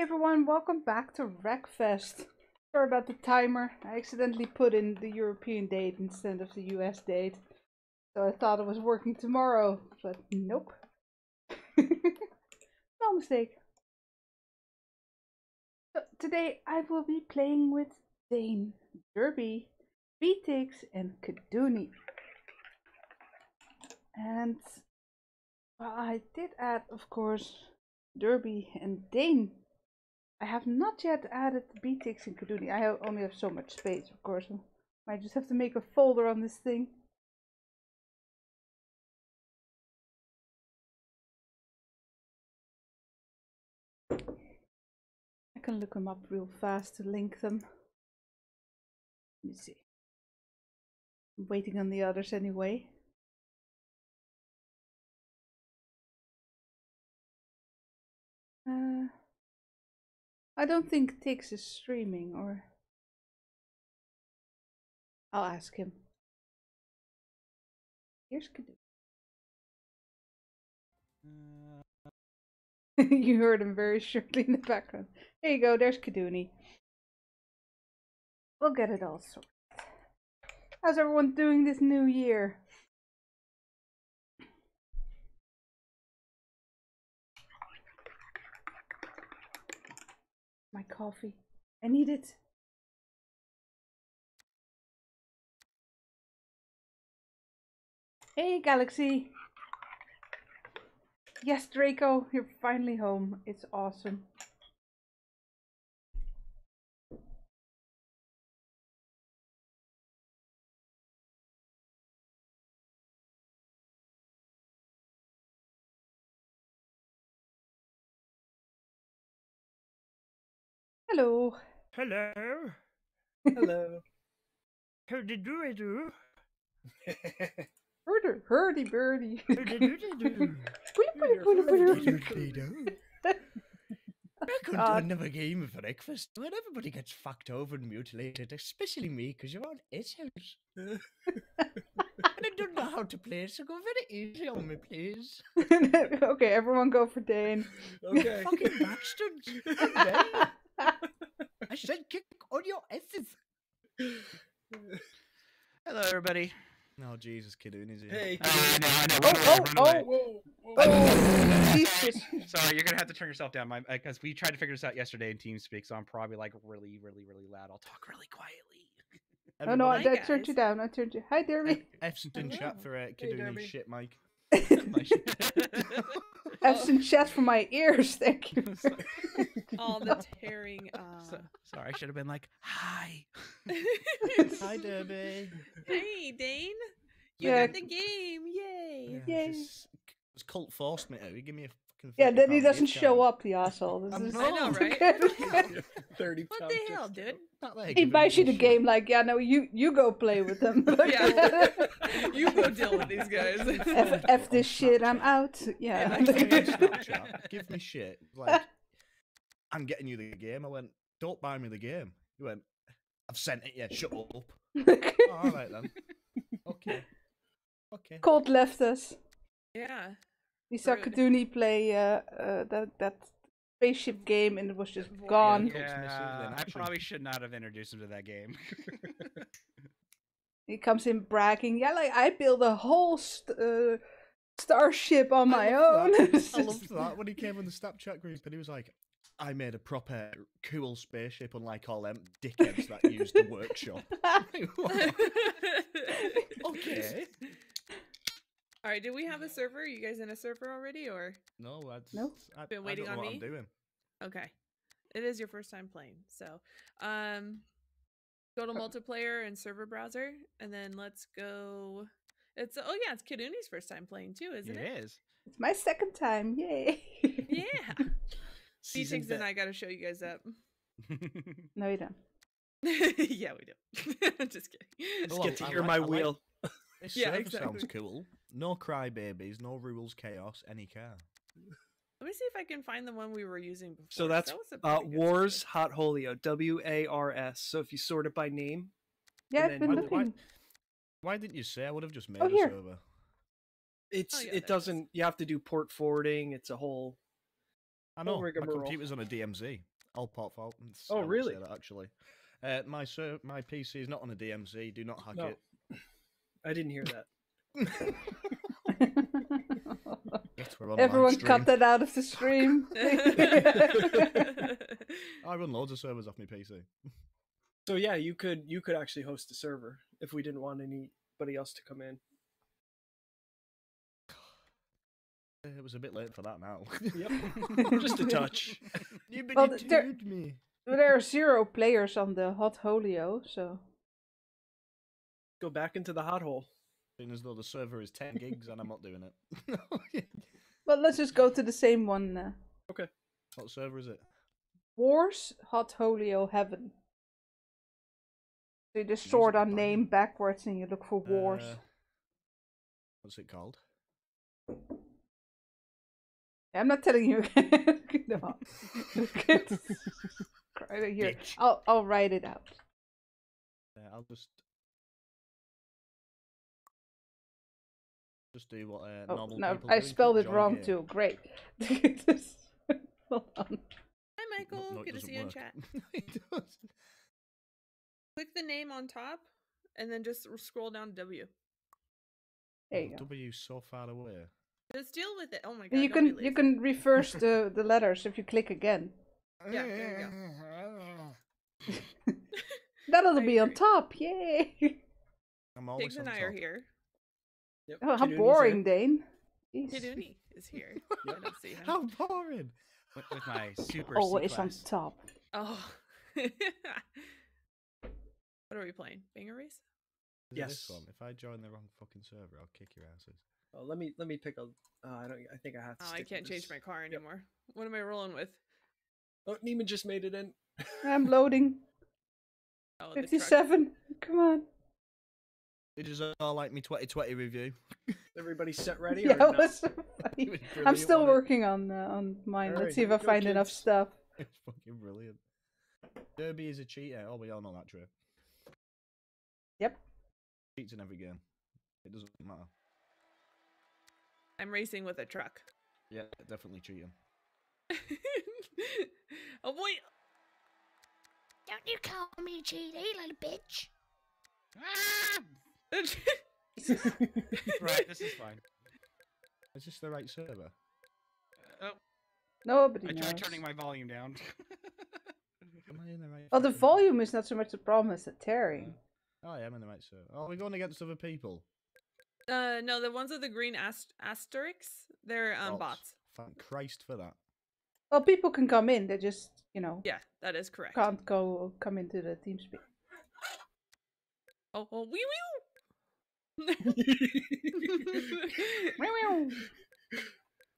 Everyone, welcome back to Wreckfest. Sorry about the timer. I accidentally put in the European date instead of the US date. So I thought it was working tomorrow, but nope. no mistake. So today I will be playing with Dane, Derbee, Beatix, and Kaduni. And well, I did add, of course, Derbee and Dane. I have not yet added Beatix and Kaduni. I only have so much space, of course. I just have to make a folder on this thing. I can look them up real fast to link them. Let me see. I'm waiting on the others anyway. Uh, I don't think Tix is streaming, or I'll ask him. Here's Kadoo. you heard him very shortly in the background. There you go, there's Kaduni. We'll get it all sorted. How's everyone doing this new year? My coffee. I need it. Hey, Galaxy. Yes, Draco, you're finally home. It's awesome. Hello. Hello. Hello. How did do I do? Herder, herdy birdie. How did do do? Welcome to another game of Wreckfest where everybody gets fucked over and mutilated, especially me, because you're on its house. and I don't know how to play, so go very easy on me, please. okay, everyone go for Dane. Okay. Fucking bastards. Yeah. I said kick on your asses. Hello, everybody. Oh, Jesus, Kiddooni's here. Hey. Uh, I know, I. Oh, Run away, oh, run oh, away. Whoa. whoa. Oh, Jesus. Sorry, you're gonna have to turn yourself down, my because we tried to figure this out yesterday in TeamSpeak, so I'm probably like really, really, really loud. I'll talk really quietly. Oh no, I, I turned you down. I turned you. Hi, Derbee. F's in chat for uh, Kiddooni's Derby. shit, Mike. Have some chat for my ears. Thank you. all the tearing. So- Uh... sorry, I should have been like, hi. Hi, Derbee. hey, Dane. You Yeah. got the game. Yay. Yay. It's, it's cult forced me out. Give me a fucking. Yeah, then he doesn't show card. up, the asshole. This I'm is- I know, not. right? Thirty. what the hell, dude? Not there he buys you the shit. game like, yeah, no, you you go play with them. Yeah. you go deal with these guys. F, F this shit, I'm out. Yeah. Next day on Snapchat, give me shit. Like, I'm getting you the game. I went, don't buy me the game. He went, I've sent it. Yeah, shut up. Oh, all right then. Okay. Okay. Colt left us. yeah. We saw Rude. Kaduni play uh, uh, that that spaceship game, and it was just gone. Colt's Yeah, I probably should not have introduced him to that game. He comes in bragging, yeah, like I built a whole st- uh, starship on my I own. that. I loved that when he came in the Snapchat group and he was like, I made a proper cool spaceship, unlike all them dickheads that use the workshop. Okay. All right. do we have a server? you guys in a server already, or No, that's, No. I, Been I waiting don't know on what me? I'm doing. okay? It is your first time playing, so um, go to multiplayer and server browser, and then let's go. It's oh yeah, it's Kiduni's first time playing too, isn't it? it is. it's my second time, yay! Yeah. Season Beatings and vet. I got to show you guys up. no, you don't. yeah, we do. Just kidding. Just Oh, get to I hear like- my I like- wheel. This Yeah, server sounds cool. No crybabies, no rules, chaos, any car. Let me see if I can find the one we were using before. So that's that was uh, Wars server. Hot Holio. W A R S. So if you sort it by name, Yeah, I've then been why- why- looking. Why didn't you say? I would have just made Oh, a here. server. it's Oh, yeah, it it is. doesn't. You have to do port forwarding. It's a whole. I know. Whole know. My computer's on a DMZ. I'll pop out. Oh, I won't say really? That, actually, uh, my ser- my PC is not on a DMZ. Do not hack No. it. I didn't hear that. Yes, we're on a live Everyone stream. cut that out of the stream. I run loads of servers off my PC. So yeah, you could you could actually host a server if we didn't want anybody else to come in. It was a bit late for that now. Yep. Just a touch. Nobody Well, there- me. there are zero players on the Hot Holio, so Go back into the hot hole. Seeing as though the server is 10 gigs and I'm not doing it. but let's just go to the same one. Uh, okay. what server is it? Wars Hot Holy Holio Heaven. So you just sort it our name backwards and you look for wars. Uh, what's it called? I'm not telling you. no. right here. Bitch. I'll I'll write it out. Uh, I'll just. Just do what uh, Oh, normal no, people I do. spelled it join wrong game. too. Great. Hold on. Hi, Michael. no, it Good to see you in work. chat. It does. Click the name on top, and then just scroll down to W. There you go. W so far away. Just deal with it. Oh my god. You can you can reverse the the letters if you click again. Yeah, there you go. That'll I be on top. Yay! I'm always Pigs and on I are here. Yep. Oh, how Kiduni's boring, here. Dane. Jeez. Is here. I don't see him. How boring! with, with my super Always on C-class. top. Oh. what are we playing? Banger race? Is Yes. This one? If I join the wrong fucking server, I'll kick your asses. Oh, let me let me pick a. Uh, I don't. I think I have to. Oh, I stick with can't change this. my car anymore. What am I rolling with? Oh, Neiman just made it in. I'm loading. Oh, the truck. Fifty-seven. Come on. Did you all like me 2020 review? Everybody set ready? Yeah, or it no? was so funny. was I'm still wasn't it? working on uh, on mine. Alright, Let's see if I go, find enough stuff. It's fucking brilliant. Derbee is a cheater. Oh, we all know that, True. Yep. Cheats in every game. It doesn't matter. I'm racing with a truck. Yeah, definitely cheating. oh boy. Don't you call me cheaty, little bitch. right, this is fine. Is this the right server? Oh, Nobody I knows. tried turning my volume down. Am I in the right? Well, the volume is not so much the problem as the tearing. Oh, I am in the right server. Oh, we're going against other people. Uh, no, the ones with the green ast- asterisks, they're um, bots. Thank Christ for that. Well, people can come in. They just, you know, Yeah, that is correct. can't go come into the TeamSpeak. Oh, oh, wee wee.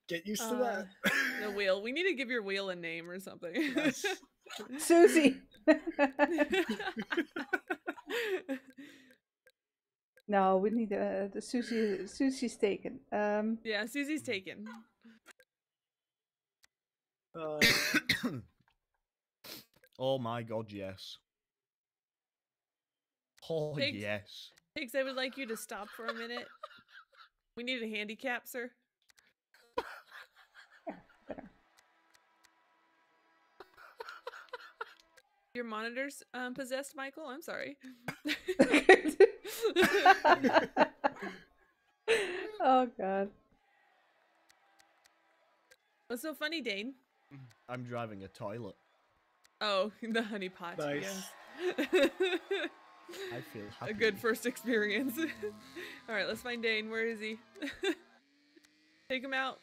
Get used to Uh, that. the wheel. We need to give your wheel a name or something. Yes. Susie. no, we need uh, the Susie. Susie's taken. Um, yeah, Susie's taken. Uh, oh my god, yes. Oh Pigs. yes. Pigs, I would like you to stop for a minute. We need a handicap, sir. better. Your monitor's um, possessed, Michael. I'm sorry. oh God. What's so funny, Dane? I'm driving a toilet. Oh, the honey pot. Nice. Yes. I feel happy. a good first experience. All right, let's find Dane. Where is he? Take him out.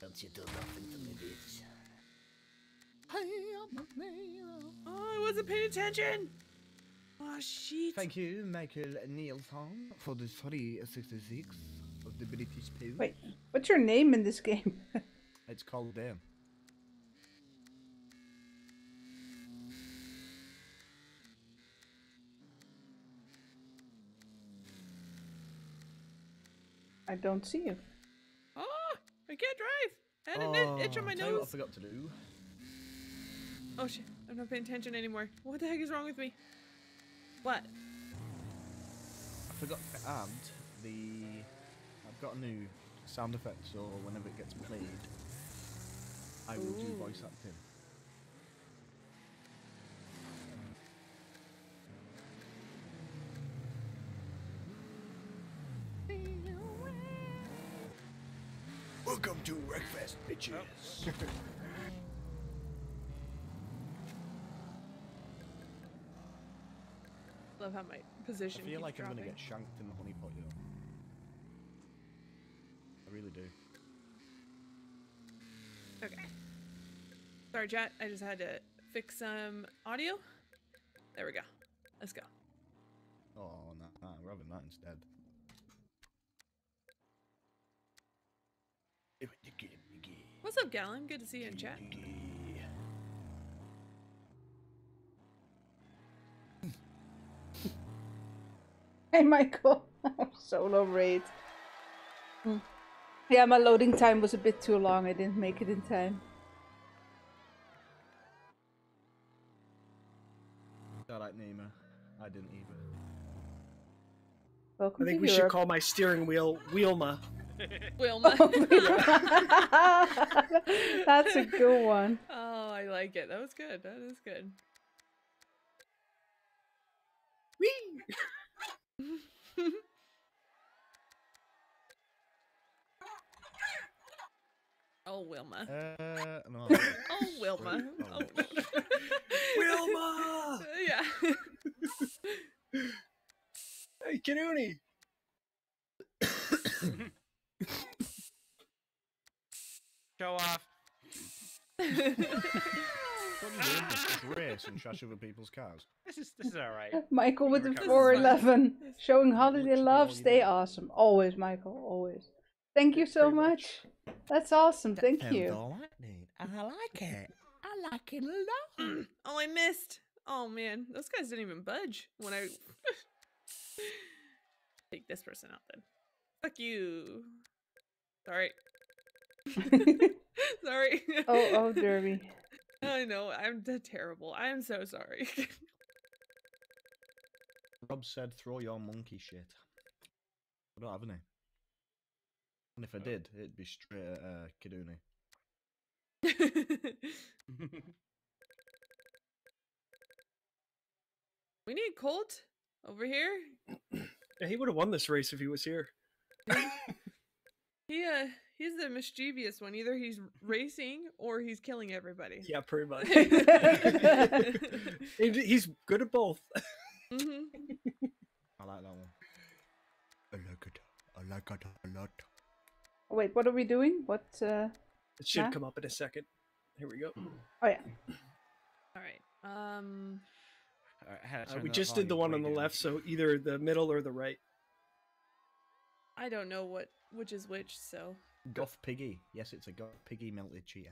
Don't you do nothing to me, bitch. Oh, I wasn't paying attention. Oh, shit. Thank you, Michael Nielsen, for the 366 of the British Pound. Wait, what's your name in this game? It's called Dame. I don't see you. Oh, I can't drive. I had an i- oh, itch on my Oh, tell you what I nose. forgot to do. Oh shit, I'm not paying attention anymore. What the heck is wrong with me? What? I forgot to add the. I've got a new sound effect, so whenever it gets played, I will do voice acting. Welcome to Wreckfest, bitches. Love how my position. I feel keeps like I'm gonna get shanked in the honey pot, you know. I really do. Okay. Sorry, chat. I just had to fix some audio. There we go. Let's go. Oh, nah, nah, we're having that instead. What's up, Gallon? Good to see you in chat. Hey, Michael. Solo raid. Hmm. Yeah, my loading time was a bit too long. I didn't make it in time. Alright, Nema. I didn't either. Welcome I think to we should call my steering wheel Wheelma. Wilma. That's a good one. oh, I like it. That was good. That is good. oh, Wilma. Uh, no. Oh, Wilma. Oh, Oh, Wilma! yeah. Hey, Kanuni! Show off. What are you doing? Just race and trash other people's cars. This is this is all right. Michael with the Recover. 411. Showing holiday love. Stay need. awesome. Always, Michael. Always. Thank you so much. much. That's awesome. Thank you. I like it. I like it a lot. oh, I missed. Oh man, those guys didn't even budge when I take this person out. Then, fuck you. Sorry. sorry. oh, oh, Derbee. I know. I'm d- terrible. I am so sorry. Rob said, throw your monkey shit. I don't have any. And if I did, it'd be straight at uh, Kiduni. we need Colt over here. Yeah, he would have won this race if he was here. He uh, he's the mischievous one. Either he's racing or he's killing everybody. Yeah, pretty much. He's good at both. I like that one. I like it. I like it a lot. Wait, what are we doing? What? uh It should Huh? come up in a second. Here we go. Oh yeah. All right. Um. Alright, I had to Uh, we just did the one on the down. left, so either the middle or the right. I don't know what which is which, so Goth Piggy. Yes, it's a Goth Piggy melted cheetah.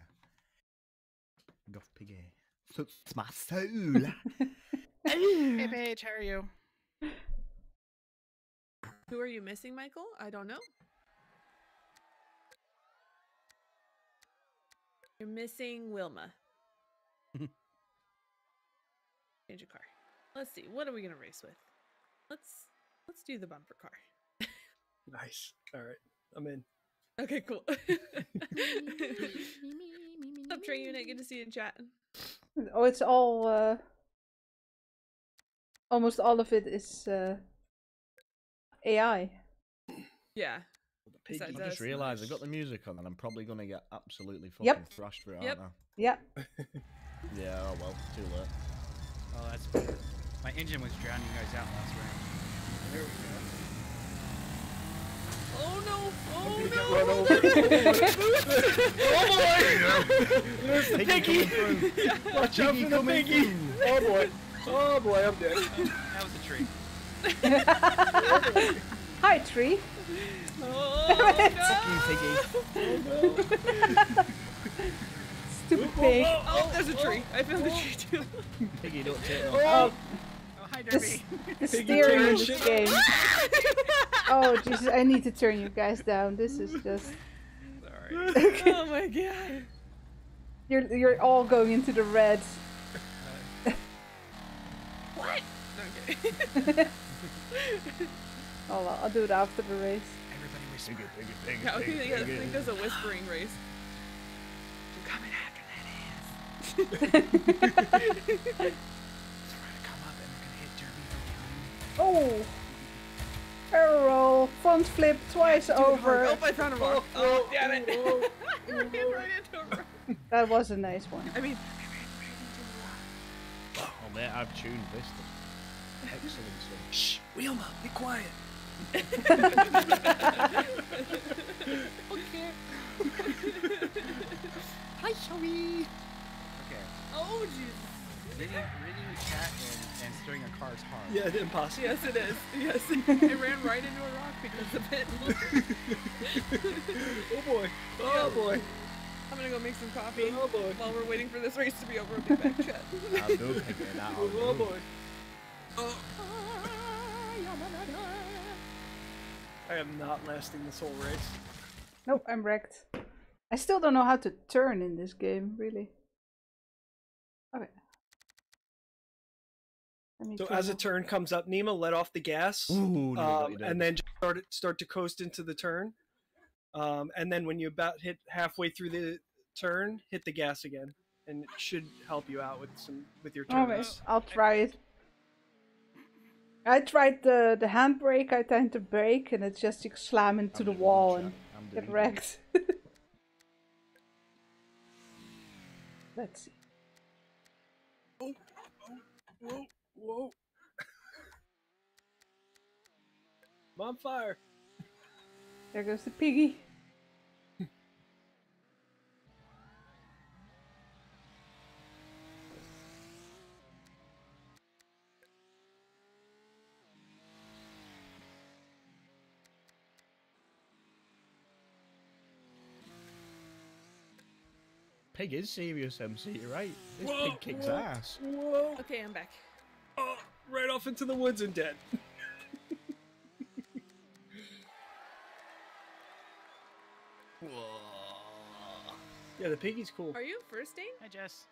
Goth Piggy. Suits my soul. Hey, Paige, how are you? who are you missing, Michael? I don't know. You're missing Wilma. Change your car. Let's see. What are we gonna race with? Let's let's do the bumper car. Nice. All right, I'm in. Okay, cool. Up train unit. Good to see you in chat. Oh, it's all. uh Almost all of it is uh AI. Yeah. The Besides piggy. I just realised I've got the music on and I'm probably going to get absolutely fucking Yep. thrashed for it, Yep. aren't Yeah. I? Yeah, oh well, too late. Oh, that's better. My engine was drowning you guys out last round. There we go. Oh no! Oh no! oh boy! There's the Piggy. Watch out for the piggy. Oh boy. Oh boy, I'm dead. That was a tree. Hi, tree. Oh, You piggy. Stupid pig. Oh, there's a tree. I found the tree too. Piggy, don't take no. The, the steering in this game. Oh, Jesus, I need to turn you guys down. This is just. Sorry. oh my god. You're, you're all going into the red. What? Okay. Oh, well, I'll do it after the race. Everybody whisper. Piggy, piggy, piggy, yeah, okay, piggy, yeah, I think there's a whispering race. coming after that ass. They're gonna come up and they're gonna hit Derbee from behind. Oh! Barrel front flip twice over. Oh, I found a rock. Oh, damn it. I ran right into a rock. That was a nice one. I mean, Oh mate, I've tuned this. Thing. Excellent. Shh, Wilma, be quiet. Okay. Hi, sorry. Okay. oh, jeez. Ridding, ridding a cat and, and steering a car is hard. Yeah, impossible. Yes, it is. Yes. I ran right into a rock because of it. Oh boy. Oh boy. I'm gonna go make some coffee Oh boy. while we're waiting for this race to be over. I'll be back. Chat. I'll do it again. I'll Oh do. Oh, boy. I am not lasting this whole race. Nope, I'm wrecked. I still don't know how to turn in this game, really. Okay. Let me So as a turn comes up, Nema let off the gas, Ooh, nearly um, you and then just start start to coast into the turn. Um, and then when you about hit halfway through the turn, hit the gas again, and it should help you out with some with your turn. Okay, I'll try it. I tried the the handbrake. I tend to brake, and it's just you slam into I'm the wall and I'm get wrecked. Let's see. Whoa, whoa, whoa! I'm on fire. There goes the piggy. Pig is serious MC, you're right. This Whoa, pig kicks whoa. ass. Whoa! Okay, I'm back. Oh, right off into the woods and dead. Yeah, the piggy's cool. Are you first, Dane? Hi, Jess.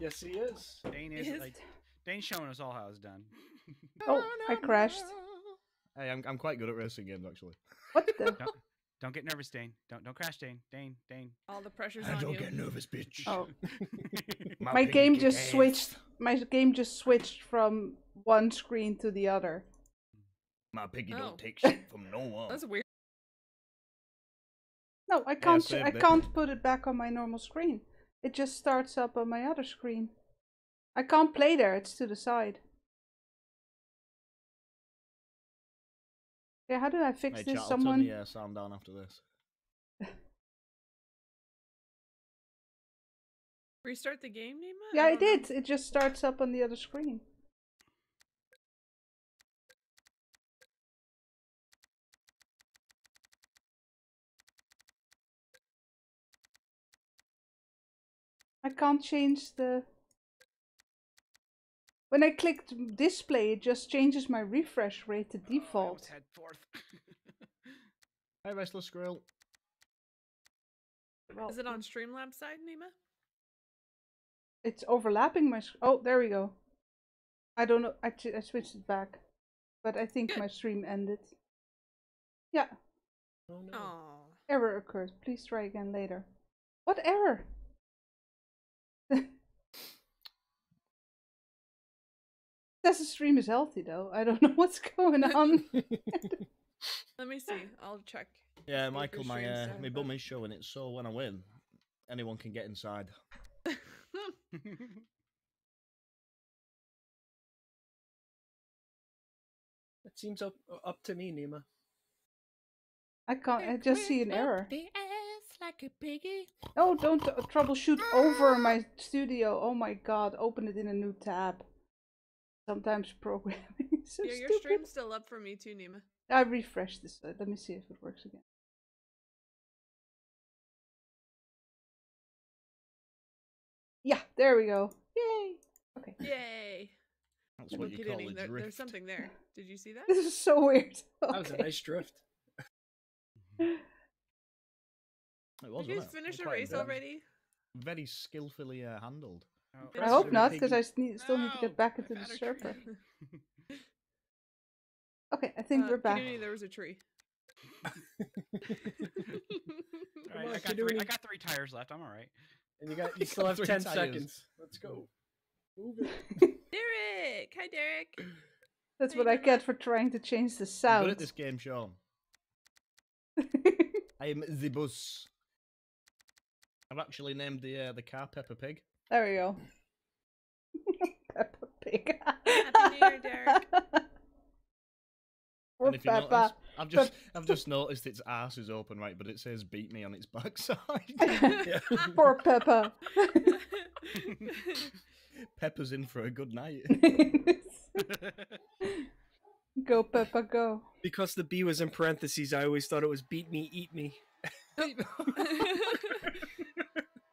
Yes, he is. Dane is Is- like Dane's showing us all how it's done. Oh, I crashed. Hey, I'm, I'm quite good at racing games actually. What the? Don't, don't get nervous, Dane. Don't don't crash, Dane. Dane, Dane. All the pressure's I on don't you. get nervous, bitch. Oh, My my game just ass. switched. My game just switched from one screen to the other. My piggy Oh. don't take shit from no one. That's weird. No, I can't. ch- I saved can't put it back on my normal screen. It just starts up on my other screen. I can't play there. It's to the side. Yeah, how do I fix Hey, this? chat, I'll Someone. turn the uh, sound down after this. Restart the game, Nema? Yeah, I did. It just starts up on the other screen. I can't change the. When I click display, it just changes my refresh rate to Oh, default. almost had fourth. Hey, Restless Squirrel. Well, Is it on Streamlabs side, Nema? It's overlapping my. sc- Oh, there we go. I don't know. I, I switched it back, but I think Good. my stream ended. Yeah, Oh no. Error occurred. Please try again later. What error? Says the stream is healthy though. I don't know what's going on. Let me see. I'll check. Yeah, Michael, my uh, my bum is showing it, so when I win, anyone can get inside. That seems up up to me, Nema. I can't. I just see an error. The ass like a piggy. Oh, don't uh, troubleshoot over my studio. Oh my god, open it in a new tab. Sometimes programming is so yeah, your stupid. stream's still up for me too, Nima. I refreshed this. Let me see if it works again. Yeah, there we go. Yay! Okay. Yay! That's what you call Innie, a there- drift. There's something there. Did you see that? This is so weird. That was a nice drift. It was, Did you finish I'm a race already? Very skillfully uh, handled. Oh, I hope not, because I Piggy. s- need, still need to get back into the found a server. Okay, I think Uh, we're back. Kiduni, there was a tree. All right, I, got three, I got three tires left. I'm all right. And you got you You still have ten tires. seconds. Let's go. Move it. Derek! Hi, Derek. That's Hey, what I get for trying to change the I'm sound. good at this game, Sean. I am the bus. I've actually named the uh, the car Peppa Pig. there we go. Peppa Pig. Happy New Year, Derek. Poor and if you Peppa. Notice, I've just I've just noticed its ass is open right, but it says "beat me" on its backside. Yeah. Poor Peppa. Peppa's in for a good night. go Peppa, go. because the B was in parentheses, I always thought it was beat me, eat me.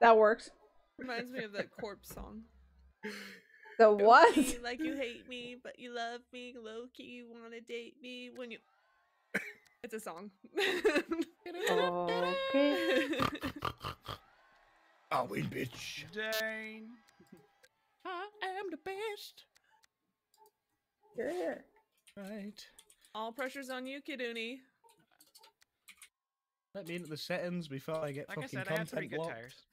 That works. Reminds me of that corpse song. The what? like you hate me, but you love me. Low key, you wanna date me when you. It's a song. Okay. I win, bitch. Dang. I am the best. Yeah. Right. All pressure's on you, Kiduni. Let me into the settings before I get Like I fucking said, I have three content good tires.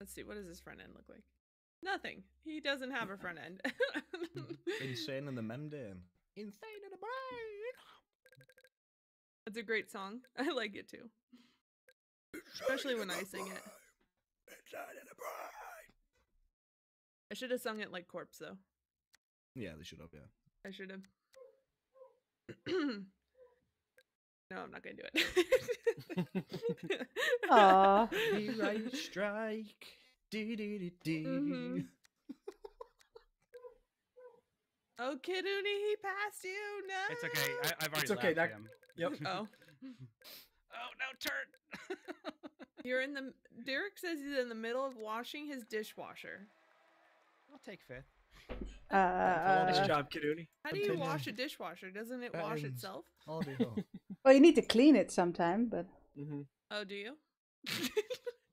Let's see, what does this front end look like? Nothing. He doesn't have a front end. Insane in the membrane. Insane in the brain. That's a great song. I like it too. Especially when I sing it. Insane in the brain. I should have sung it like Corpse though. Yeah, they should have. Yeah. I should have. no, I'm not gonna do it. Aw. Rewrite strike. Do do do do. Mhm. oh, Kiduni, he passed you. No. It's okay. I, I've already It's okay, laughed that- him. Yep. Oh, Oh no, turn! you're in the. Derek says he's in the middle of washing his dishwasher. I'll take fifth. nice Uh, job, Kiduni. How do you Continue. wash a dishwasher? Doesn't it wash Buttons. itself? Audio. well, you need to clean it sometime, but Mm-hmm. Oh, do you?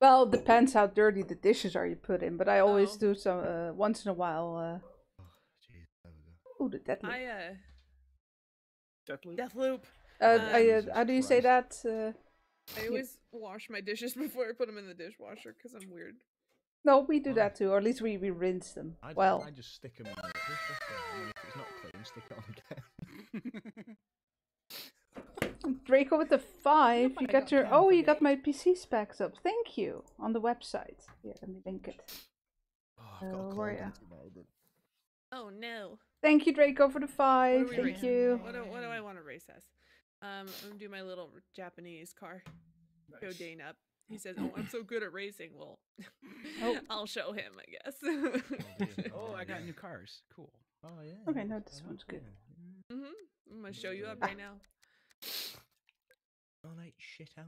Well, it depends how dirty the dishes are you put in. But I always Oh. do some uh, once in a while. Uh, oh, jeez. There we go. oh, the deadly. I uh, Deathloop. Deathloop. Uh, I, uh, how do you say that? Uh, I always wash my dishes before I put them in the dishwasher because I'm weird. no, we do that too, or at least we, we rinse them. I, well, I just stick them in the dishwasher, if it's not clean, stick it on again. Draco with the five. but You got got your. Oh, you got my PC specs up. Thank you on the website. Yeah, let me link it. Oh, I've got Uh, a where cold ya? Oh no. Thank you, Draco, for the five. Thank racing? you. What do, what do I want to race as? Um, I'm gonna do my little Japanese car. Show Nice. Dane up. He says, "Oh, I'm so good at racing." Well, Oh. I'll show him, I guess. Oh, I got new cars. Cool. Oh yeah. Okay, no, this I one's like good. that. hmm I'm gonna show you up right now. All right, shit house.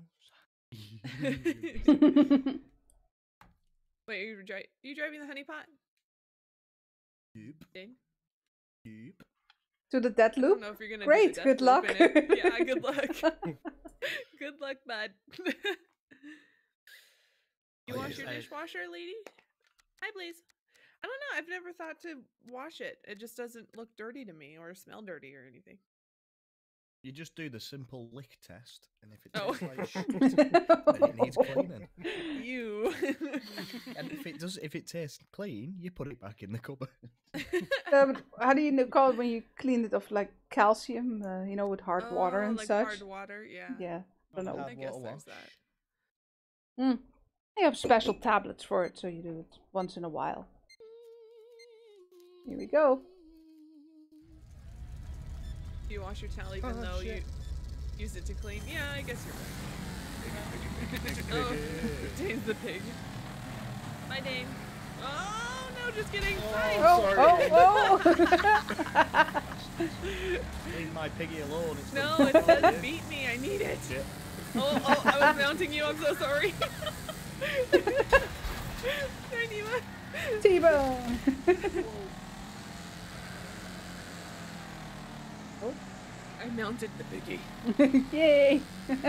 Wait, are you, dri- you driving the honey pot? Yep. Dane? Yep. to the I death don't loop. know if you're gonna. Great, good luck. Yeah, good luck. good luck, bud. you Oh, wash yes, your I- dishwasher, lady? Hi, Blaze. I don't know. I've never thought to wash it. It just doesn't look dirty to me or smell dirty or anything. You just do the simple lick test, and if it Oh. tastes like shit, then it needs cleaning. You. And if it does, if it tastes clean, you put it back in the cupboard. um, how do you know, call it when you clean it of like calcium? Uh, you know, with hard water Oh, and like such. Hard water, yeah. Yeah, I don't know. I guess there's that. Mm. They have special tablets for it, so you do it once in a while. Here we go. You wash your towel even Oh, though you use it to clean. Yeah, I guess you're right. oh, Dane's the pig. Bye, Dane. Oh no, just kidding. Oh, Bye. Oh, sorry. oh, oh! oh. Leave my piggy alone. It's No, the- it says beat me. I need it. Shit. Oh, oh, I was mounting you. I'm so sorry. Anima. T-bone! I mounted the piggy. Yay!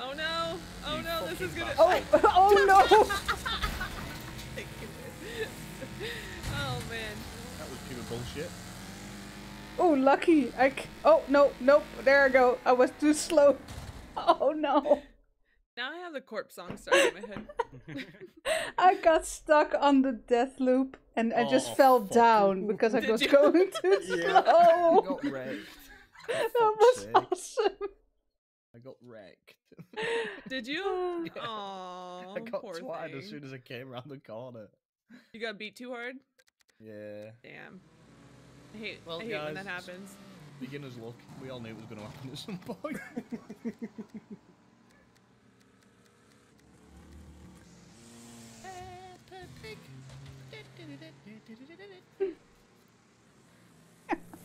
Oh no! Oh You no! This is gonna. Oh, oh no! oh man. That was pure bullshit. Oh, lucky. I c- oh, no, nope. There I go. I was too slow. Oh, no. Now I have the corpse song starting in my head. I got stuck on the death loop and I just Oh, fell fuck. down because I Did was you? going too Yeah. I slow. Got wrecked. For That was sake. awesome. I got wrecked. Did you? Oh, I got poor twatted as soon as I came around the corner. You got beat too hard? Yeah. Damn. I hate, Well, I hate when that happens. Beginner's luck. We all knew it was going to happen at some point.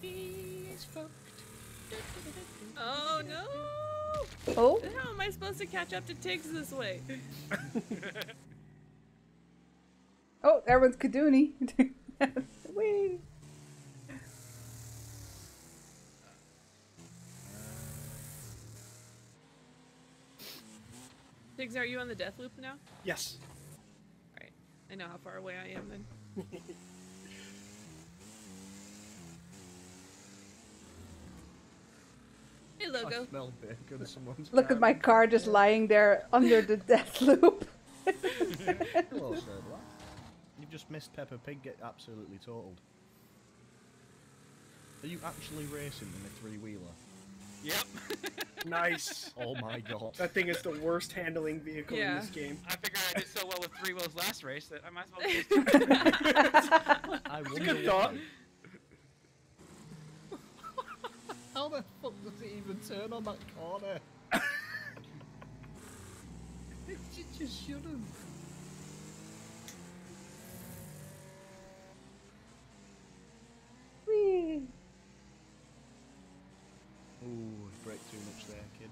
Oh no! Oh, How am I supposed to catch up to Tiggs this way? oh, there went Kaduni. Whee. Tiggs, are you on the death loop now? Yes. Right. I know how far away I am then. Hey, I Logo. smell bacon in someone's Look at my car just lying there under the death loop. Hello, sir. You've just missed Peppa Pig get absolutely totaled. Are you actually racing in a three wheeler? Yep. Nice. Oh my god. That thing is the worst handling vehicle Yeah. in this game. I figured I did so well with three wheels last race that I might as well just I a wonder good thought. why. How the fuck does it even turn on that corner? it ju- just shouldn't. Whee. Ooh, you break too much there, kid.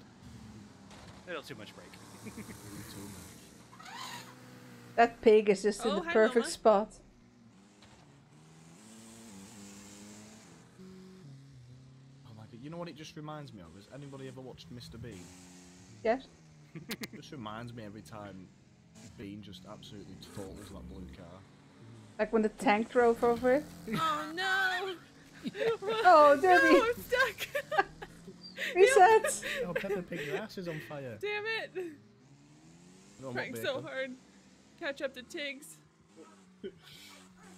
A little too much break. Too much. That pig is just in Oh, the perfect Loma. spot. Know what it just reminds me of? Has anybody ever watched Mr. Bean? Yes? It just reminds me every time Bean just absolutely totals that blue car. Like when the tank drove over it. oh no! Oh, No, Derbee! I'm stuck! Reset! Oh, Peppa Pig, your ass is on fire. Damn it! No, Trying so hard. Catch up to Tiggs.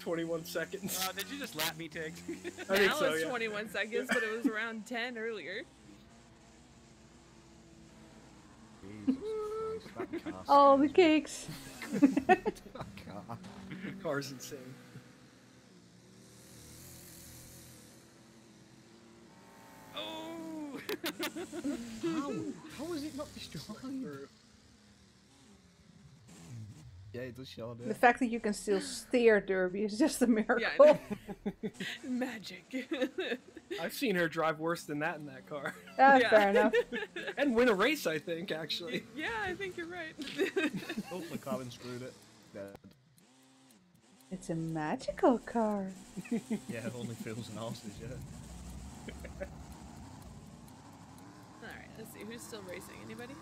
21 seconds. Uh, did you just lap me, Tig? I think now so, it's yeah. 21 seconds, but it was around 10 earlier. Jesus Christ, that car. All the cakes. that car. Car's insane. oh! How? How is it not destroyed? Yeah, it does show The there. fact that you can still steer Derbee is just a miracle. Yeah, I. Magic. I've seen her drive worse than that in that car. Ah, Yeah. fair enough. And win a race, I think, actually. yeah, I think you're right. Hopefully Colin screwed it. Dead. It's a magical car. Yeah, it only feels and horses, yeah. Alright, let's see. Who's still racing? Anybody?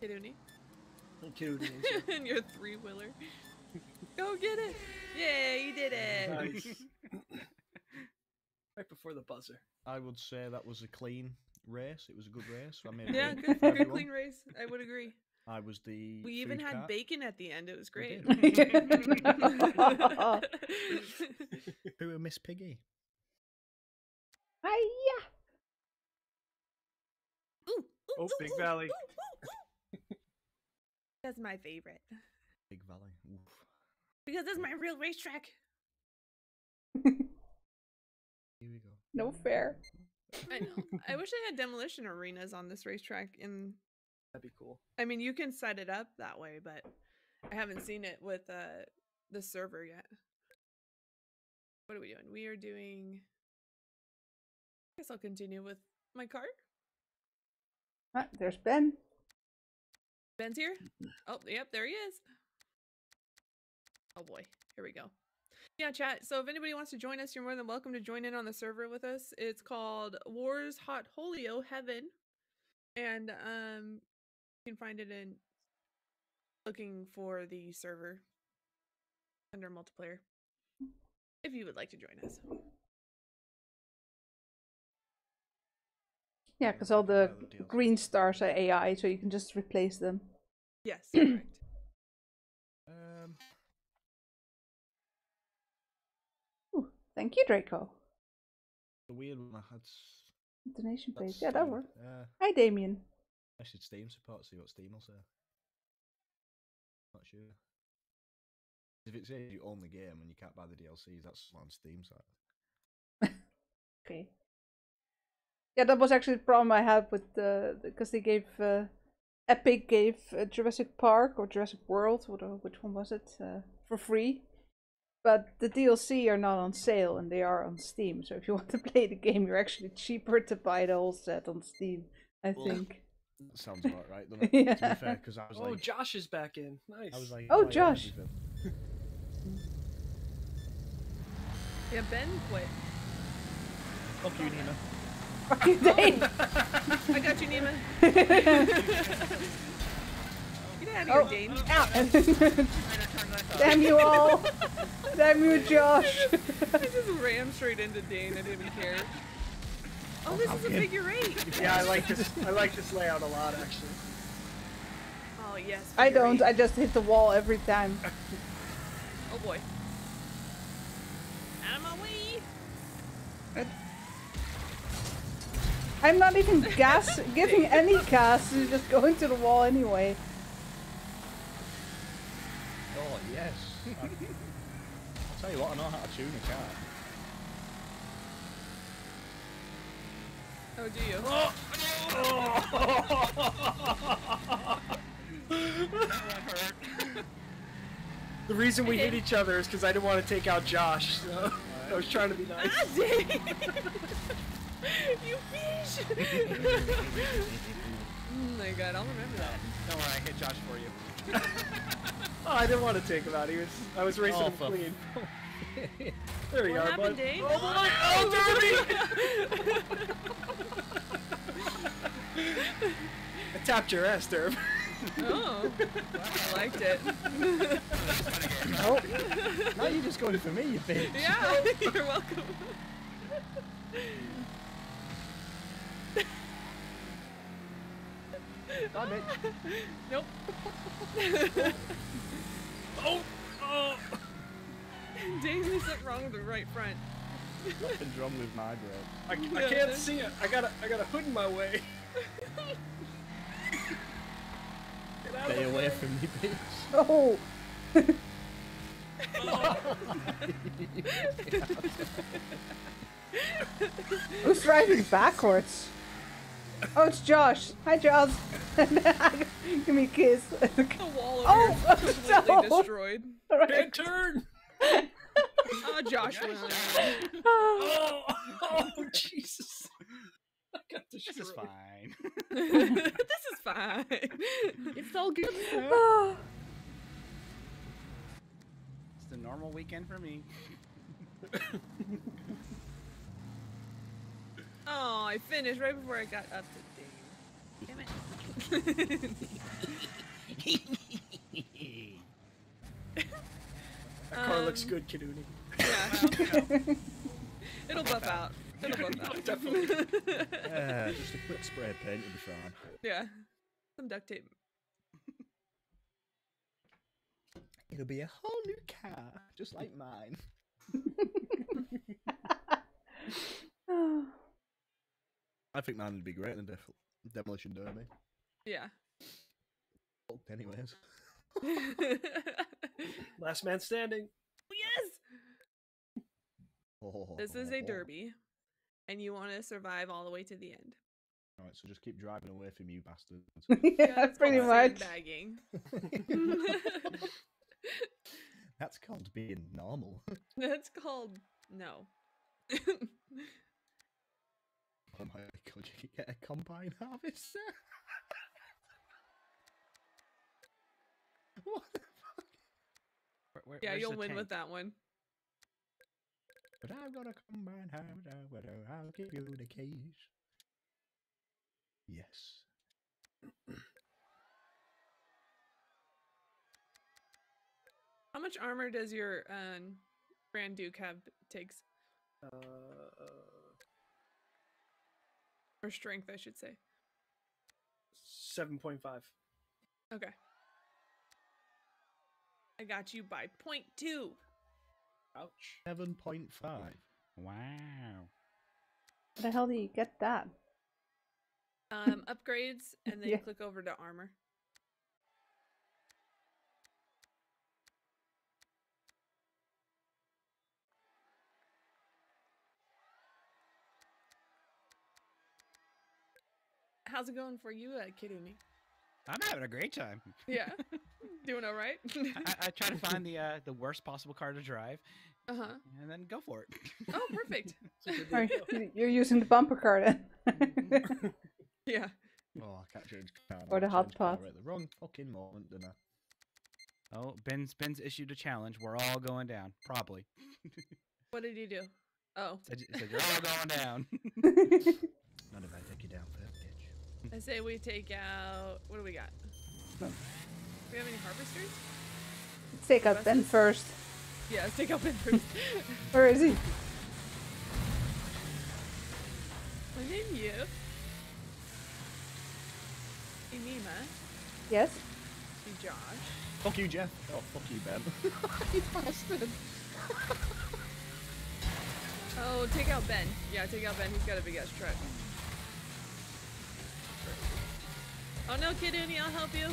Kiduni? Cute. and your three wheeler. Go get it! Yeah, you did it! Nice. right before the buzzer. I would say that was a clean race. It was a good race. I made Yeah, good, good clean race. I would agree. I was the. We even had cart. bacon at the end. It was great. Who were Miss Piggy? Ooh, ooh, Oh, ooh, Big ooh, Valley. That's my favorite Big Valley. Oof. because it's my real racetrack. Here we go. No fair. I know. I wish I had demolition arenas on this racetrack. In That'd be cool. I mean, you can set it up that way, but I haven't seen it with uh the server yet. What are we doing? We are doing. I guess I'll continue with my car. Ah, there's Ben. Ben's here. Oh, yep, there he is. Oh boy, here we go. Yeah, chat. So if anybody wants to join us, you're more than welcome to join in on the server with us. It's called Wars Hot Holio Heaven, and um, you can find it in looking for the server under multiplayer. If you would like to join us. Yeah, because all the green stars are AI, so you can just replace them. Yes, correct. Um, Thank you, Draco. the weird one I had. Donation that's page. Yeah, that Steam. works. Yeah, Hi, Damien. I should Steam support. See what Steam will say. Not sure. If it says you own the game and you can't buy the DLCs, that's on Steam side. Okay. Yeah, that was actually the problem I had with the because they gave uh, Epic gave uh, Jurassic Park or Jurassic World, what, uh, which one was it, uh, for free. But the DLC are not on sale and they are on Steam. So if you want to play the game, you're actually cheaper to buy the whole set on Steam. I Well, think. That sounds about right, doesn't? To Yeah. be fair, because I was Oh, like, Josh is back in. Nice. I was like, Oh, yeah, Josh. everything. Yeah, Ben quit. Fuck you, Nina. Fuck you, Dane. I got you, Nema. Get out of here, Oh. Dane. Damn you all. Damn you, Josh. I just rammed straight into Dane. I didn't even care. Oh, this is a figure eight. yeah, I like this. I like this layout a lot, actually. Oh yes. I don't. eight. I just hit the wall every time. Oh boy. Out of my way. I'm not even gas giving any gas. You just going to the wall anyway. Oh, yes. I, I'll tell you what, I know how to tune a car. Oh, do you? Oh! The reason we hit each other is because I didn't want to take out Josh. So I was trying to be nice. Ah, Dane! you fish! oh my god, I'll remember that. Don't worry, I hit Josh for you. Oh, I didn't want to take him out. He was. I was racing Oh, him clean. There we What are, happened, bud. Dane? Oh boy! Oh, Derbee! I tapped your ass, Derb. Oh, I liked it. Oh, now you're just going for me, you bitch. Yeah, you're welcome. Damn it. Nope. Oh! Oh! Dane, there's something wrong with the right front. Nothing's wrong with my brakes. I, I Yeah, can't that's- see it. I got a, I got a hood in my way. Get out of Stay away way. from me, bitch. Oh. Who's driving backwards? Oh, it's Josh. Hi, Josh. Give me a kiss. The wall over Oh, here is completely oh, no. destroyed. Bad Alright. turn! Oh, Josh won. Oh! Oh, Jesus! This is fine. this is fine. It's all good. Oh. It's a normal weekend for me. Oh, I finished right before I got up to Dane. Damn it. That car looks Um, good, Kiduni. Yeah. It'll buff out. It'll buff out. Definitely. Yeah, just a quick spray of paint, you'll be fine. yeah. Some duct tape. It'll be a whole new car, just like mine. I think mine would be great in a def- demolition derby. Yeah. Fucked anyways. Last man standing. Oh, yes. Oh, oh, This is a oh. derby, and you want to survive all the way to the end. Alright, so just keep driving away from you bastards. yeah, that's pretty called much. Sandbagging. That's called being normal. That's called no. Oh my god, you could get a combine harvester? what the fuck? Where- where- yeah, you'll win tank? with that one. But I've got a combine harvester, I'll give you the keys. Yes. How much armor does your um, Grand Duke have takes? Uh, Or strength, I should say. Seven point five. Okay. I got you by point two. Ouch. Seven point five. Wow. How the hell do you get that? Um, upgrades, and then Yeah. click over to armor. How's it going for you, uh, Kiduni? I'm having a great time. Yeah, doing all right. I, I try to find the uh, the worst possible car to drive, uh huh. and then go for it. Oh, perfect. Or you're using the bumper car then. yeah. Oh, I can't change car. Or the hot changed car pot. At the wrong fucking moment, didn't I? Oh, Ben's Ben's issued a challenge. We're all going down, probably. What did you do? Oh, Said, said you're all going down. Not if I take you down first, bitch. I say we take out. What do we got? No. We have any harvesters? Let's take out Ben first. Yeah, let's take out Ben first. Where is he? My name you. Hey, Nema. Yes? Hey, Josh. Fuck you, Jeff. Oh, fuck you, Ben. you bastard. Oh, take out Ben. Yeah, take out Ben. He's got a big ass truck. Oh no, Kid Uni, I'll help you.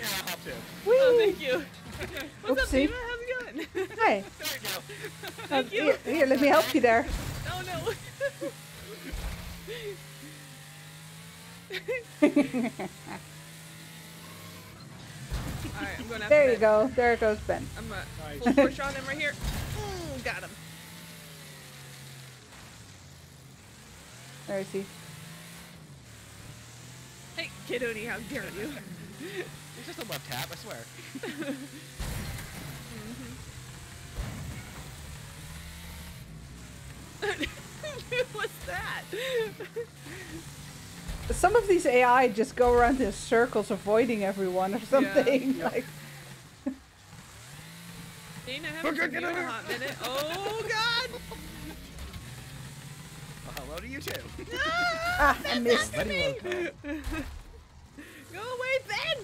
Yeah, I'll help too. oh, thank you. What's up, Oopsie. How's it going? Hi. There we go. Uh, Thank you. here, here, let me help you there. Oh no. Alright, I'm going after there you Ben. go. There it goes Ben. I'm uh, Nice. push on him right here. Mm, got him. There is he. Hey, Kid Uni, how dare you? It's just a left tap, I swear. Mm-hmm. What's that? Some of these AI just go around in circles avoiding everyone or something. Yeah. Like, Dana, I haven't you a hot minute. Oh God! Well, hello to you too. ah, I missed. Very well. Go away, Ben!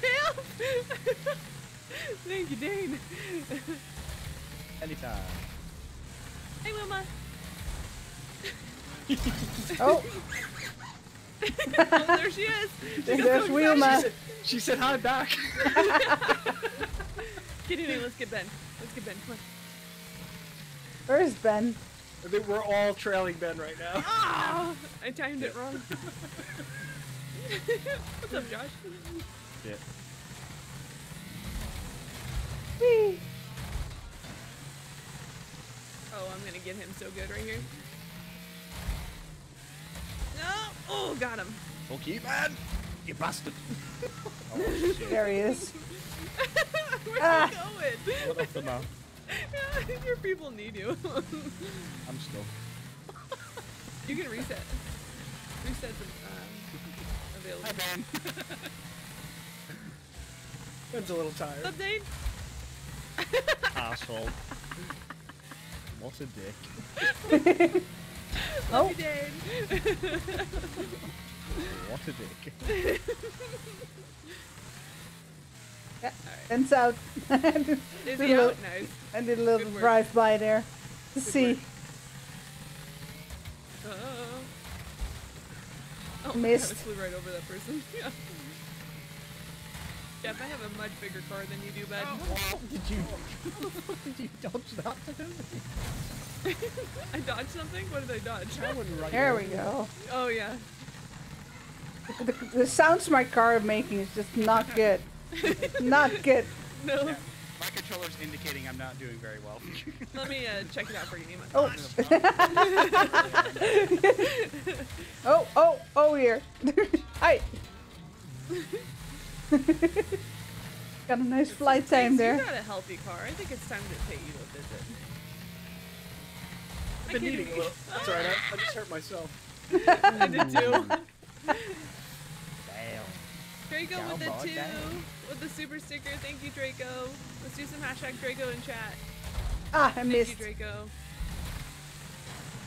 Help! Thank you, Dane. Anytime. Hey, Wilma. Oh, oh, there she is. and there's Wilma. She said hi back. Get in here. Let's get Ben. Let's get Ben. Come on. Where's Ben? I think we're all trailing Ben right now. Ah! I timed it wrong. What's up, Josh? Shit. Whee! Oh, I'm gonna get him so good right here. No! Oh, got him. Okay, you, man. You bastard. oh, shit. There he is. Where's Ah. he going? What off the map? Your people need you. I'm stuck. you can reset. Reset the um, available. Hi, Ben. Ben's a little What's tired. up, Dane? Asshole. What a dick. Oh. You, Dane. What a dick. Yeah, Ben's out. I did Is did he a little. Nice. I did a little drive by there to see. work. Uh, oh, Missed. I flew right over that person. yeah. Jeff, I have a much bigger car than you do, bud. Did you? Did you dodge that? I dodged something? What did I dodge? I went right There over we go. Oh, yeah. The, the sounds my car is making is just not good. not good. No. Yeah. My controller's indicating I'm not doing very well. Let me uh, check it out for you, Nema. Oh. oh, oh, oh, here. Hi. Got a nice flight time Thanks, there. You got a healthy car. I think it's time to pay you a visit. I've been eating a little. That's alright. I, I just hurt myself. I did too. Damn. Draco with the Cowboy two, down. With the super sticker. Thank you, Draco. Let's do some hashtag Draco in chat. Ah, I Thank missed. you, Draco.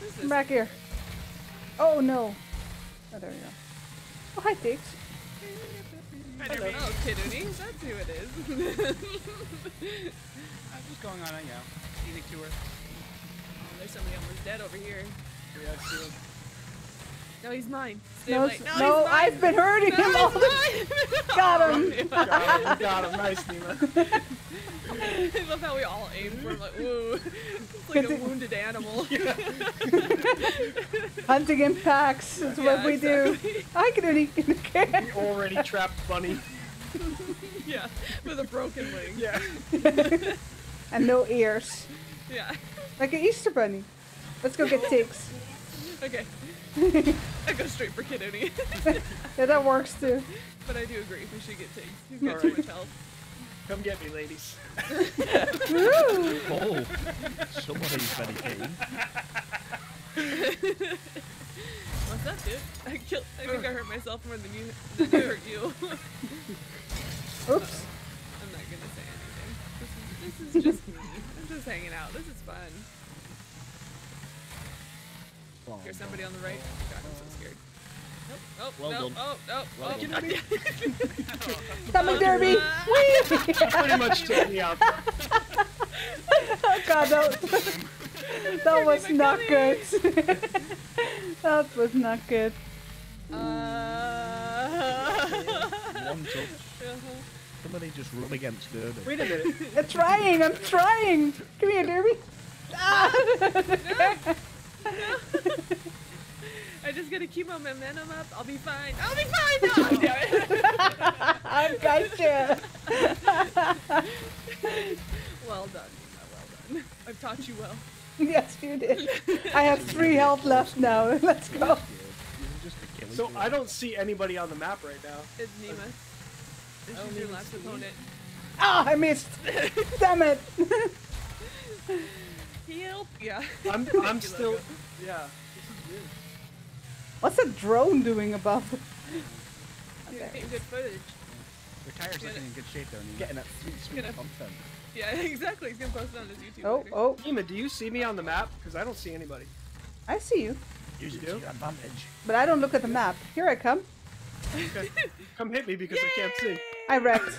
Who's Come this? back here. Oh no. Oh, there we go. Oh, hi, Tix. Oh, Kiduni, that's who it is. I'm just going on a, you know, scenic tour. Oh, there's somebody almost dead over here. Yeah, I see him. No, he's mine. Stay No, away. No, no, he's mine. I've been hurting him all the mine. Got him. Got him. Got him. Nice, Nema. I love how we all aim for him, like, woo. It's like a wounded animal. Hunting in packs. That's what Yeah, we do. I can only. We already trapped Bunny. yeah, with a broken wing. Yeah. and no ears. Yeah. Like an Easter bunny. Let's go get Tix. Okay. I go straight for Kiduni. Yeah, that works too. but I do agree, we should get Tiggs. He's got too much health. Come get me, ladies. Woo! Oh, somebody's very keen. What's up, dude? I killed. I think I hurt myself more than you than I hurt you. Oops. I'm not gonna say anything. This is, this is just me. I'm just hanging out. Here's somebody on the right. God, I'm so scared. Nope. Oh, Well no. done. Oh, no. Well oh. Coming, Derbee! Whee! Pretty much took me out. oh god, that, that was not my good. that was not good. Uh... One touch. Uh-huh. Somebody just run against Derbee. Wait a minute. I'm trying, I'm trying! Come here, Derbee! Ah! I just gotta keep my momentum up. I'll be fine. I'll be fine. No, damn it. I gotcha! well done. Nina, Well done. I've taught you well. yes, you did. I have three health left now. Let's go. Just a killing So. I don't see anybody on the map right now. It's Nema. This don't is your even last see you. opponent. Ah, I missed! Damn it! Help! Yeah. I'm I'm still Logo. yeah. This is weird. What's a drone doing above? You're getting good footage. Your tire's looking in good shape there, Nina. getting that sweet, sweet Gonna- content. Yeah, exactly. He's gonna post it on his YouTube. Oh, later. oh, Nema, do you see me on the map? Because I don't see anybody. I see you. Use it do? to your advantage. But I don't look at the map. Here I come. Okay. Come hit me because I can't see. I wrecked.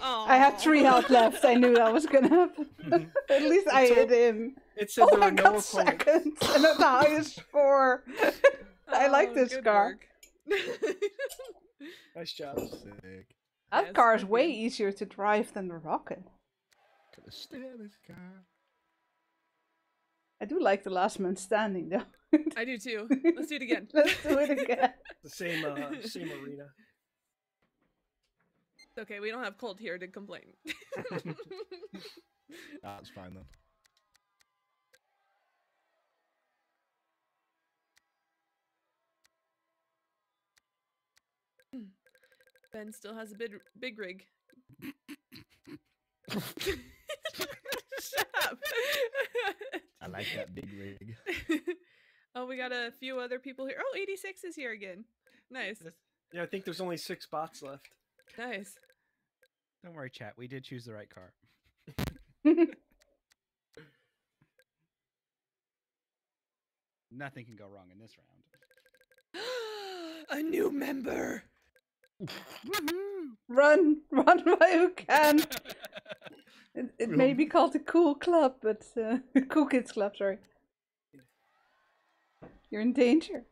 Aw. I had three health left. I knew that was gonna happen. at least I It's all- hit him. It said Oh, there I were no got second. And at the highest score. I like Oh, this car. Nice job. Sick. That Yes, car is way you. easier to drive than the rocket. Got the stainless car. I do like the last man standing though. I do too. Let's do it again. Let's do it again. The same uh, same arena. It's okay. We don't have cold here to complain. That's fine then. Hmm. ben still has a big big rig. Shut up. I like that big rig. oh, we got a few other people here. Oh, 86 is here again. Nice. Yeah, I think there's only six spots left. Nice. Don't worry, chat. We did choose the right car. Nothing can go wrong in this round. a new member. run, run while you can. It, it may be called a cool club, but uh, cool kids club. Sorry. You're in danger.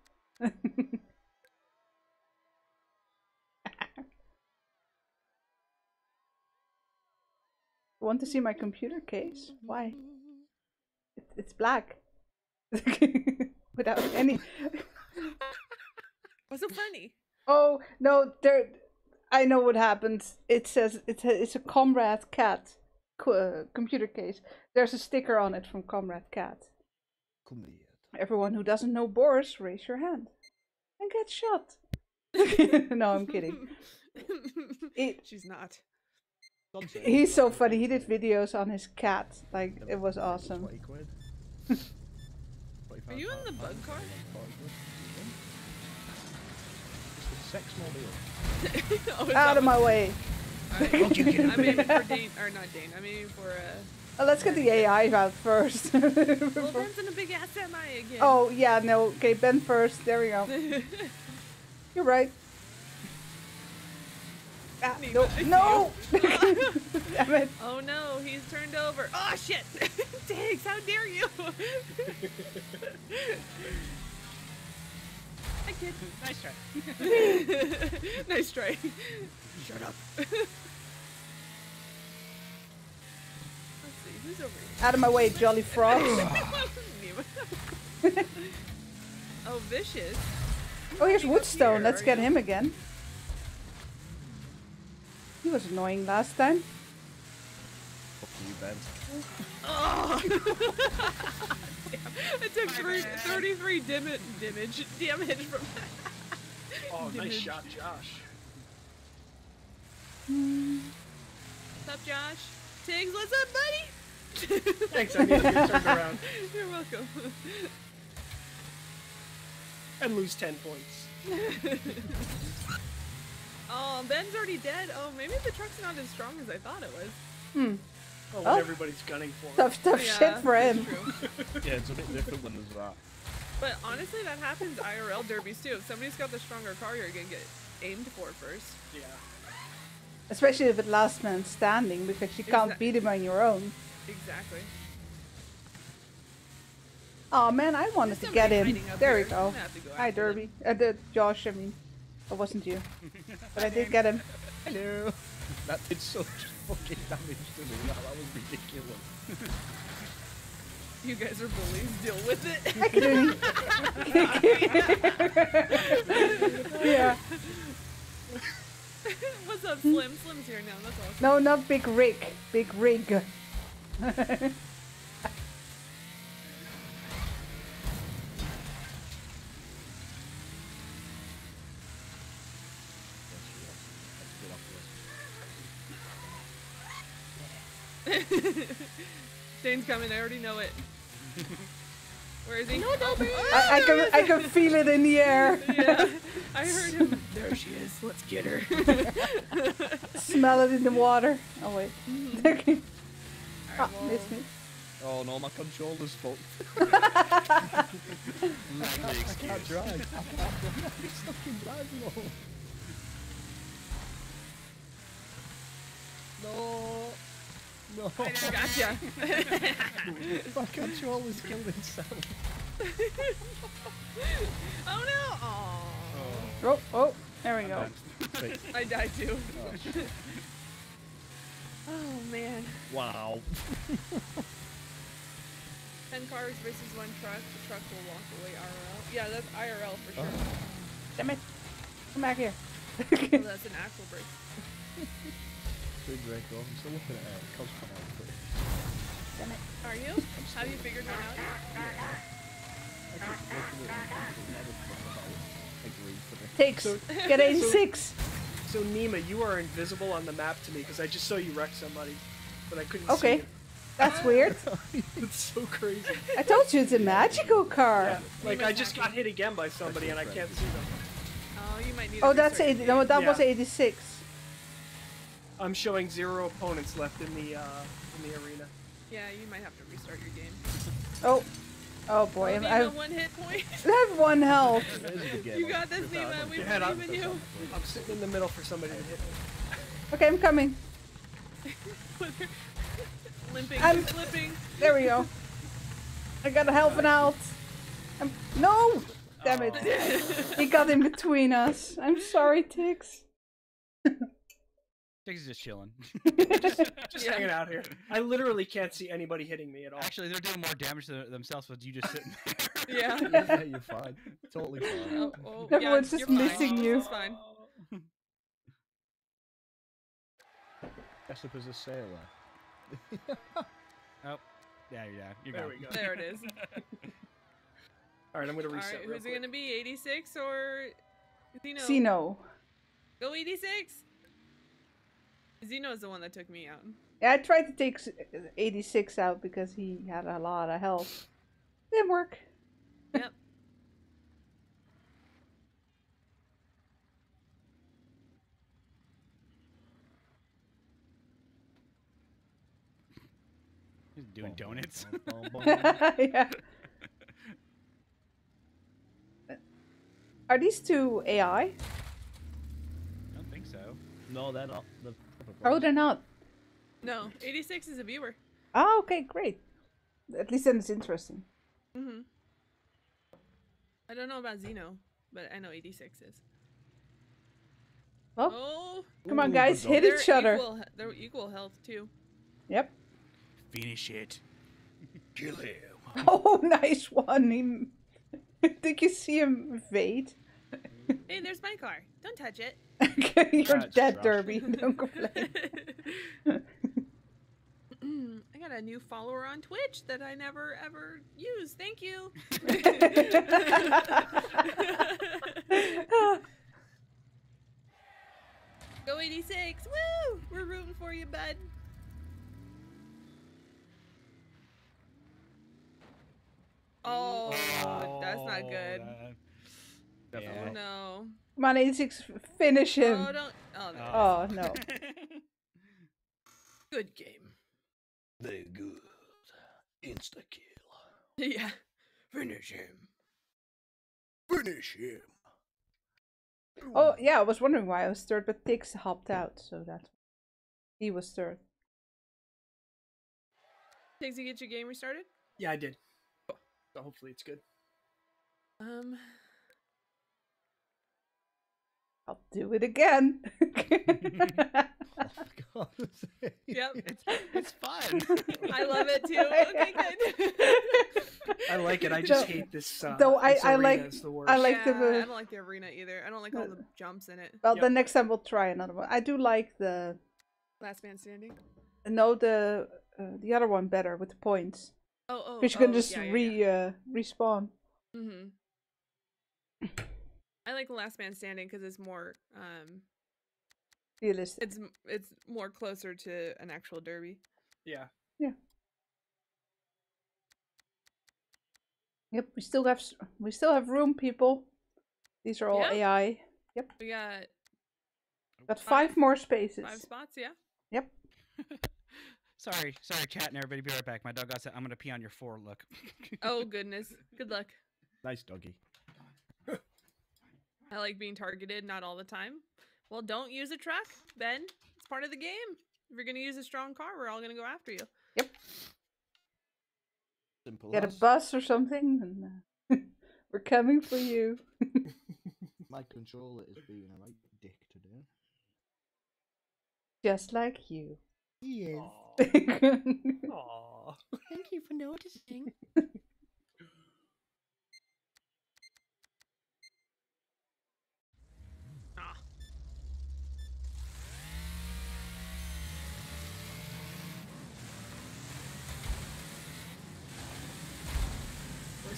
Want to see my computer case? Why? It, it's black. Without any. What's so funny? Oh no! There, I know what happened. It says it's a, it's a Comrade Cat co- uh, computer case. There's a sticker on it from Comrade Cat. Come here. Everyone who doesn't know Boris, raise your hand and get shot. no, I'm kidding. It, She's not. He's so funny. He did videos on his cat. Like it was awesome. 20 quid. Are you in the bug car? sex mobile. Oh, Out of my way. Alright. Don't you get I'm aiming for Dane, or not Dane. I'm aiming for uh. Oh, let's get the AI out first. Well, Ben's in a big ass semi again. oh, yeah, no. Okay, Ben first. There we go. You're right. Ah, no, no! Damn it. oh no, he's turned over. Oh shit! Diggs, how dare you! I kid. Nice try. nice try. Shut up. Let's see, who's over here? Out of my way, Jolly Frog. Oh, vicious. Oh, here's Woodstone. here, Let's get you? him again. He was annoying last time. Fuck you, Ben. Oh! Damn. It took three, 33 damage, damage, damage from Oh, nice Damage. shot, Josh. What's up, Josh? Tiggs, what's up, buddy? Thanks, I needed to get turned around You're welcome. and lose 10 points. Oh, Ben's already dead. Oh, maybe the truck's not as strong as I thought it was. Hmm. Oh, Oh. everybody's gunning for. Tough, tough Yeah, shit for him. Yeah, it's a bit different when there's that. But honestly, that happens IRL derbies too. If somebody's got the stronger car, you're gonna get aimed for first. Yeah. Especially if it's last man standing, because you can't Exact- beat him on your own. Exactly. Oh man, I wanted There's to get somebody him. hiding up There we go. I'm gonna have to go Hi. Derbee. Uh, the Josh, I mean. It wasn't you. But I did get him. Hello. That did so much fucking damage to me. That, that was ridiculous. You guys are bullies. Deal with it. Hi, Kaduni. yeah. What's up, Slim? Slim's here now. That's awesome. No, not Big Rick. Big Rig. Dane's coming. I already know it. Where is he? No, I, I can I can feel it in the air. yeah, I heard him. There she is. Let's get her. Smell it in the water. Oh wait. Alright, ah, well, missed me. Oh no, my controller's fucked. Not I can't drive. I can't drive. It's fucking drive mode. No. No. Gotcha. my controller's killed himself. oh no! Aw. Oh, oh, there we go. I died too. Oh man. wow. Ten cars versus one truck. The truck will walk away IRL. Yeah, that's IRL for sure. Damn it. Come back here. Oh, that's an actual break. Big break off. I'm still looking at it. Cosmo outfit. Damn it. Are you? Have you figured one out? I keep looking at it and thinking, "Never thought about it." Agree for me. Takes. So- Get 86. So, Nema, you are invisible on the map to me because I just saw you wreck somebody, but I couldn't Okay. see Okay. That's weird. It's so crazy. I told you it's a magical car. Yeah, like Nema's I just got hit again by somebody and I can't see them. Oh, you might need. Oh, that's restart 80. No, game. that was 86. I'm showing zero opponents left in the uh, in the arena. Yeah, you might have to restart your game. Oh. Oh boy. oh, I'm, Nema, I've, one hit point. I have one health. It is a good game. you got this, Nema. We Yeah, believe in you. I'm sitting in the middle for somebody to hit me. Okay, I'm coming. Limping, I'm- slipping. There we go. I gotta help him out. I'm, no! Damn it. He got in between us. I'm sorry, Tix. Diggs is just chilling. Just Yeah. hanging out here. I literally can't see anybody hitting me at all. Actually, they're doing more damage to themselves with you just sitting there. Yeah. yeah, you're fine. Totally fine. Oh, oh, Everyone's yeah, just you're fine. missing you. It's fine. Dressed up as a sailor. oh, yeah, yeah, you're There gone. we go. There it is. All right, I'm gonna reset. right, who's it gonna be? 86 or Zeno? Zeno. Go 86. Zeno's the one that took me out. Yeah, I tried to take 86 out because he had a lot of health. Didn't work. Yep. He's doing donuts. yeah. Are these two AI? I don't think so. No, that uh, the Oh, they're not. No, 86 is a viewer. Oh, okay, great. At least then it's interesting. Mm-hmm. I don't know about Xeno, but I know 86 is. Well, Oh, come on, guys, good hit they're each other. Equal, they're equal health too. Yep. Finish it. Kill him. Oh, nice one. He... Did you see him evade? Hey, there's my car. Don't touch it. You're That's dead, trash. Derbee. Don't complain. I got a new follower on Twitch that I never ever use. Thank you. Go 86. Woo! We're rooting for you, bud. Oh, that's not good. that- Oh Definitely. no. Come on, 86, finish him. Oh, don't. Oh, no. Oh, no. Good game. They're good. Insta kill. Yeah. Finish him. Finish him. Oh, yeah, I was wondering why I was third, but Tix hopped out, so that's he was third. Tix, to get your game restarted. Yeah, I did. So hopefully it's good. Um. I'll do it again. Oh, Yep. It's, it's fun. I love it too. Okay, good. I like it. I just No, hate this. Uh, though I- this I like- the worst. I like yeah, the- I don't like the arena either. I don't like all the jumps in it. well, Yep. the next time we'll try another one. I do like the Last man standing. no the uh, the other one better with the points Oh, oh. because you can oh, just yeah, yeah, re Uh, respawn. Mm-hmm. I like last man standing because it's more um Realistic. it's it's more closer to an actual derby. Yeah. Yeah. Yep, we still have we still have room, people. These are all Yeah. AI. Yep. We got Got Five? five more spaces. five spots, yeah. Yep. sorry, sorry, chat and everybody. Be right back. My dog got said I'm gonna pee on your floor. Look. Oh goodness. Good luck. Nice doggy. I like being targeted, not all the time. Well, don't use a truck, Ben. It's part of the game. If you're gonna use a strong car, we're all gonna go after you. Simple. Get a bus or something, and uh, we're coming for you. My controller is being a right dick today. Just like you. Yes. Aw. Thank you for noticing.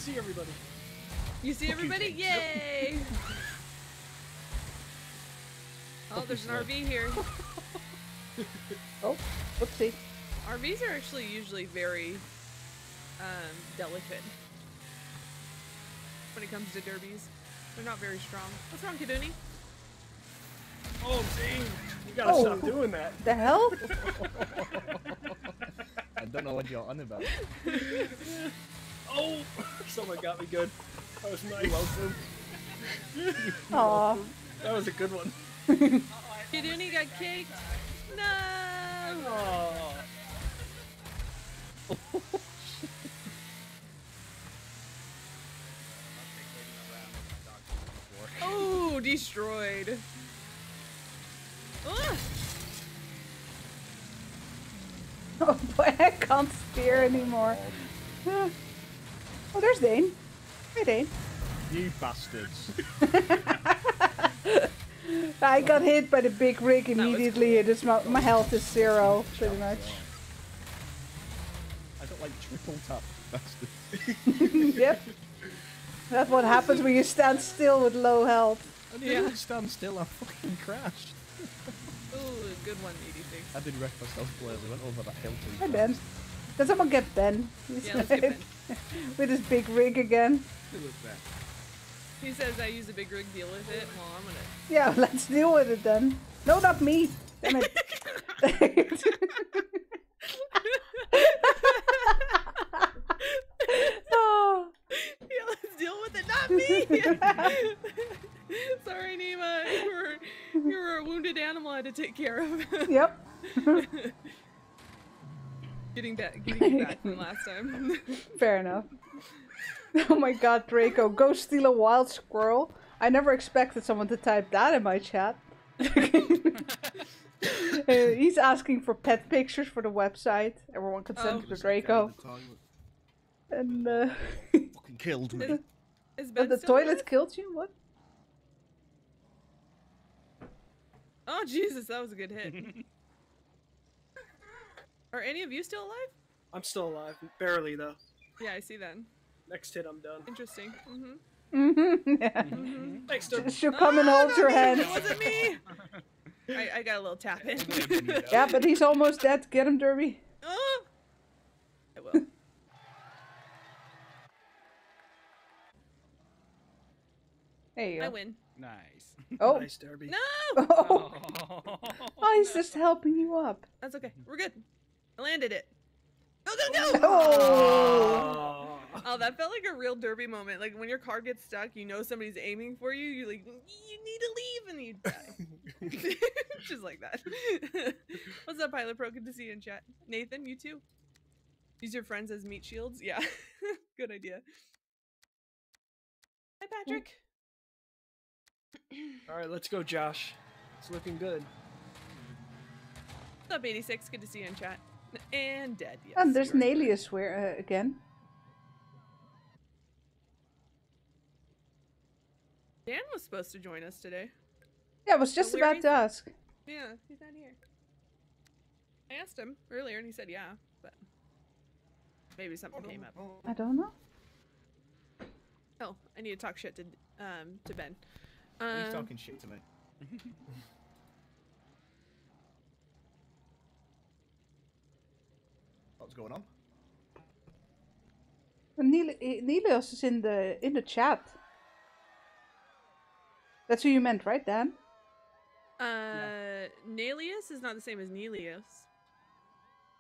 See everybody. You see everybody? Yay! Oh, there's an RV here. oh, whoopsie. RVs are actually usually very um, delicate when it comes to derbies. They're not very strong. What's wrong, Kaduni? Oh, dang. You gotta Oh. stop doing that. The hell? I don't know what you're on about. Oh! Someone got me good. That was nice. welcome. Aw. That was a good one. Kaduni got kicked. No! Oh. Oh, destroyed. Ugh. Oh boy, I can't steer anymore. oh, there's Dane. Hi, Dane. You bastards. I got hit by the big rig was immediately. It is my, my health is zero, pretty much. I got like triple tap bastards. yep. That's what happens when you stand still with low health. I didn't stand still, I fucking crashed. Ooh, good one, 86. I did wreck myself players. I went over that hill too Hi, fast. Ben. Can someone get Ben? Yeah, let's get Ben. with his big rig again. Who was that? He says I use a big rig, deal with it. Well, I'm gonna. Yeah, let's deal with it then. No, not me. Damn it. Sorry, Nema. You were you were a wounded animal I had to take care of. yep. getting back, getting you back from last time. Fair enough. Oh my god, Draco, go steal a wild squirrel. I never expected someone to type that in my chat. Uh, he's asking for pet pictures for the website. Everyone can send Oh. to Draco. And uh, fucking killed me. Is, is but Ben the toilet us? killed you? What? Oh Jesus, that was a good hit. Are any of you still alive? I'm still alive, barely though. Yeah, I see that. Next hit, I'm done. Interesting. Mm-hmm. Mm-hmm. Yeah. Mm-hmm. Thanks, Derbee. She'll come and hold your hand. It wasn't me. I, I got a little tap in. Yeah, but he's almost dead. Get him, Derbee. Oh! I will. Hey, I win. Nice. Oh. Nice, Derbee. No. Oh, oh, he's just helping you up. that's okay. We're good. I landed it. Go go go! Oh. Oh. Oh, that felt like a real derby moment. Like when your car gets stuck, you know somebody's aiming for you. You're like, you need to leave, and you die. Just like that. What's up, Pilot Pro? Good to see you in chat. Nathan, you too. Use your friends as meat shields. Yeah, good idea. Hi, Patrick. Hmm. All right, let's go, Josh. It's looking good. What's up, 86? Good to see you in chat. And dead. Yes. and there's you are correct. Where uh, again. Dan was supposed to join us today. Yeah, I was just where about to ask. Yeah, he's not here. I asked him earlier and he said yeah, but maybe something came up. I don't know. Oh, I need to talk shit to um to Ben. He's Um, talking shit to me. What's going on? Nil- eh, Nilios is in the in the chat. That's who you meant, right, Dan? uh, Nelius is not the same as Nelius.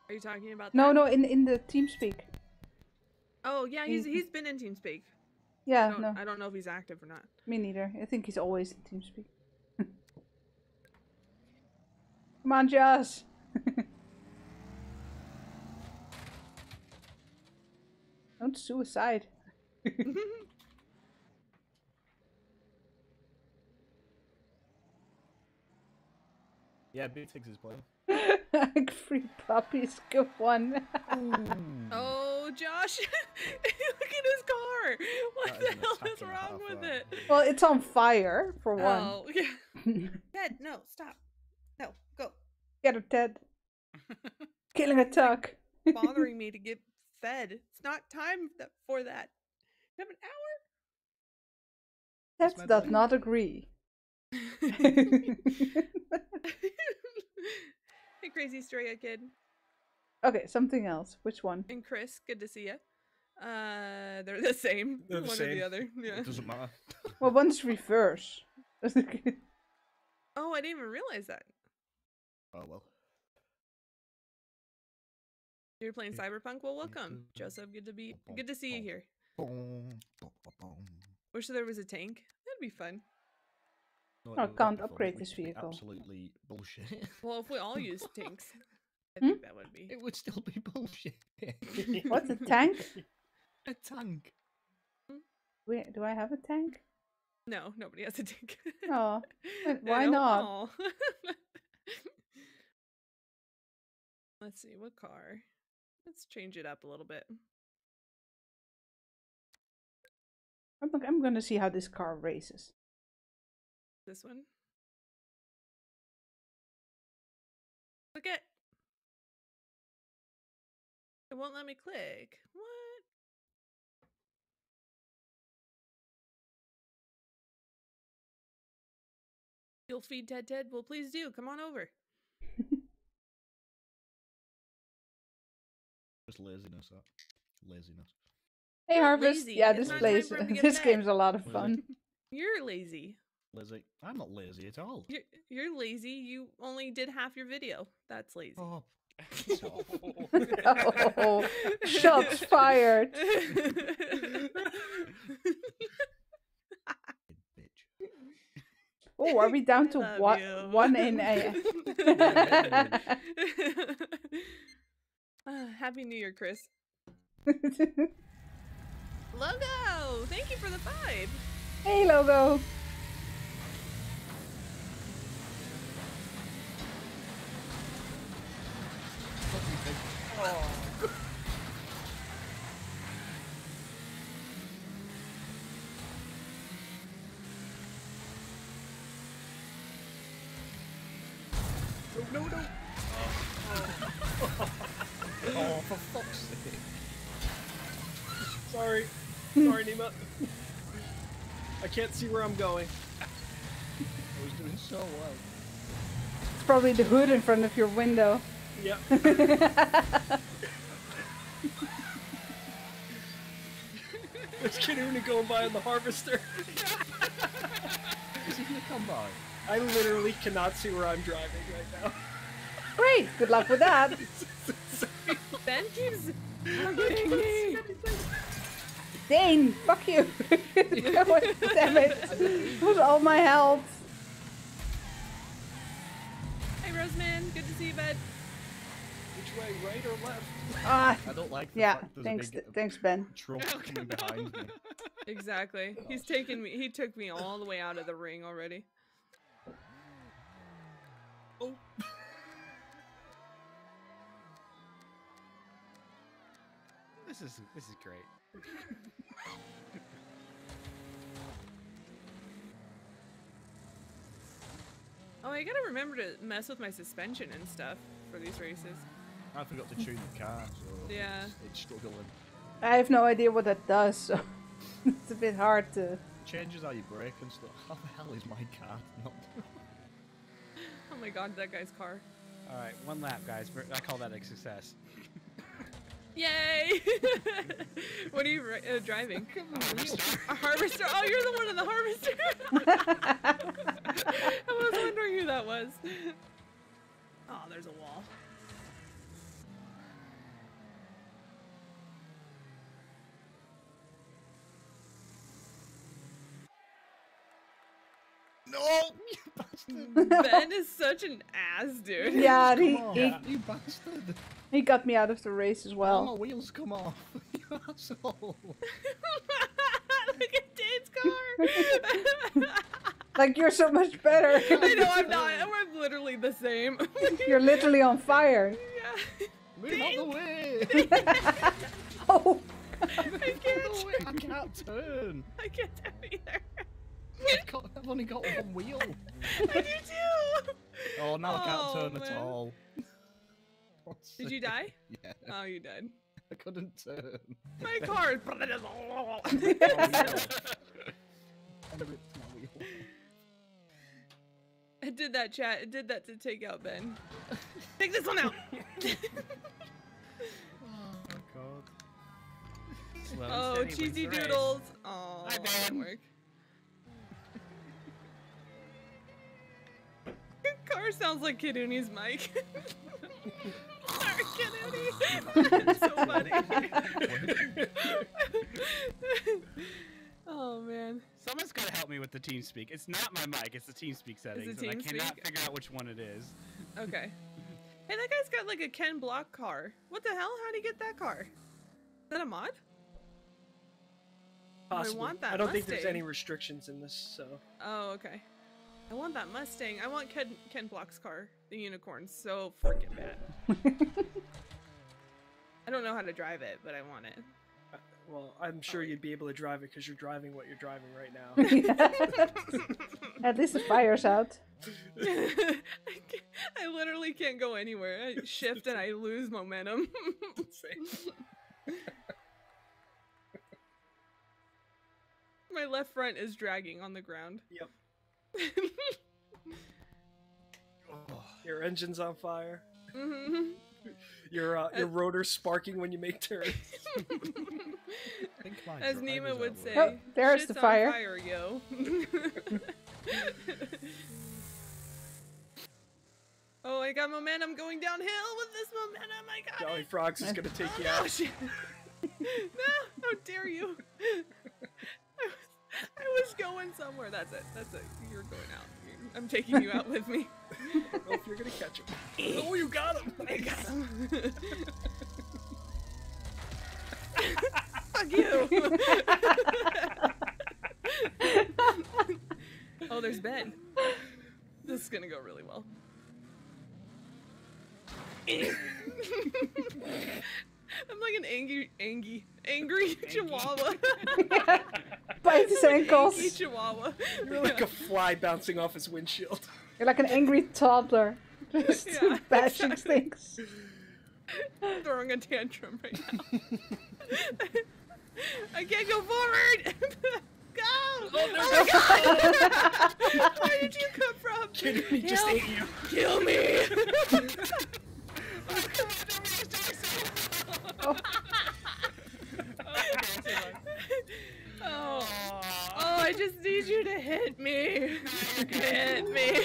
Are you talking about? No, that? no, in in the TeamSpeak. Oh yeah, he's he's been in TeamSpeak. Yeah, don't, no, I don't know if he's active or not. me neither. I think he's always in TeamSpeak. Come on, Josh. Don't suicide. Yeah, Beatix is playing. Free puppies, good one. Oh, Josh! Look at his car. What That the hell is wrong with it? well, it's on fire for oh, one. Oh, yeah. Dad, no, stop. No, go. Get her, Ted. Killing a tuck. Bothering me to get fed. It's not time th- for that. You have an Ted my does boy. not agree. hey, crazy story kid. okay, something else. Which one? And Chris, good to see you. Uh, they're the same. They're the one or the other. Yeah. It doesn't matter. Well, one's reverse. Oh, I didn't even realize that. Oh well. You're playing Cyberpunk. Well, welcome. Joseph. Good to be. Good to see you here. Wish there was a tank. That'd be fun. No, Oh, it would can't be upgrade this vehicle. Absolutely bullshit. Well, if we all use tanks, I Hmm? that would be. it would still be bullshit. What's a tank? A tank. Wait, do I have a tank? No, nobody has a tank. Oh, why don't. Let's see, what car? Let's change it up a little bit. I'm, I'm gonna see how this car races. This one. Look it. It won't let me click. What? You'll feed Ted Ted? Well, please do. Come on over. Laziness. That laziness. Hey Not Harvest, lazy, yeah, it's this not time plays. for him to get This fed. game's a lot of Lazy. fun. You're lazy. Lazy. I'm not lazy at all. You're, you're lazy. You only did half your video. That's lazy. Oh, oh, shots fired. Oh, are we down I to love one, you. one in a? Ah, Happy New Year, Chris. Logo, thank you for the five. hey, logo. No, no, no. Oh, for fuck's sake. Sorry. Sorry, Nema. I can't see where I'm going. I was doing so well. It's probably the hood in front of your window. Yep. There's Kiduni going by on the harvester. Is he gonna come by? I literally cannot see where I'm driving right now. Great. Good luck with that. Ben keeps targeting me. Dane, fuck you. Damn it. Lose all my health. Hey, Roseman, good to see you, bud. Which way, right or left? Ah, I don't like the yeah. Thanks, a big thanks, Ben. truck coming behind me. Exactly. He's taken me. He took me all the way out of the ring already. Oh. This is this is great. Oh, I gotta remember to mess with my suspension and stuff for these races. I forgot to tune the car, so Yeah. it's, it's struggling. I have no idea what that does, so it's a bit hard to. It changes how you brake and stuff. How the hell is my car not? Oh my god, that guy's car. All right, one lap, guys. I call that a success. Yay! what are you uh, driving? A harvester. Oh, you're the one in the harvester. I was wondering who that was. Oh, there's a wall. No, you bastard! Ben is such an ass, dude. yeah, Come he, on, he, you bastard! he got me out of the race as All well. my wheels come off. you asshole! Look at Dane's car. Like, you're so much better. I know I'm not. I'm literally the same. You're literally on fire. yeah. Move out the way! Oh, I can't. the way! I can't turn. I can't do either. I've, got, I've only got one wheel. I do too. Oh, now I can't Oh, turn at all. What's Did you die? Yeah, Oh, you died. I couldn't turn. My car is. I ripped my wheel. It did that, chat. It did that to take out Ben. Take this one out. Oh god. Slow oh, cheesy doodles. Oh, Hi, that Ben. work. Car sounds like Kiduni's mic. Sorry, Kiduni. So funny. oh man. Someone's got to help me with the TeamSpeak. It's not my mic. It's the team speak settings, and I TeamSpeak? cannot figure out which one it is. Okay. Hey, that guy's got like a Ken Block car. What the hell? How'd he get that car? Is that a mod? Possibly. want that I don't think there's any restrictions in this, so. Oh, okay. I want that Mustang. I want Ken, Ken Block's car, the unicorn, so freaking bad. I don't know how to drive it, but I want it. uh, Well, I'm sure yeah. you'd be able to drive it because you're driving what you're driving right now. at least the fire's out. I, I literally can't go anywhere. I shift and I lose momentum. My left front is dragging on the ground. Yep. Oh, Your engine's on fire. Mhm. Your uh, your Uh, rotor's sparking when you make turns. I think my As driver's Nema would say. Oh, there's "Shit's the on fire." fire, yo. oh, I got momentum going downhill with this momentum. I got Jolly it. Frogs is gonna take oh, you no, out. no, how dare you? I was, going somewhere. That's it. That's it. You're going out. I'm taking you out with me. If you're gonna catch him. Oh, you got him! I got him. Fuck you. oh, there's Ben. This is gonna go really well. I'm like an angry, angry, angry chihuahua. Bites his Angry ankles. chihuahua. You're like a fly bouncing off his windshield. You're like an angry toddler. Just Yeah, bashing exactly. things. throwing a tantrum right now. I can't go forward. go! Oh, oh my god! Where did you come from? Kid, he just ate you. Kill me! Oh oh. oh, I just need you to hit me. Hit me.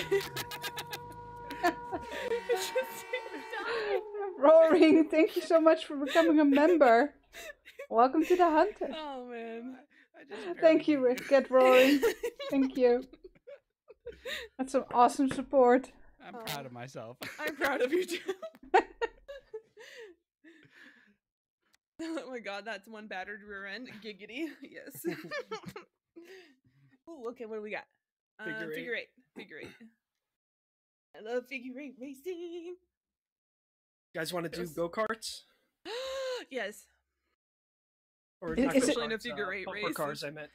It's just die. Roaring, thank you so much for becoming a member. Welcome to the Hunter. Oh man. I just Thank barely you, made. Get Roaring. Thank you. That's some awesome support. I'm proud of myself. I'm proud of you too. oh my god, that's one battered rear end. Giggity. Yes. oh, okay, what do we got? Uh, Figure eight. figure eight. Figure eight. I love figure eight racing. You guys want to do go karts? yes. Or Is- not is it- go-karts, Especially in a figure eight bumper race. cars, I meant.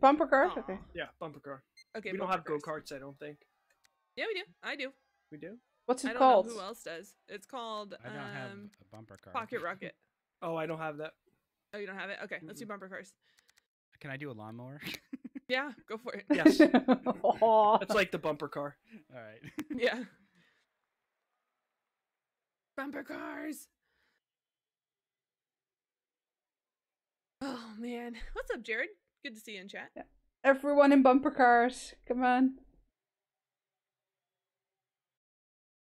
Bumper car? Aw. Okay. Yeah, bumper car. Okay. we don't have go karts, I don't think. Yeah, we do. I do. We do? What's I it don't called? know who else does. It's called I don't have um, a bumper car. Pocket Rocket. Oh, I don't have that. Oh, you don't have it? Okay, let's do bumper cars. Can I do a lawnmower? Yeah, go for it. Yes. Aw. It's like the bumper car. All right. Yeah. Bumper cars. Oh man. What's up, Jared? Good to see you in chat. Everyone in bumper cars. Come on.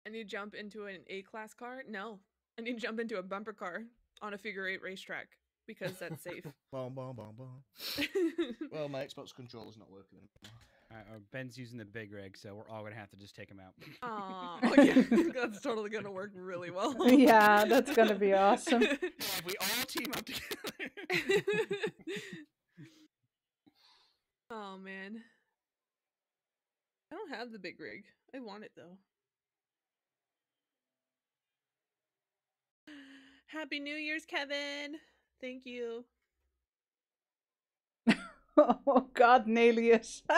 I need to jump into an A class car? No. I need to jump into a bumper car on a figure eight racetrack because that's safe. Boom, boom, boom, boom. Well, my Xbox controller's not working anymore. All right, uh, Ben's using the big rig, so we're all gonna have to just take him out. Aw, oh yeah, that's totally gonna work really well. Yeah, that's gonna be awesome. if we all team up together. oh man. I don't have the big rig. I want it though. Happy New Year's, Kevin. Thank you. oh god, Nalius.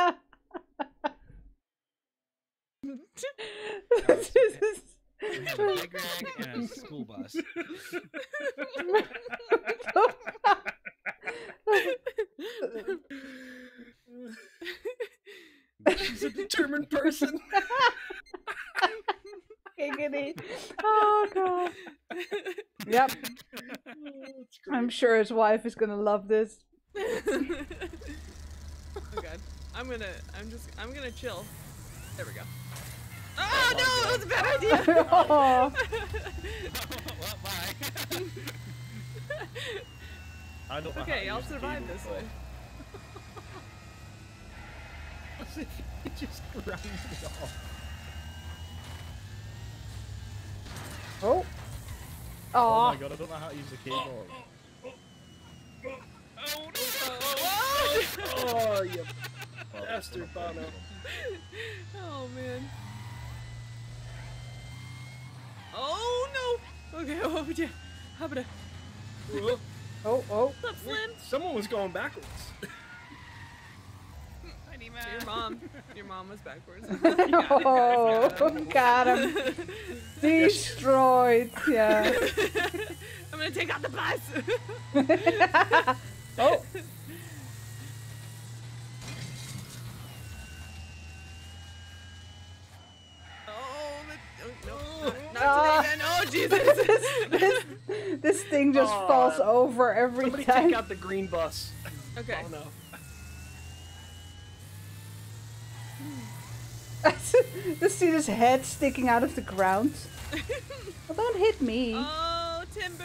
This is- we have a big rig and a school bus. She's a determined person. Giggity. Oh god. Yep, That's I'm sure his wife is gonna love this. oh god. I'm gonna I'm just I'm gonna chill. There we go. Oh, no, that was a bad idea. oh, well, bye. I don't okay, to I'll survive this way. As if he just ground it off. Oh, Oh oh, my god, I don't know how to use the keyboard. Oh, Oh, you Bastard. Bono. oh man. Oh no. Okay, oh yeah. How about a oh, oh. what's up, Slim? Someone was going backwards. Your mom. Your mom was backwards. Oh, got him. Destroyed. Yeah. I'm gonna take out the bus. oh, oh, the, oh no, not, not today, then. Oh Jesus. this, this, this thing just Aw. falls over every Somebody time. take out the green bus. Okay. Oh no. Just see this head sticking out of the ground. Well, don't hit me. Oh, timber.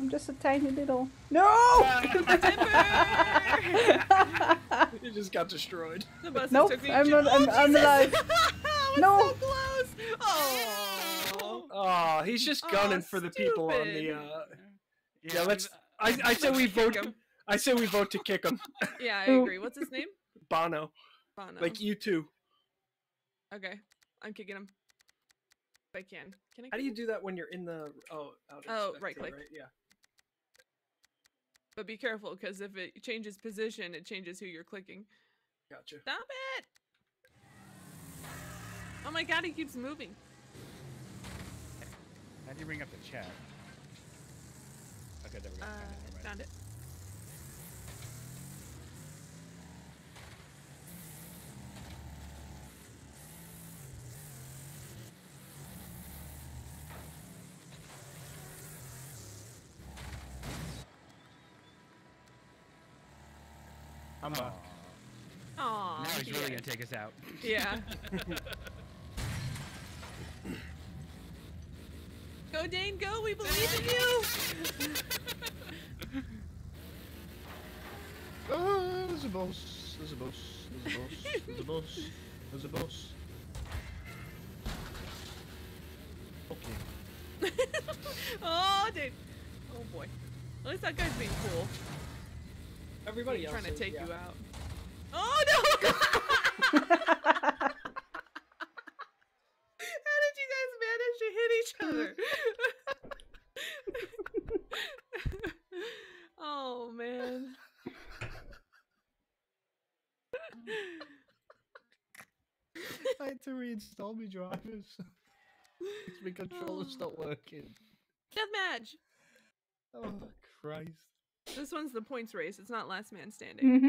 I'm just a tiny little. No! Timber. You just got destroyed. The Nope. I'm to- not- I'm- oh, I'm alive. Was No. so. Oh. Oh, he's just Aw, gunning for the people on the. uh Yeah, Yeah, let's. I, I say we vote. him. I say we vote to kick him. Yeah, I agree. What's his name? Bono, Bono. like you two. Okay, I'm kicking him. If I can. Can I? How do you him? do that when you're in the? Oh, out of Oh, spectate, right click. Right? Yeah. But be careful, because if it changes position, it changes who you're clicking. Gotcha. Stop it! Oh my god, he keeps moving. How do you bring up the chat? Okay, there we go. Uh, Found it, found it. I'm Aw. back. Aw, Now he's really gonna take us out. Yeah. go, Dane, go! We believe in you! Oh, there's a bus. There's a bus. There's a bus. There's a bus. There's a bus. Okay. oh, Dane! Oh boy. At least that guy's being cool. Everybody He's else trying to is, take yeah. you out. Oh no! How did you guys manage to hit each other? oh man. I had to reinstall my drivers. My controller's not working. Deathmatch! Oh Christ! This one's the points race. It's not last man standing. hmm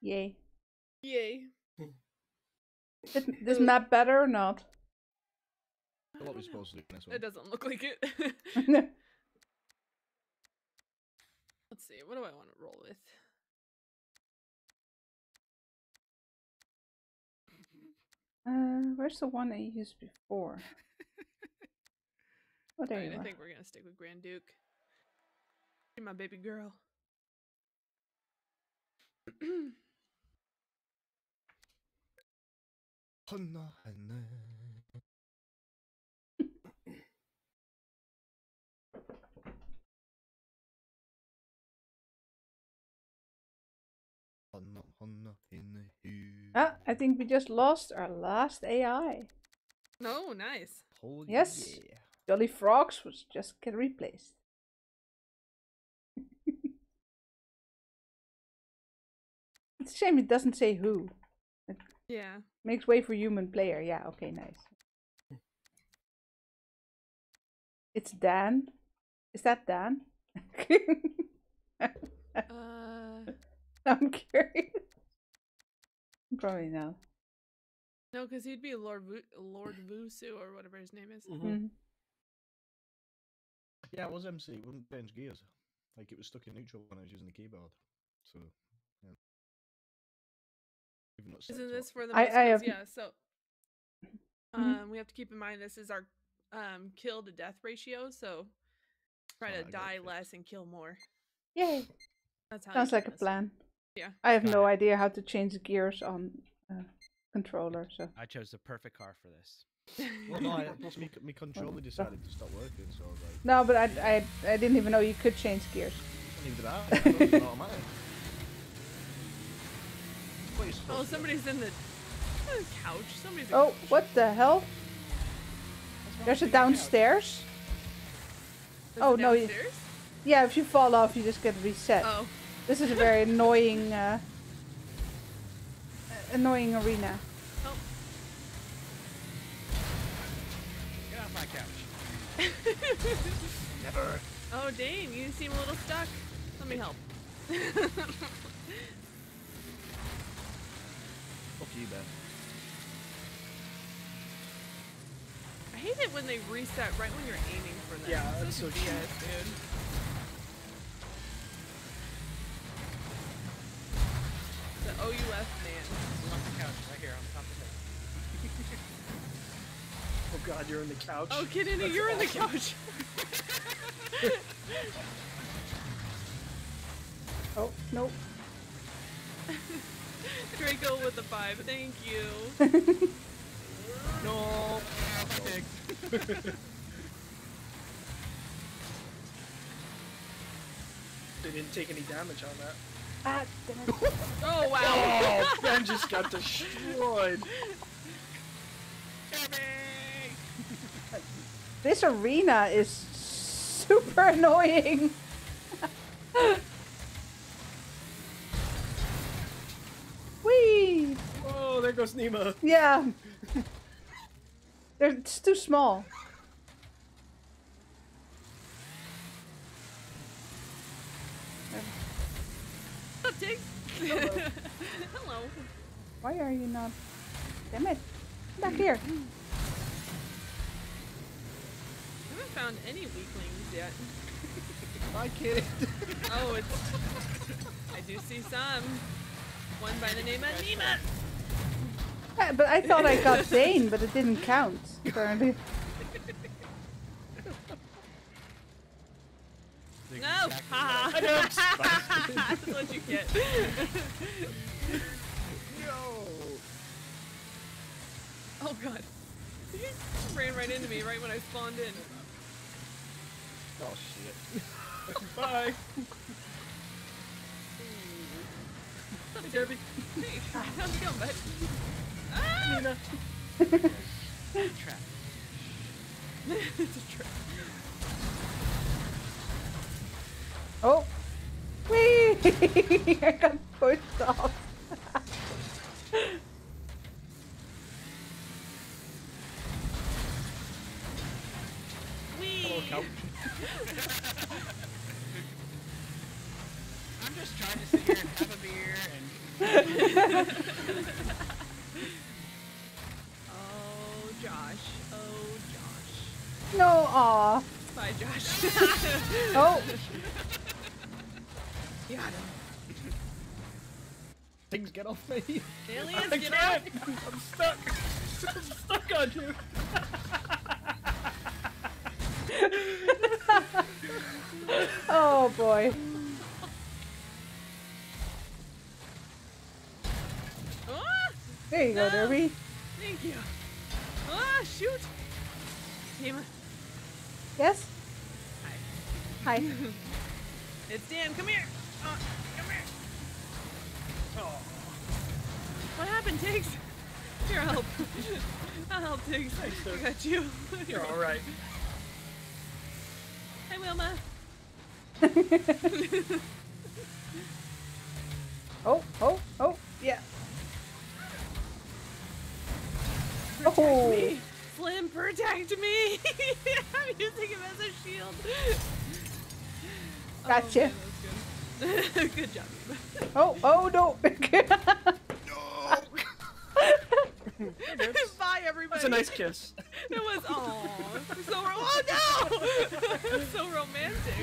Yay. Yay. Is this map better or not? What we supposed to do in this one? It doesn't look like it. Let's see. What do I want to roll with? uh, where's the one I used before? Oh, there Alright, you I are. think we're gonna stick with Grand Duke. You're my baby girl. Hanna henne. Hanna, Hanna henne hu. Ah, I think we just lost our last AI. no, nice. Oh, Yes. yeah. Jolly Frogs was just get replaced. It's a shame it doesn't say who. Yeah. Makes way for human player. Yeah, okay, nice. It's Dan. Is that Dan? Uh, I'm curious. Probably not. no, because he'd be Lord Vu- Lord Vusu or whatever his name is. Mhm. Mhm. Yeah, it was MC. It wouldn't change gears. Like it was stuck in neutral when I was using the keyboard. So, yeah. Isn't this for the I- most I kills? have- Yeah. So, Mhm. um, we have to keep in mind this is our um kill to death ratio. So, try Oh, to got die less and kill more. Yay! That's how. Sounds you like a this. plan. Yeah. I have Got no it. idea how to change the gears on uh, controller, so. I chose the perfect car for this. Well, no, I, plus my, my controller decided to stop working, so I was like, No, but I, I, I didn't even know you could change gears. I needed that. I it was automatic. What are you supposed Oh, to do? somebody's in the uh, couch. Somebody's. in Oh, couch. what the hell? What's wrong There's a with the couch? downstairs. There's oh, a no, you- Yeah, if you fall off, you just get reset. Oh. This is a very annoying, uh, annoying arena. Oh. Get off my couch. Never. Oh, Dane, you seem a little stuck. Let me help. Fuck you, Ben. I hate it when they reset right when you're aiming for them. Yeah, that's such a so cheap. BS, dude. The OUF man. I'm on the couch right here on top of it. Oh God, you're in the couch. Oh, Kidney, you're in the couch. Oh, nope. Draco with the five. Thank you. No. They didn't take any damage on that. ah. Oh wow. Oh, Ben just got destroyed. This arena is super annoying. Whee! Oh, there goes Nema. Yeah. They're, it's too small. What's up, Tig? Hello. Why are you not? Damn it. Come back here. I haven't found any weaklings yet. I kid. Oh, it's. I do see some. One by the name of Nema. Yeah, but I thought I got Zane, but it didn't count, apparently. No! Haha! That's what you get. Oh god. He ran right into me right when I spawned in. Oh shit. Bye. Hey, Derbee. Hey, how's it going, bud? Ah! Trap. it's a trap. Oh! Whee! I got pushed off. Whee! I'm just trying to sit here and have a Oh, Josh. Oh, Josh. No, aw. Bye, Josh. Oh! Got him. Things get off me. Aliens, I get out! I'm stuck. I'm stuck on you. Oh boy. Ah! There you go, No. Derbee. Thank you. Ah, shoot! Nema. Yes? Hi. Hi. It's Dan, come here! Uh, come here! Oh, What happened, Tiggs? Here, I'll help. I'll help, Tiggs. Thanks, I Tiggs. got you. you're all right. Hi, Wilma. Oh, oh, oh, yeah. Oh! Me. Slim, protect me! I'm using him as a shield. Gotcha. Oh, man, good. good job. Nema. Oh, oh no! Bye, everybody. That's a nice kiss. It was oh, so ro- oh no, it was so romantic.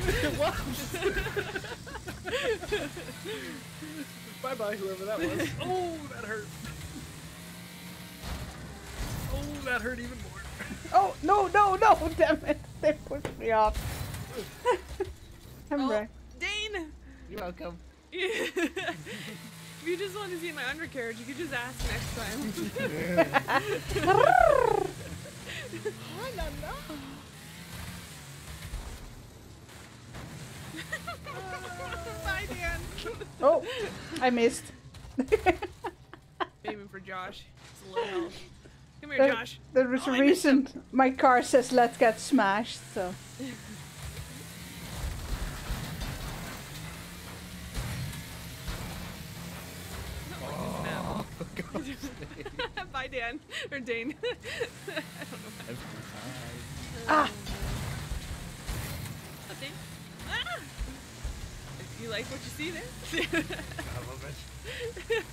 bye bye, whoever that was. Oh, that hurt. Oh, that hurt even more. oh, no, no, no! Damn it! They pushed me off. I'm Oh, right. Dane, You're welcome. if you just want to see my undercarriage, you could just ask next time. Bye, Dan. Oh, I missed. Aiming for Josh. It's a low health. Come here, There, Josh. there was Oh, a I missed him. reason my car says let's get smashed, so. Oh, Bye, Dan. Or Dane. Ah! Oh, Dane. Ah! You like what you see there? I love it.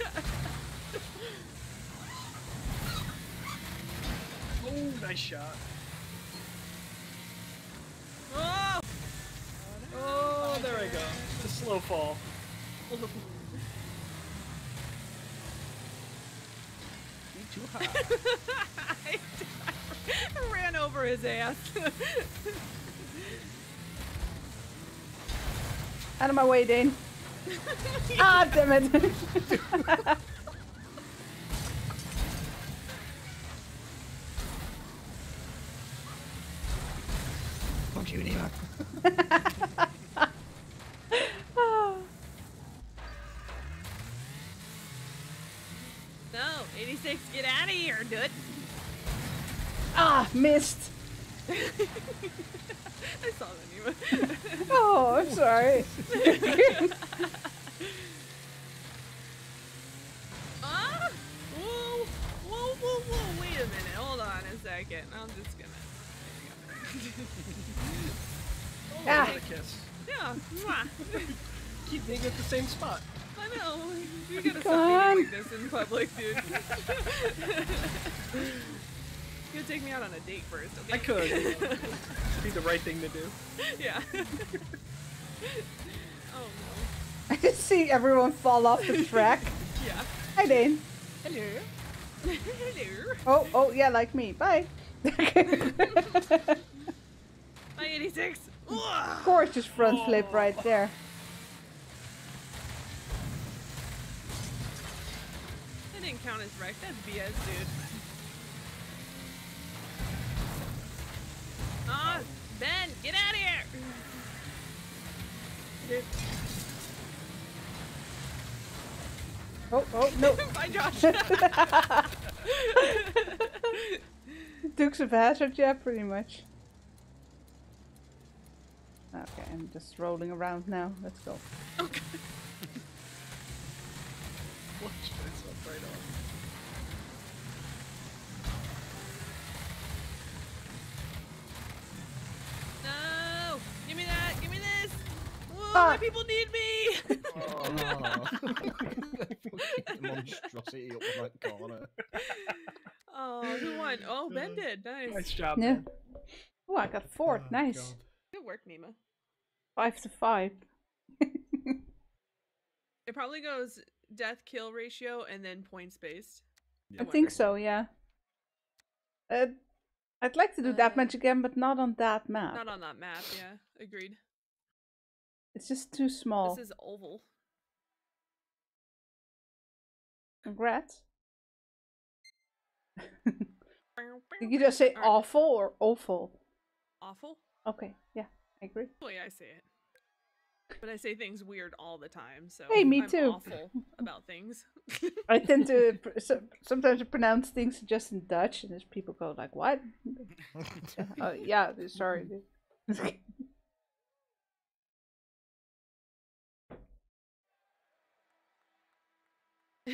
Oh, nice shot. oh! Oh, there I go. The slow fall. You too high. I ran over his ass. Out of my way, Dane. ah, damn it. Fuck you, Nemo. Ah. No, 86, get out of here, dude. ah, missed. I saw that, Nema. Oh, I'm sorry. ah! Whoa! Whoa, whoa, whoa! Wait a minute. Hold on a second. I'm just gonna. Oh, Ah. what a kiss. Yeah. mwah. Keep being at the same spot. I know. You gotta Come stop being on. like this in public, dude. you gotta take me out on a date first, okay? I could. you know. Be the right thing to do. yeah. oh no. I just see everyone fall off the track. Yeah. Hi, Dane. Hello. Hello. Oh, oh, yeah, like me. Bye. My 86. Ugh. Gorgeous front flip oh. right there. Didn't count as wrecked? That's BS, dude. Ah, Ben, get out of here! Oh, oh, no. Bye, Josh. Dukes of Hazzard, yeah, pretty much. Okay, I'm just rolling around now. Let's go. Watch myself right off. no! Give me that! Give me this! Whoa, Ah. my people need me! Fucking monstrosity up in that corner. oh, who won? Oh, Ben did. Nice. Nice job. Yeah. Oh, I got fourth. Oh, nice. God. Good work, Nema. Five to five. It probably goes death kill ratio and then points based. Yeah. I think so, yeah. Uh, I'd like to do that Uh, match again, but not on that map. Not on that map, yeah. Agreed. It's just too small. This is oval. Congrats. Did you just say awful or awful? Awful? Okay, yeah, I agree. the way I say it. But I say things weird all the time, so Hey, me I'm too. awful about things. I tend to so, sometimes pronounce things just in Dutch, and there's people go like, "What?" oh, yeah, sorry.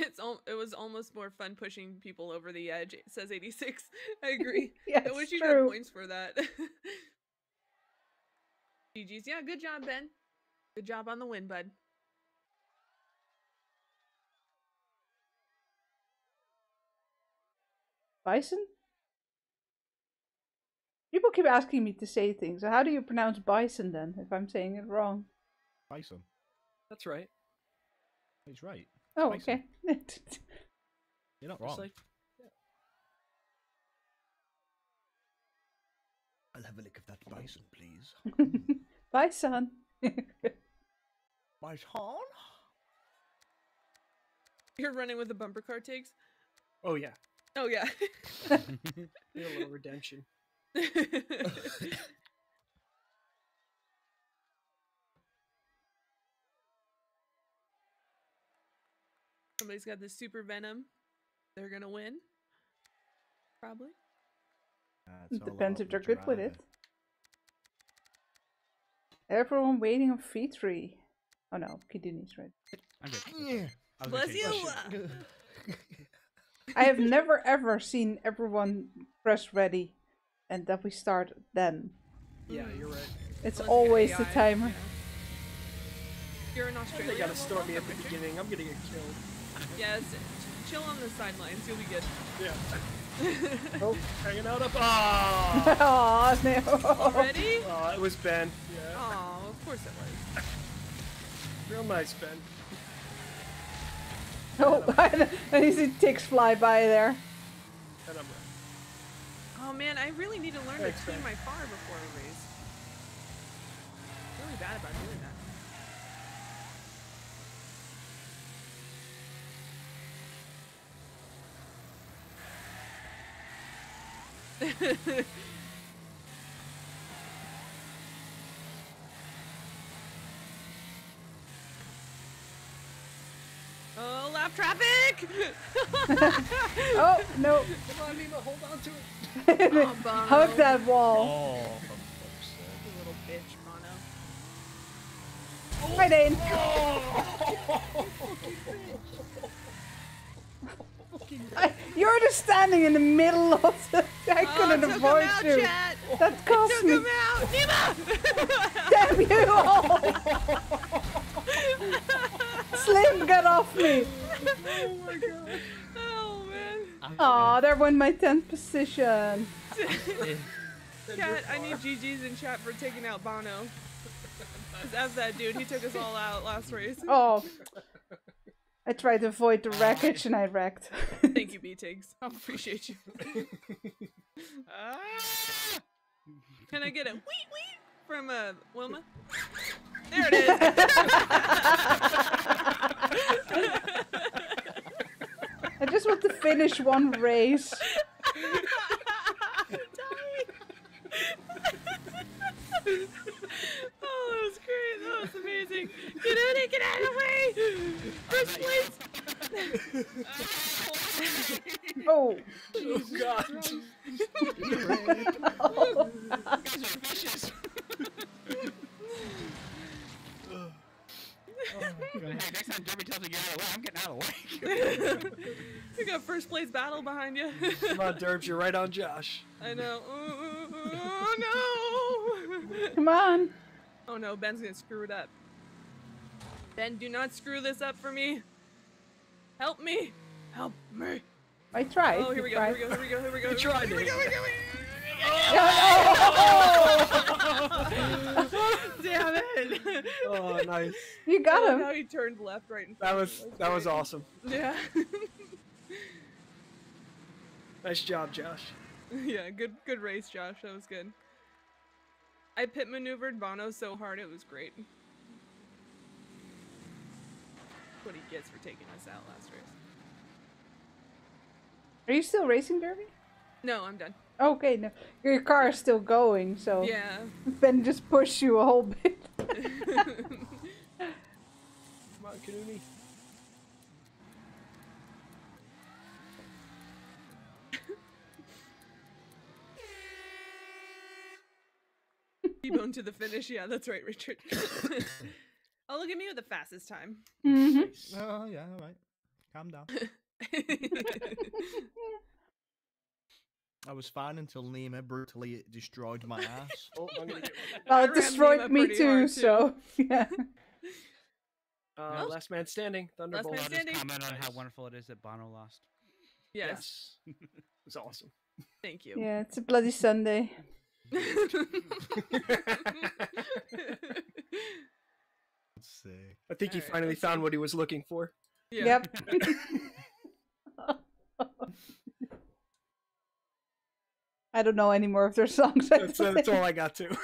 It's al- it was almost more fun pushing people over the edge. It says 86. I agree. yeah, I wish it's you true. got points for that. GG's. Yeah, good job, Ben. Good job on the win, bud. Bison? People keep asking me to say things. So how do you pronounce bison then, if I'm saying it wrong? Bison. That's right. He's right. Oh, Bison. okay. You're not Just wrong. like I'll have a look at that bison, please. bison. Bison? You're running with the bumper car takes? Oh yeah. Oh, yeah. A little redemption. Somebody's got the super venom. They're gonna win. Probably. It's Depends if they're good with it. Everyone waiting on V3. Oh no, Kiduni's right. I'm good. Yeah. I was gonna Bless change you. that. I have never ever seen everyone press ready and that we start then. Yeah, you're right. It's Unless you got always the AI, timer. yeah. You're in Australia. They gotta storm me at the beginning. I'm gonna get killed. Yes, chill on the sidelines. You'll be good. Yeah. Oh, Hanging out up. Ah. Aw, no. Already? Oh, it was Ben. Yeah. Oh, of course it was. Real nice, Ben. Oh, and you see ticks fly by there. And I'm right. Oh man, I really need to learn Thanks, to tune man. my far before a race. Really bad about doing that. oh, lap traffic! Oh no! Come on, Nema, hold on to it. Oh, Bono. Hug that wall. Oh, for fuck's sake. You little bitch, Mono. Hi, Dane. Oh! I, you're just standing in the middle of the. I oh, couldn't oh, took avoid him out, you. Chat. That cost Took me. him out. Nema! Damn you all! Slim, get off me! oh my god. Oh man. Aw, there went my 10th position. Chat, I need GG's in chat for taking out Bono. 'Cause F that dude, he took us all out last race. Oh. I tried to avoid the wreckage and I wrecked. Thank you, B-Tigs. I appreciate you. Ah! Can I get a wee wee from uh, Wilma? There it is. I just want to finish one race. oh, that was great. That was amazing. Get out of get out of the way. First place. Oh. Oh God. Guys are vicious. Hey, next time Derbee tells me get out of the way, I'm getting out of the way. you got first place battle behind you. Come on, Derbs, you're right on Josh. I know. Oh no. Come on. Oh no, Ben's gonna screw it up. Ben, do not screw this up for me. Help me. Help me. I tried. Oh, here we go. tried. Here we go. Here we go. Here we go. Here You tried, Here we Nate. go. Here we go. Oh, Damn it. Oh, nice. you got love him. how he turned left, right, and That was that was awesome. Yeah. Nice job, Josh. yeah, good good race, Josh. That was good. I pit maneuvered Bono so hard it was great. What he gets for taking us out last race. Are you still racing, Derbee? No, I'm done. Okay, no. Your car is still going, so Yeah. Ben just pushed you a whole bit. Come on, Kanuni. T-bone to the finish. Yeah, that's right, Richard. oh, look at me with the fastest time. hmm Oh, yeah, all right. Calm down. I was fine until Nema brutally destroyed my ass. Oh, I'm gonna get Well, it destroyed me too, too. so yeah. uh, Well, last man standing. Thunderbolt. man I'll just comment on how wonderful it is that Bono lost. yes. Yes. It's awesome. Thank you. Yeah, it's a bloody Sunday. Let's see. I think he Alright, finally let's found see. what he was looking for. Yeah. Yep. I don't know any more of their songs. That's, don't that's all I got to.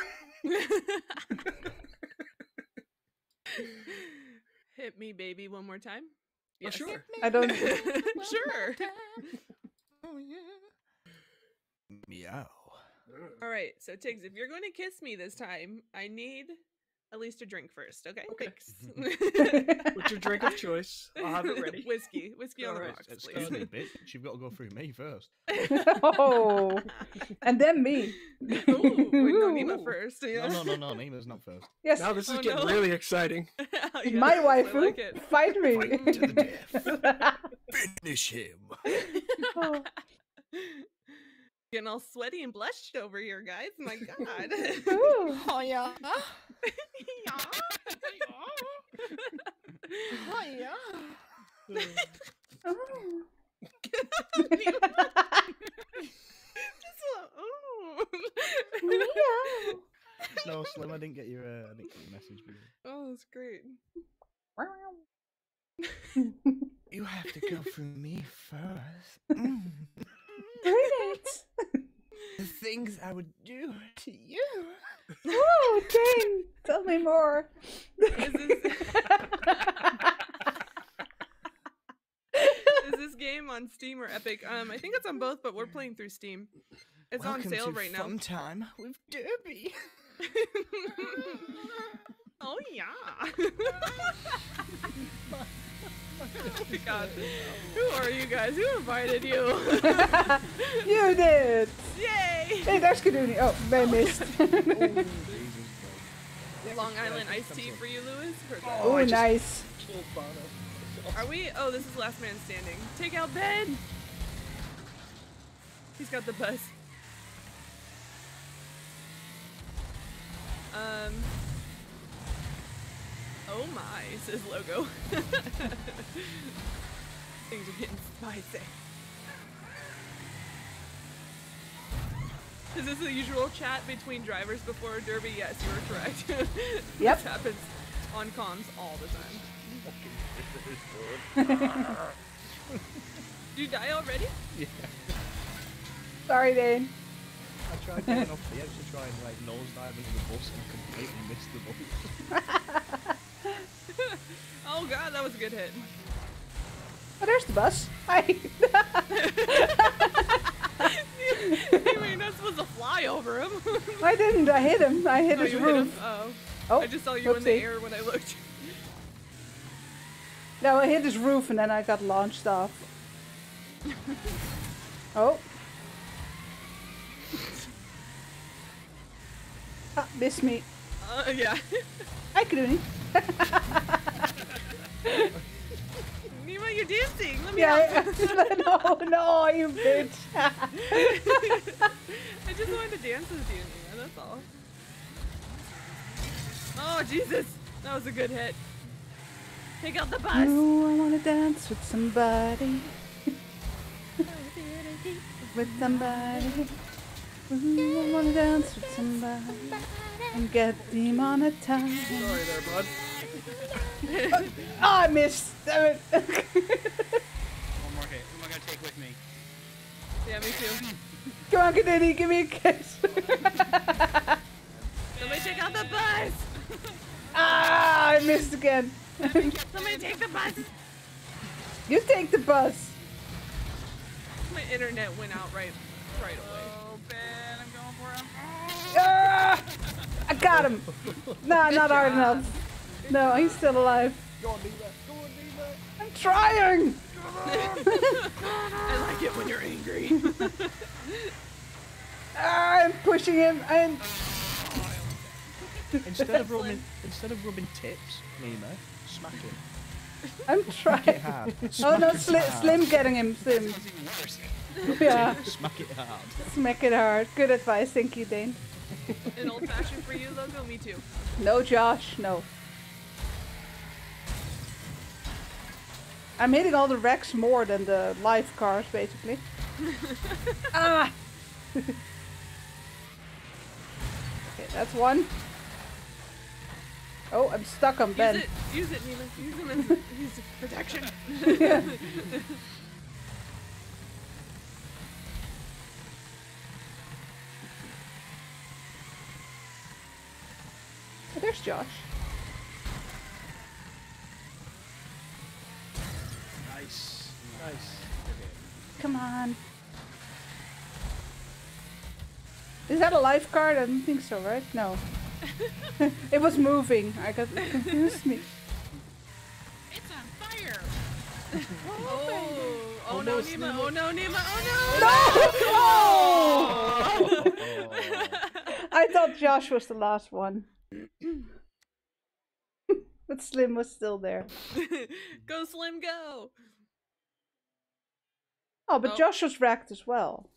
Hit me, baby, one more time. Oh, sure. I don't. sure. Oh, yeah. Meow. Mm. All right, so Tiggs, if you're going to kiss me this time, I need at least a drink first. Okay. Okay. Thanks. What's your drink of choice? I'll have it ready. Whiskey, whiskey on the Alright, rocks, Excuse please. me, bitch. You've got to go through me first. oh, and then me. Ooh, wait, no, Nema first. Yeah. No, no, no, no. Nema's not first. Yes, Now this is Oh, getting no. really exciting. Oh, yes, my wife. like it. Fight me. Fight to the death. Finish him. Oh, Getting all sweaty and blushed over here, guys. My God. ooh. Oh, yeah. Oh. oh. Meow. No, Slim, I didn't get your, uh, I didn't get your message. But... oh, that's great. You have to go through me first. Mm. Brilliant. The things I would do to you. Oh, dang. Tell me more. Is this, is this game on Steam or Epic? Um, I think it's on both, but we're playing through Steam. It's on sale to right now. Fun time with Derbee. oh yeah. oh my god. Who are you guys? Who invited you? you did! Yay! Hey, there's Kaduni. Oh, I missed. Long Island iced tea for you, Lewis. Oh, I just- nice. Are we? Oh, this is last man standing. Take out Ben. He's got the bus. Um. Oh my, says logo. Things are getting spicy. Is this the usual chat between drivers before a derby? Yes, you are correct. Yep. This happens on comms all the time. Did you die already? Yeah. Sorry, Dane. I tried going off the edge to try and like nose dive into the bus and completely missed the bus. Oh god, that was a good hit. Oh, there's the bus. Hi. you mean not supposed to fly over him? I didn't. I hit him. I hit Oh, his you hit roof. Oh. Oh, I just saw you in the air when I looked. No, I hit his roof and then I got launched off. oh. Ah, missed me. Uh, yeah. Hi, Kaduni. Nema, you're dancing. Let me Yeah, no, no, you bitch. I just wanted to dance with you, Nema. That's all. Oh Jesus, that was a good hit. Take out the bus. I want to dance with somebody. with somebody. Ooh, I want to dance with somebody. And get demonetized. Sorry there, bud. Oh, I missed. Damn it. One more hit. Who am I gonna take with me? Yeah, me too. Come on, Kaduni, give me a kiss. Somebody take out the bus. ah, I missed again. Somebody take the bus. you take the bus. My internet went out right, right away. Oh, Ben, I'm going for him. Ah, I got him. Nah, not hard enough. No, he's still alive. Go on, Nina. Go on, Nina. I'm trying. I like it when you're angry. Ah, I'm pushing him. I'm. Instead of rubbing, instead of rubbing tips, Nina, smack him. I'm Smack it trying. hard. Oh no, it Sli- hard. Slim getting him. Slim. It's even worse. Yeah, Smack it hard. smack it hard. Good advice. Thank you, Dane. An old fashioned for you logo. Me too. No, Josh. No. I'm hitting all the wrecks more than the live cars, basically. ah! okay, that's one. Oh, I'm stuck on Ben. Use it. Use it, Nema. Use him as use protection. Yeah. Oh, there's Josh. Nice. Nice. Come on. Is that a life card? I don't think so, right? No. it was moving. I got confused me. It's on fire. Oh, oh, Oh, no, no, Nema. Nema. Oh no, Nema. Oh no. No! Oh! I thought Josh was the last one. but Slim was still there. go Slim, go. Oh, but Oh. Josh was wrecked as well.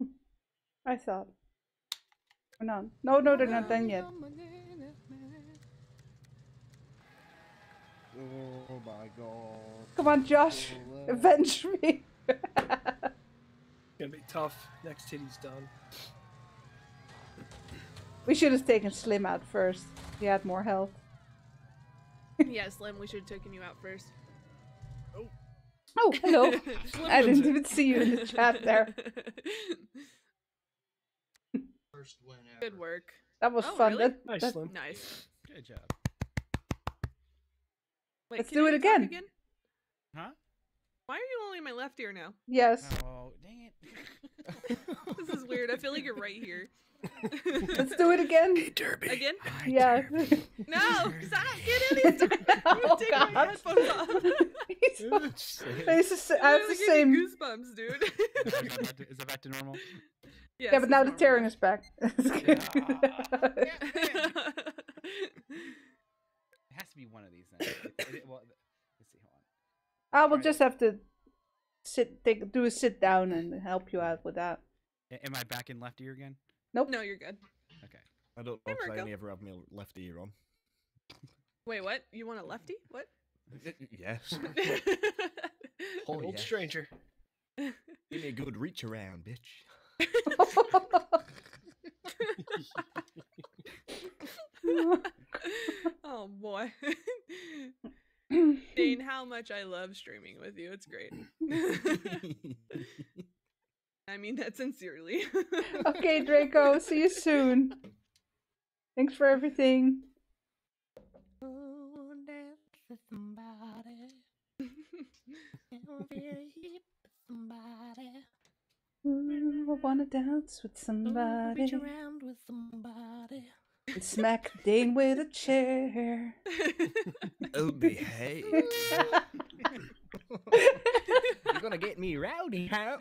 I thought. Or not. No, no, they're not done yet. Oh my god. Come on, Josh. Avenge me. Gonna be tough. Next titty's done. we should have taken Slim out first. He had more health. yeah, Slim. We should have taken you out first. Oh, hello. I didn't even see you in the chat there. First win ever. Good work. That was Oh, fun. really? That- Nice, that- Slim. Nice. Good job. Wait, Let's do it talk again. Huh? Why are you only in my left ear now? Yes. Oh, dang it. This is weird. I feel like you're right here. Let's do it again. Derbee. Again? Yeah. No! Stop! Get in! Stop! oh Take my headphones off. He's- It's the I have the same. Goosebumps, dude. is, that back to, is that back to normal? Yeah, but now the tearing is back. It has to be one of these things. It- it- well, let's see. Hold on. Ah, I will Right. just have to sit, take, do a sit down and help you out with that. Am I back in left ear again? No, No, you're good. Okay. I don't know Hey, because I Marco. only ever have my left ear on. Wait, what? You want a lefty? What? yes. An Oh, old yes. stranger. Give me a good reach around, bitch. oh boy. Dane, how much I love streaming with you. It's great. I mean that sincerely. okay, Draco. See you soon. Thanks for everything. Ooh, I wanna dance with somebody. around with somebody. And smack Dane with a chair. oh, behave. You're gonna get me rowdy, huh?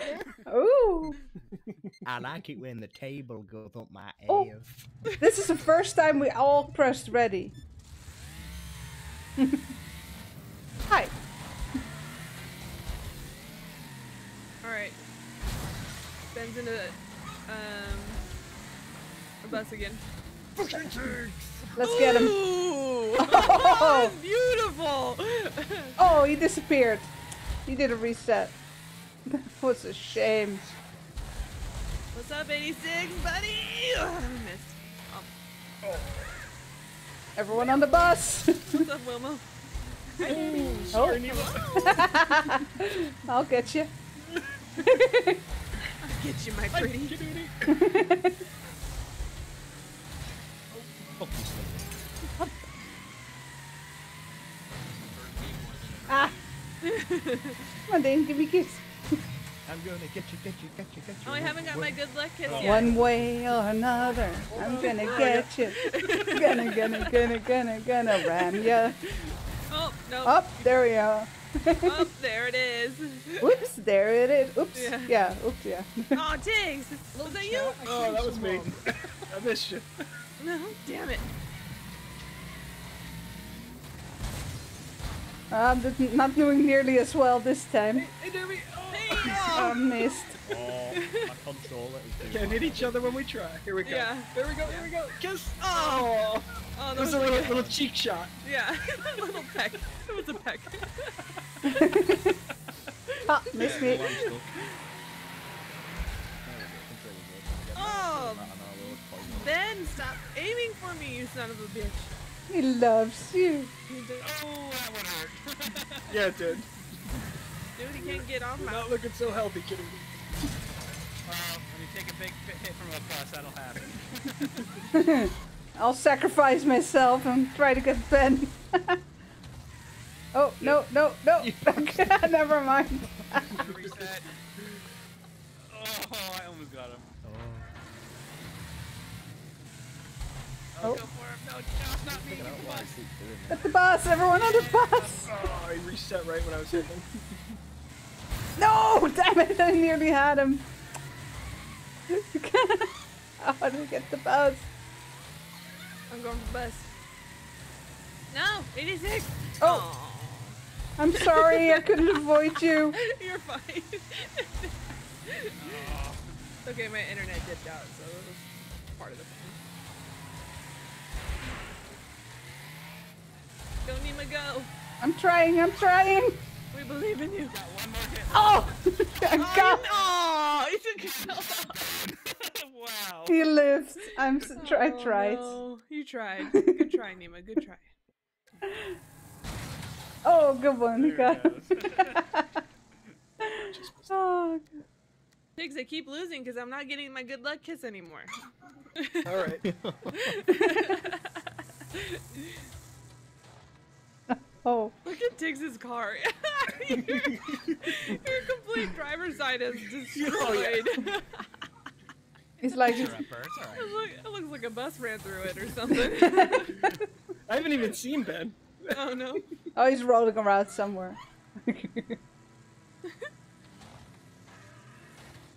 Ooh, I like it when the table goes up my ass. Oh. this is the first time we all pressed ready. Hi. Alright. Ben's into um a bus again. Let's get him. Ooh! Oh. Beautiful! Oh, he disappeared. He did a reset. What's a shame. What's up, 86, buddy? Ugh, I missed. Oh, Everyone on the bus. what's up, Wilma? oh. I'll get you. I'll get you, my pretty. ah. Come on, Dane, give me a kiss. I'm gonna get you, get you, get you, get you. Oh, I haven't got my good luck kiss yet. One way or another, I'm gonna get you. Gonna, gonna, gonna, gonna, gonna ram ya. Oh, no. Up, oh, there we are. Oh, there it is. Oops, there it is. Oops. Yeah. Yeah, oops, yeah. Oh, Tiggs! Was that you? Oh, that was me. I missed you. No, damn it. I'm just not doing nearly as well this time. Hey, Derbee. Hey, I oh. missed. Oh, my controller is Can't hit each other when we try. Here we go. Yeah. There we go. Here we go. Kiss. Oh. Oh, that was was a little, little cheek shot. Yeah, a little peck. It was a peck. Ah, missed me. Oh, Ben, stop aiming for me, you son of a bitch. He loves you. You did- Oh, that would hurt. Yeah, it did. Dude, he can't get on You're my. not looking so healthy, kidding me. well, when you take a big hit from a bus, that'll happen. I'll sacrifice myself and try to get Ben. oh, no, no, no. Okay, Never mind. Reset. Oh, I almost got him. Oh. oh, oh. Go for him. No, no, it's not me. Come on. At the bus, everyone on the bus. Oh, he reset right when I was hitting him. No, damn it, I nearly had him. How do we get the bus? I'm going for the bus. No, 86. Oh. I'm sorry, I couldn't avoid you. You're fine. okay, my internet dipped out, so it was part of the Go, Nema, go. I'm trying, I'm trying. We believe in you. One more hit. Oh, oh I Oh, got. no! He took himself wow. He lived. I'm. s- Tr- I Oh, tried. no. You tried. Good try, Nema. Good try. Oh, good one. There Got. it goes. oh, Pigs, I keep losing because I'm not getting my good luck kiss anymore. All right. Oh, Look at Tiggs's car. your, your complete driver's side is destroyed. it's like it's all it, look, it looks like a bus ran through it or something. I haven't even seen Ben. oh no. oh, he's rolling around somewhere.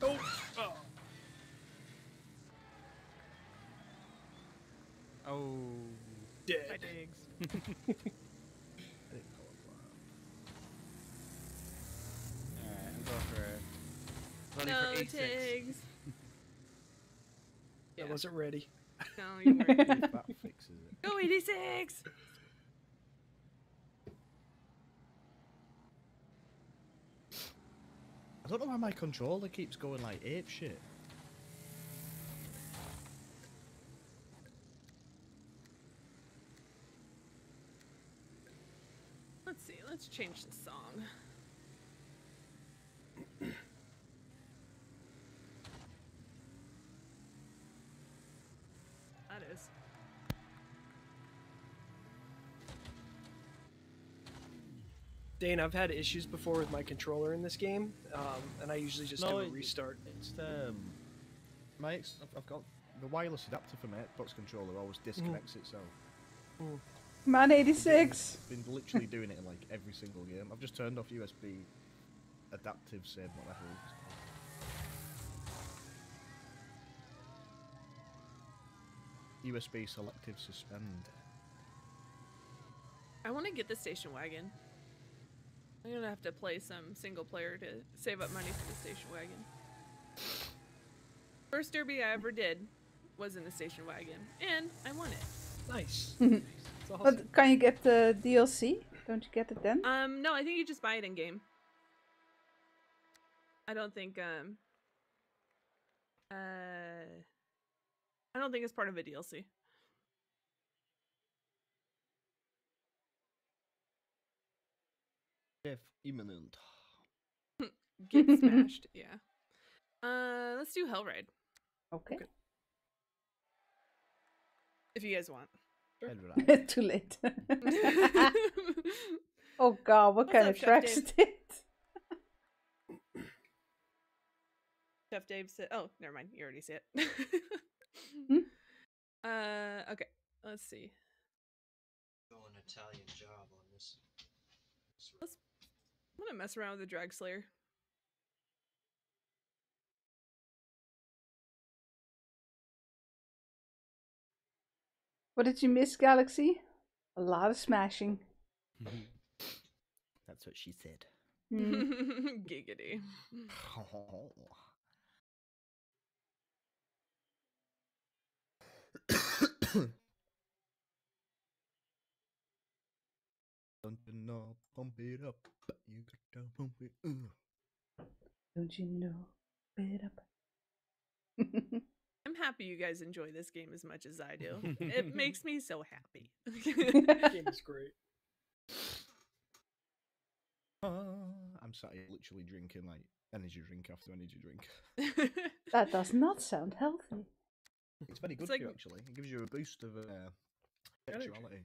Oh, oh. Oh. Dead. Hi, Diggs. I didn't call it Alright, for. Running No, for 8 6. Tiggs. I wasn't ready. No, you weren't. that. Fixes it. Go 86! I don't know why my controller keeps going like ape shit. Let's see, let's change the song. That is. Dane, I've had issues before with my controller in this game, um, and I usually just do a it- restart. It's um, my ex- I've- I've got the wireless adapter for my Xbox controller always disconnects itself. Man 86. Been literally doing it in like every single game. I've just turned off USB adaptive save whatever. it's called. USB selective suspend. I want to get the station wagon. I'm gonna have to play some single player to save up money for the station wagon. First derby I ever did was in the station wagon, and I won it. Nice. It's awesome. But can you get the DLC? Don't you get it then? Um, no, I think you just buy it in game. I don't think um. Uh, I don't think it's part of a DLC. Death imminent. Get smashed, yeah. Uh, let's do Hellride Okay. if you guys want. Head. Too late. oh god, what What's kind up, of Chef tracks Dave? is it? Chef Dave said, "Oh, never mind. You already see it." Hmm? Uh, okay. Let's see. Go an Italian job on this. Let's. I'm gonna mess around with the Drag Slayer. What did you miss, Galaxy? A lot of smashing. That's what she said. Hmm. Giggity. Don't you know, pump it up. You got to pump it. Don't you know? Bit up. I'm happy you guys enjoy this game as much as I do. it makes me so happy. game is great. Uh, I'm sat here literally drinking like energy drink after energy drink. that does not sound healthy. It's very good like- for you actually. It gives you a boost of uh, sexuality.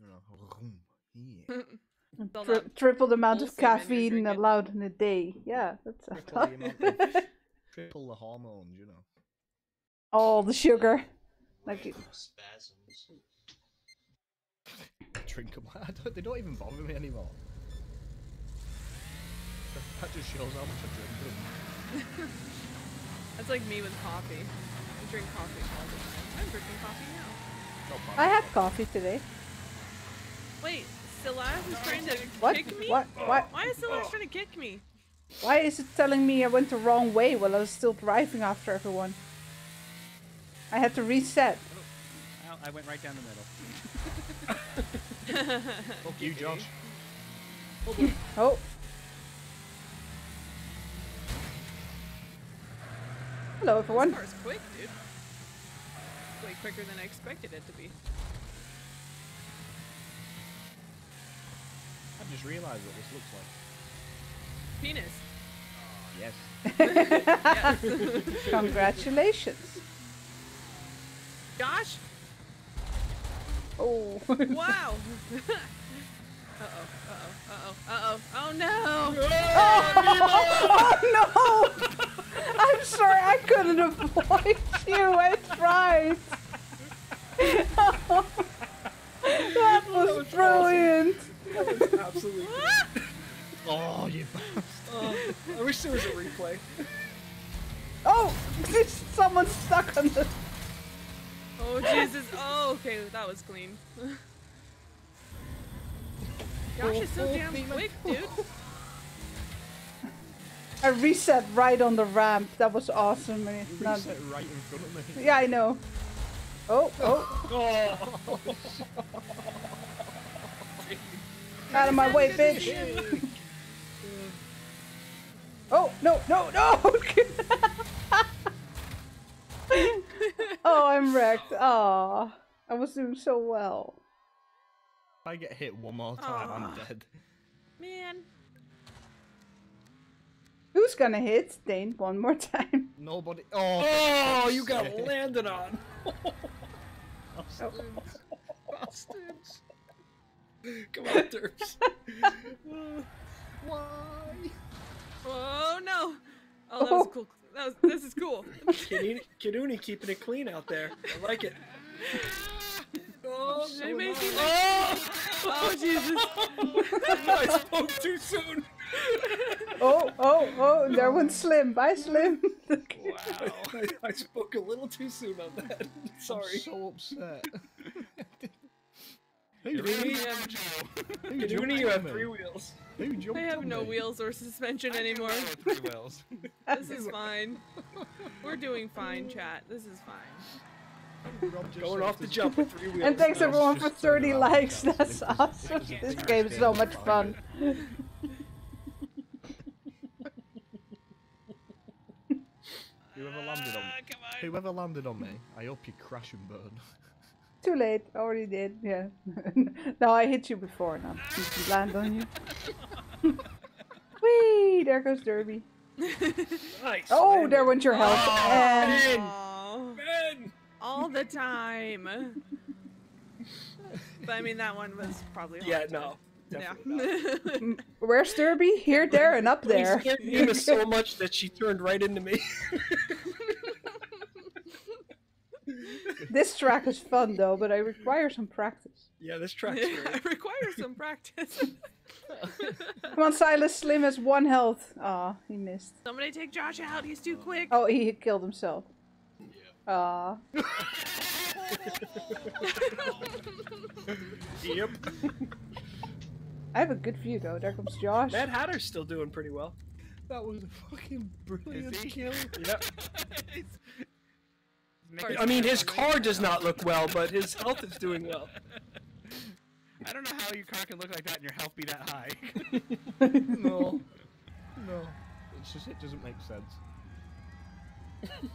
You know, yeah. All Tri- triple the amount of caffeine allowed in a day. Yeah, that's Triple the amount of- Triple the hormones, you know. all the sugar. Like you- Spasms. Drink them. I don't, they don't even bother me anymore. That just shows how much I drink them. That's like me with coffee. I drink coffee all the time. I'm drinking coffee now. Not I bad. had coffee today. Wait, Silas is trying to What? kick me? What? What? Why is Silas trying to kick me? Why is it telling me I went the wrong way while I was still driving after everyone? I had to reset. Well, I went right down the middle. Fuck you, Josh. Oh. Hello, This everyone. car's quick, dude. Way quicker than I expected it to be. Just realised what this looks like. Penis. Yes. Yes. Congratulations. Josh? Oh. Wow. Uh oh. Uh oh. Uh oh. Uh oh. Oh no! Oh, no! I'm sorry, I couldn't avoid you. I tried. that was brilliant. That was absolutely. great. Oh, you bastard. Oh, I wish there was a replay. Oh, there's someone stuck on the. Oh Jesus! Oh, okay, that was clean. Gosh, it's so damn quick, dude. I reset right on the ramp. That was awesome. and it's not- Reset right in front of me. Yeah, I know. Oh, oh, Oh, out of my way, bitch. Oh, no, no, no! oh, I'm wrecked. Oh, I was doing so well. If I get hit one more time, I'm dead. Man. Who's gonna hit Dane one more time? Nobody. Oh, oh, you got landed on. Oh. bastards. Bastards. Come on, Derps. Why? Oh no! Oh, that was Oh. cool. That was. This is cool. Kiduni, Kiduni keeping it clean out there. I like it. Oh, oh Hey, Macy, oh! Oh Jesus! I spoke too soon. Oh, oh, oh, there went Slim. Bye, Slim. I, I spoke a little too soon on that. I'm Sorry. so upset. Who You're jumped- really Yeah. who Kiduni, jumped you have three wheels. Who jumped I have no me? wheels or suspension anymore. Three wheels. This is fine. We're doing fine, chat. This is fine. Going off the jump with three wheels. And thanks No, everyone for 30 around, likes. That's awesome. this is This the game is so much fun. Whoever landed ah, on whoever landed on me, I hope you crash and burn. Too late. I already did. Yeah. no, I hit you before. Now did land on you? Whee! There goes Derbee. Nice. Oh, landing. there went your health. and Ben! Aw, Ben! all the time. But I mean, that one was probably. hard Yeah, to- no. Yeah. Where's Derbee? Here, there, and up there. Please give Nina so much that she turned right into me. This track is fun though, but I require some practice. yeah, this track Yeah, great. it requires some practice. Come on, Silas. Slim has one health. Aw, he missed. Somebody take Josh out. He's too quick. Oh, he killed himself. Yeah. Aw. Yep. I have a good view though. There comes Josh. Mad Hatter's still doing pretty well. That was a fucking brilliant Is he? kill. Yep. He's I mean, his car does not look well, but his health is doing well. I don't know how your car can look like that and your health be that high. No. No. It's just it doesn't make sense.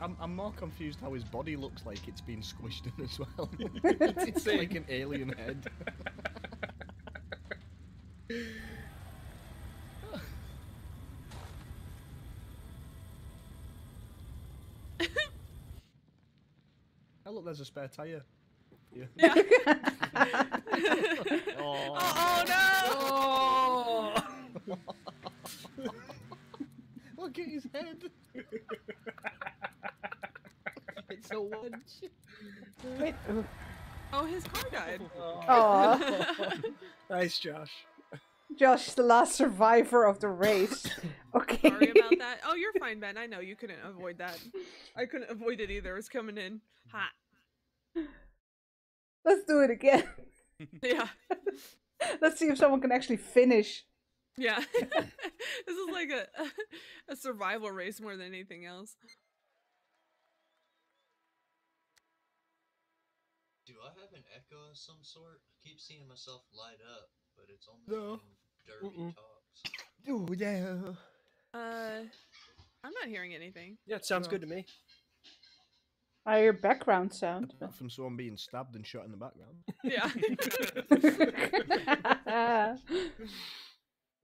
I'm, I'm more confused how his body looks like it's been squished in as well. it's like an alien head. Look, there's a spare tire. Yeah. Yeah. Oh. oh. oh, no! Oh! Look at his head. it's a wedge. Wait. oh. Oh, his car died. Aw. nice, Josh. Josh, the last survivor of the race. Okay. Sorry about that. Oh, you're fine, Ben. I know you couldn't avoid that. I couldn't avoid it either. It was coming in hot. Let's do it again. Yeah. Let's see if someone can actually finish. Yeah. this is like a a survival race more than anything else. Do I have an echo of some sort? I keep seeing myself light up, but it's only No. when Derbee Mm-mm. talks. Oh yeah. Uh I'm not hearing anything. Yeah, it sounds good to me. I hear background sound. Apart from someone being stabbed and shot in the background. Yeah.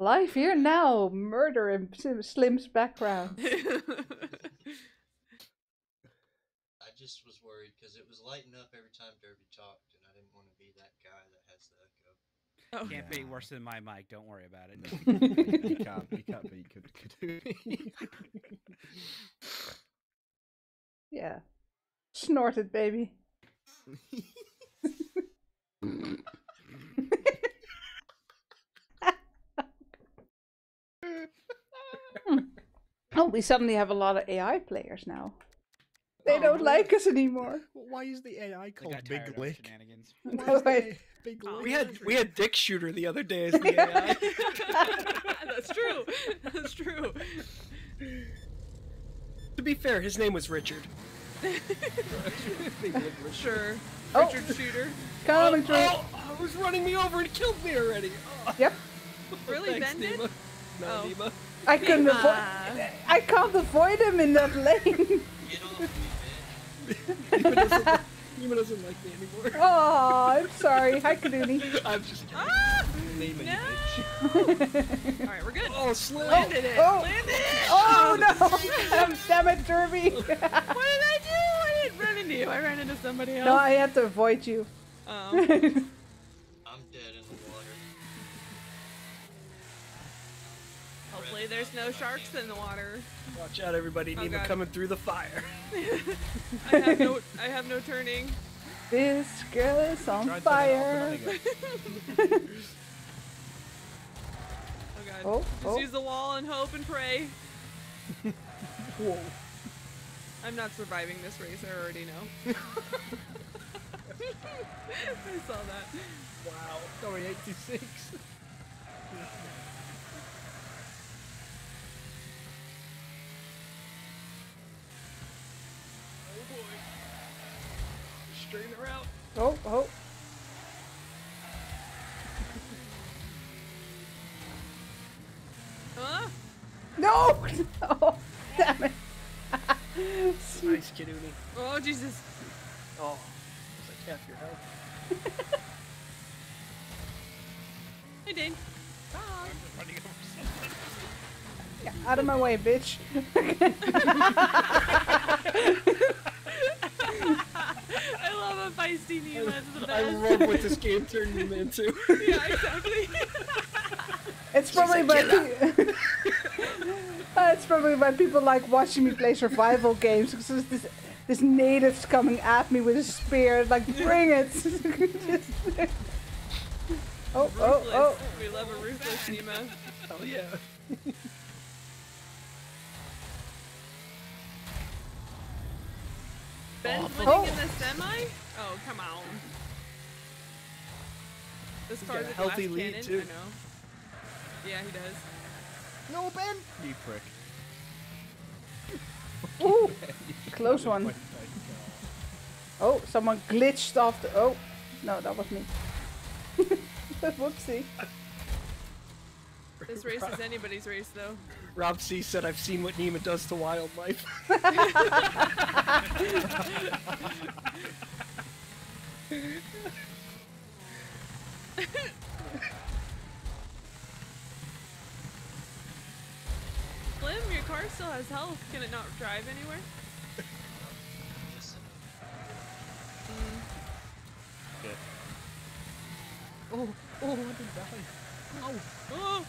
Live here now. Murder in Slim's background. I just was worried because it was lighting up every time Derbee talked, and I didn't want to be that guy that has the echo. Oh. Can't be worse than my mic. Don't worry about it. you can't. You can't beat Kid- Kiduni. Yeah. Snorted, baby. oh, we suddenly have a lot of AI players now. They Oh, don't really? like us anymore. Why is the AI called got Big of Lick? No, is the wait. A- Big Oh, Lick? We had we had Dick Shooter the other day as the AI. That's true. That's true. to be fair, his name was Richard. Sure. Oh. Richard Shooter. Coming through. Oh, oh, it was running me over and killed me already. Oh, Yep. Really, thanks, Ben did? Nema. No, Oh. Nema. I couldn't avoid. I can't avoid him in that lane. Get off me, bitch. Nema doesn't, like, Nema doesn't like me anymore. oh, I'm sorry. Hi, Kaduni. I'm just kidding. Ah! Nema, No! All right, we're good. Oh, Slim. Landed it. oh. Landed it. Oh no! Damn it, Derbee. What did I do? I into you. I ran into somebody else. no, I had to avoid you. Oh. I'm dead in the water. Hopefully, there's no sharks in the water. Watch out, everybody. Oh, Nema God. coming through the fire. I have no. I have no turning. this girl is on Try and turn it off fire. and on again. Oh god. Oh, Just oh. use the wall and hope and pray. Whoa. I'm not surviving this race. I already know. I saw that. Wow. Sorry, 86. Oh boy. Straighten her out. Oh, oh. Huh? No! Oh, damn it. Nice, Kiduni. Oh Jesus. Oh. It's like half your health. Hey Dane. Running over something. Yeah, out of my way, bitch. I love a feisty Nema. It's the I best. love what this game turned him into. yeah, exactly. It's probably why pe- it's probably why people like watching me play survival games because there's this this native's coming at me with a spear. Like, bring it! oh, oh, Ruthless. oh! We love a ruthless Nema. Hell oh, yeah. Ben's Oh. winning Oh. in the semi? Oh, come on. This He's car's a a healthy lead, cannon. too. I know. Yeah, he does. No, Ben! You prick. Ooh, close one. Oh, someone glitched off the. Oh, no, that was me. Whoopsie. This race is anybody's race, though. Rob C said, I've seen what Nema does to wildlife. Slim, your car still has health. Can it not drive anywhere? Mm. Oh, oh, I didn't die. Oh! Oh,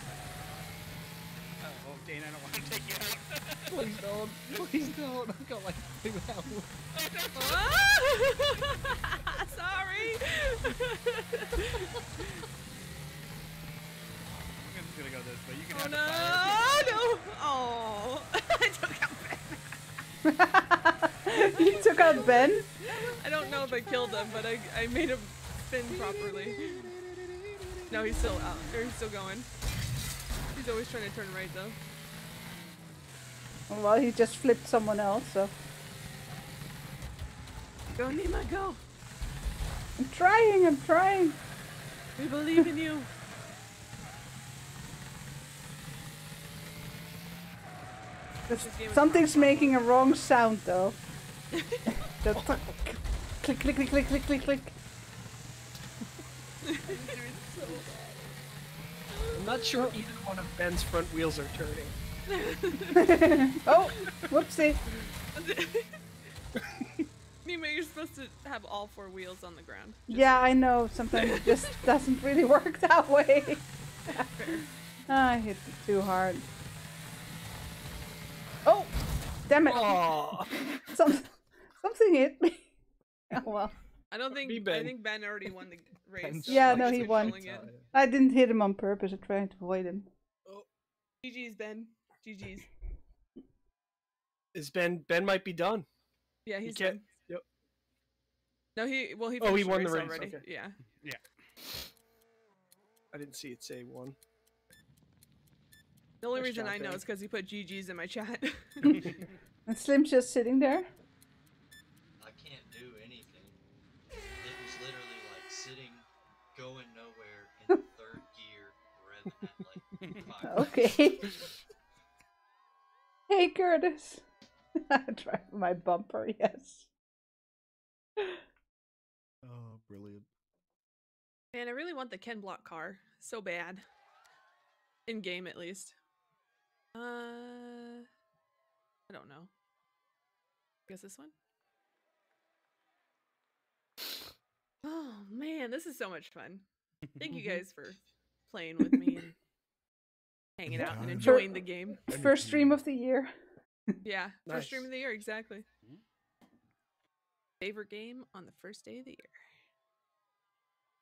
oh, Dane, I don't want to take you out. Please don't. Please don't. I've got like two health. Ah! Sorry! I'm gonna go this way. You can oh have no! the fire. Oh! I took out Ben. you took out Ben? I don't know if I killed him, but I, I made him spin properly. No, he's still out. Or he's still going. He's always trying to turn right though. Oh, well, he just flipped someone else, so. Go Nema, go! I'm trying, I'm trying. We believe in you. This- This game is something's making a wrong sound, though. the click, click, click, click, click, click, click, click. I'm not sure either one of Ben's front wheels are turning. oh, whoopsie. Nema, you're supposed to have all four wheels on the ground. Yeah, I know. Sometimes it just doesn't really work that way. Ah, I hit it too hard. Oh, damn it! Aw. Some, something hit me. Oh well. I don't think Be I think Ben already won the race. So Yeah, no, he won. it. I didn't hit him on purpose. I tried to avoid him. Oh, GG's Ben. GG's. Is Ben Ben might be done. Yeah, he's can't. done. Yep. No, he well he Oh, he won the race race, already. okay. Yeah. I didn't see it say one. The only Nice reason I know Ben. is because he put GG's in my chat. And Slim's just sitting there. I can't do anything. It was literally like sitting, going nowhere in third gear, revving at like five. Okay. hey, Curtis. I tried my bumper. Yes. Oh, brilliant. Man, I really want the Ken Block car so bad. In game, at least. Uh, I don't know. Guess this one. Oh man, this is so much fun. Thank you guys for playing with me and hanging out and Anytime. enjoying the game. First stream of the year. Yeah, first stream of the year, exactly. Favorite game on the first day of the year.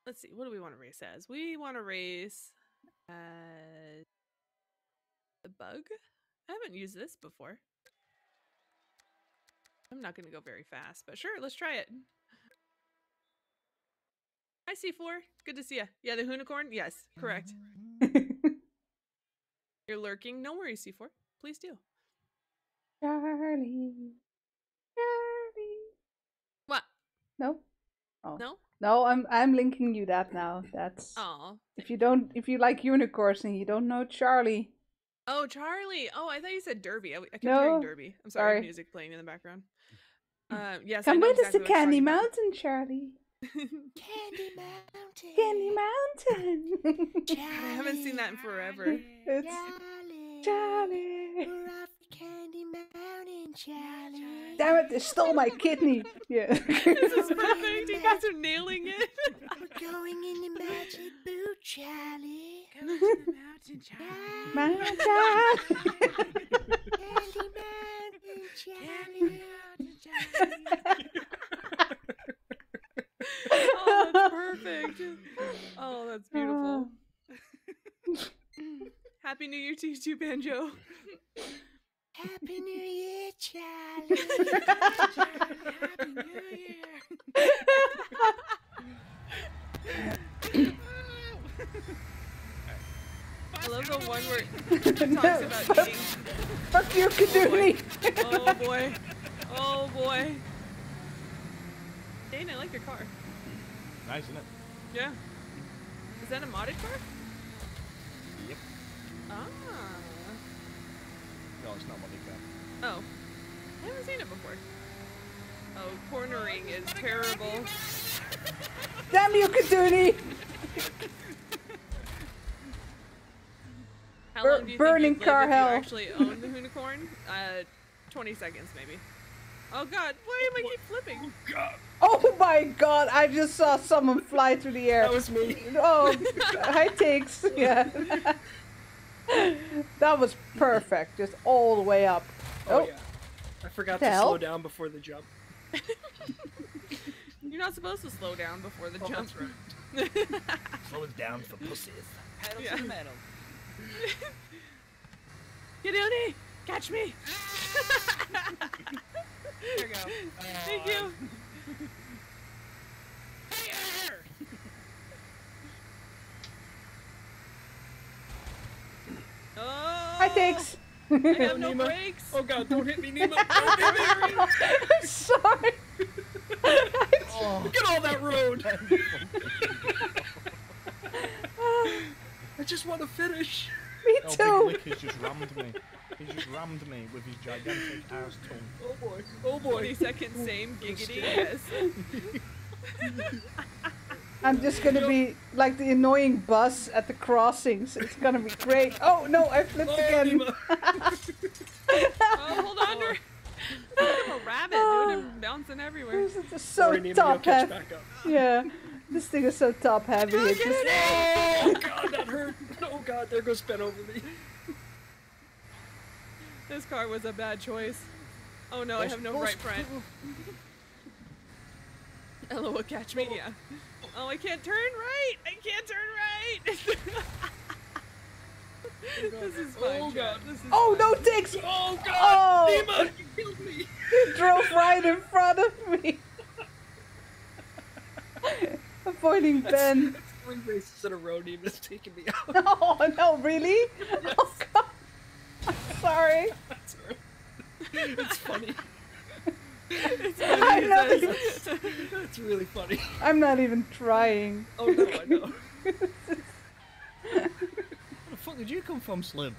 Let's see, what do we want to race as? We want to race as the bug. I haven't used this before. I'm not going to go very fast, but sure, let's try it. Hi, C4. Good to see you. Yeah, the unicorn? Yes, correct. You're lurking. No worries, C4. Please do. Charlie. Charlie. What? No. Oh. No? No, I'm I'm linking you that now. That's Aw. if you don't if you like unicorns and you don't know Charlie. Oh, Charlie. Oh, I thought you said Derbee. I, I kept No, hearing Derbee. I'm sorry, I have sorry. music playing in the background. Um, yes, Come know with us to Candy talking about. Mountain, Charlie. Candy Mountain. Candy Mountain. God, I haven't seen that in forever. it's Charlie. Charlie. We're off to Candy Mountain, Charlie. Damn it! They stole my kidney. Yeah. this is perfect. You guys are nailing it. We're going in the magic boot, Charlie. Going to the Mountain. Candy Mountain, Charlie. oh, that's perfect. Oh, that's beautiful. Happy New Year to you too, Banjo. Happy New Year, Charlie. Happy New Year. I love the one where it talks about eating. Fuck you, oh, Kaduni. Oh boy. Oh boy. Dane, I like your car. Nice, isn't it? Yeah. Is that a modded car? Yep. Ah. No, it's not Monica. Oh. I haven't seen it before. Oh, cornering is terrible. Damn you, Kaduni. How Bur- long do you burning think you'd car if you hell. actually own the unicorn? Uh, 20 seconds maybe. Oh god, why am I keep flipping? Oh my god! I just saw someone fly through the air. That was me. Oh, high takes. Yeah. That was perfect. Just all the way up. Oh, Oh. yeah. I forgot The to slow down before the jump. You're not supposed to slow down before the Oh, jump. that's right. Slow it down for pussies. Pedal Yeah. to the metal. Yaduni, catch me! There you go. Thank you. Oh, High takes. I have no Nemo. brakes. Oh god, don't hit me, Nemo. Don't hit me. I'm sorry. Look at all that road. I just want to finish. Me Oh, too. Big Lick has just rammed me. He's just rammed me with his gigantic ass tongue. Oh boy. Oh 20 boy. seconds, same giggity, yes. I'm just gonna be like the annoying bus at the crossings. It's gonna be great. Oh no, I flipped Oh, again. Oh, hold on. to- I'm a rabbit, dude. I'm bouncing everywhere. Where's Nemo, top you'll catch hat. back up. Yeah, this thing is so top heavy. It just, Oh god, that hurt! Oh god, there goes Ben over me. This car was a bad choice. Oh no, I have no right front. Ella will catch me, yeah. Oh, I can't turn right! I can't turn right! this is fine, Oh. God. This is oh fine. no, Tix! Oh god! Oh! Nemo, you killed me! He drove right in front of me. Avoiding Ben. That's three races in a row Nemo's taking me out. Oh no, really? Oh god. I'm sorry. That's alright. It's funny. It's I'm funny, not it even, says. That's really funny. I'm not even trying. Oh no, I know. Where the fuck did you come from, Slim?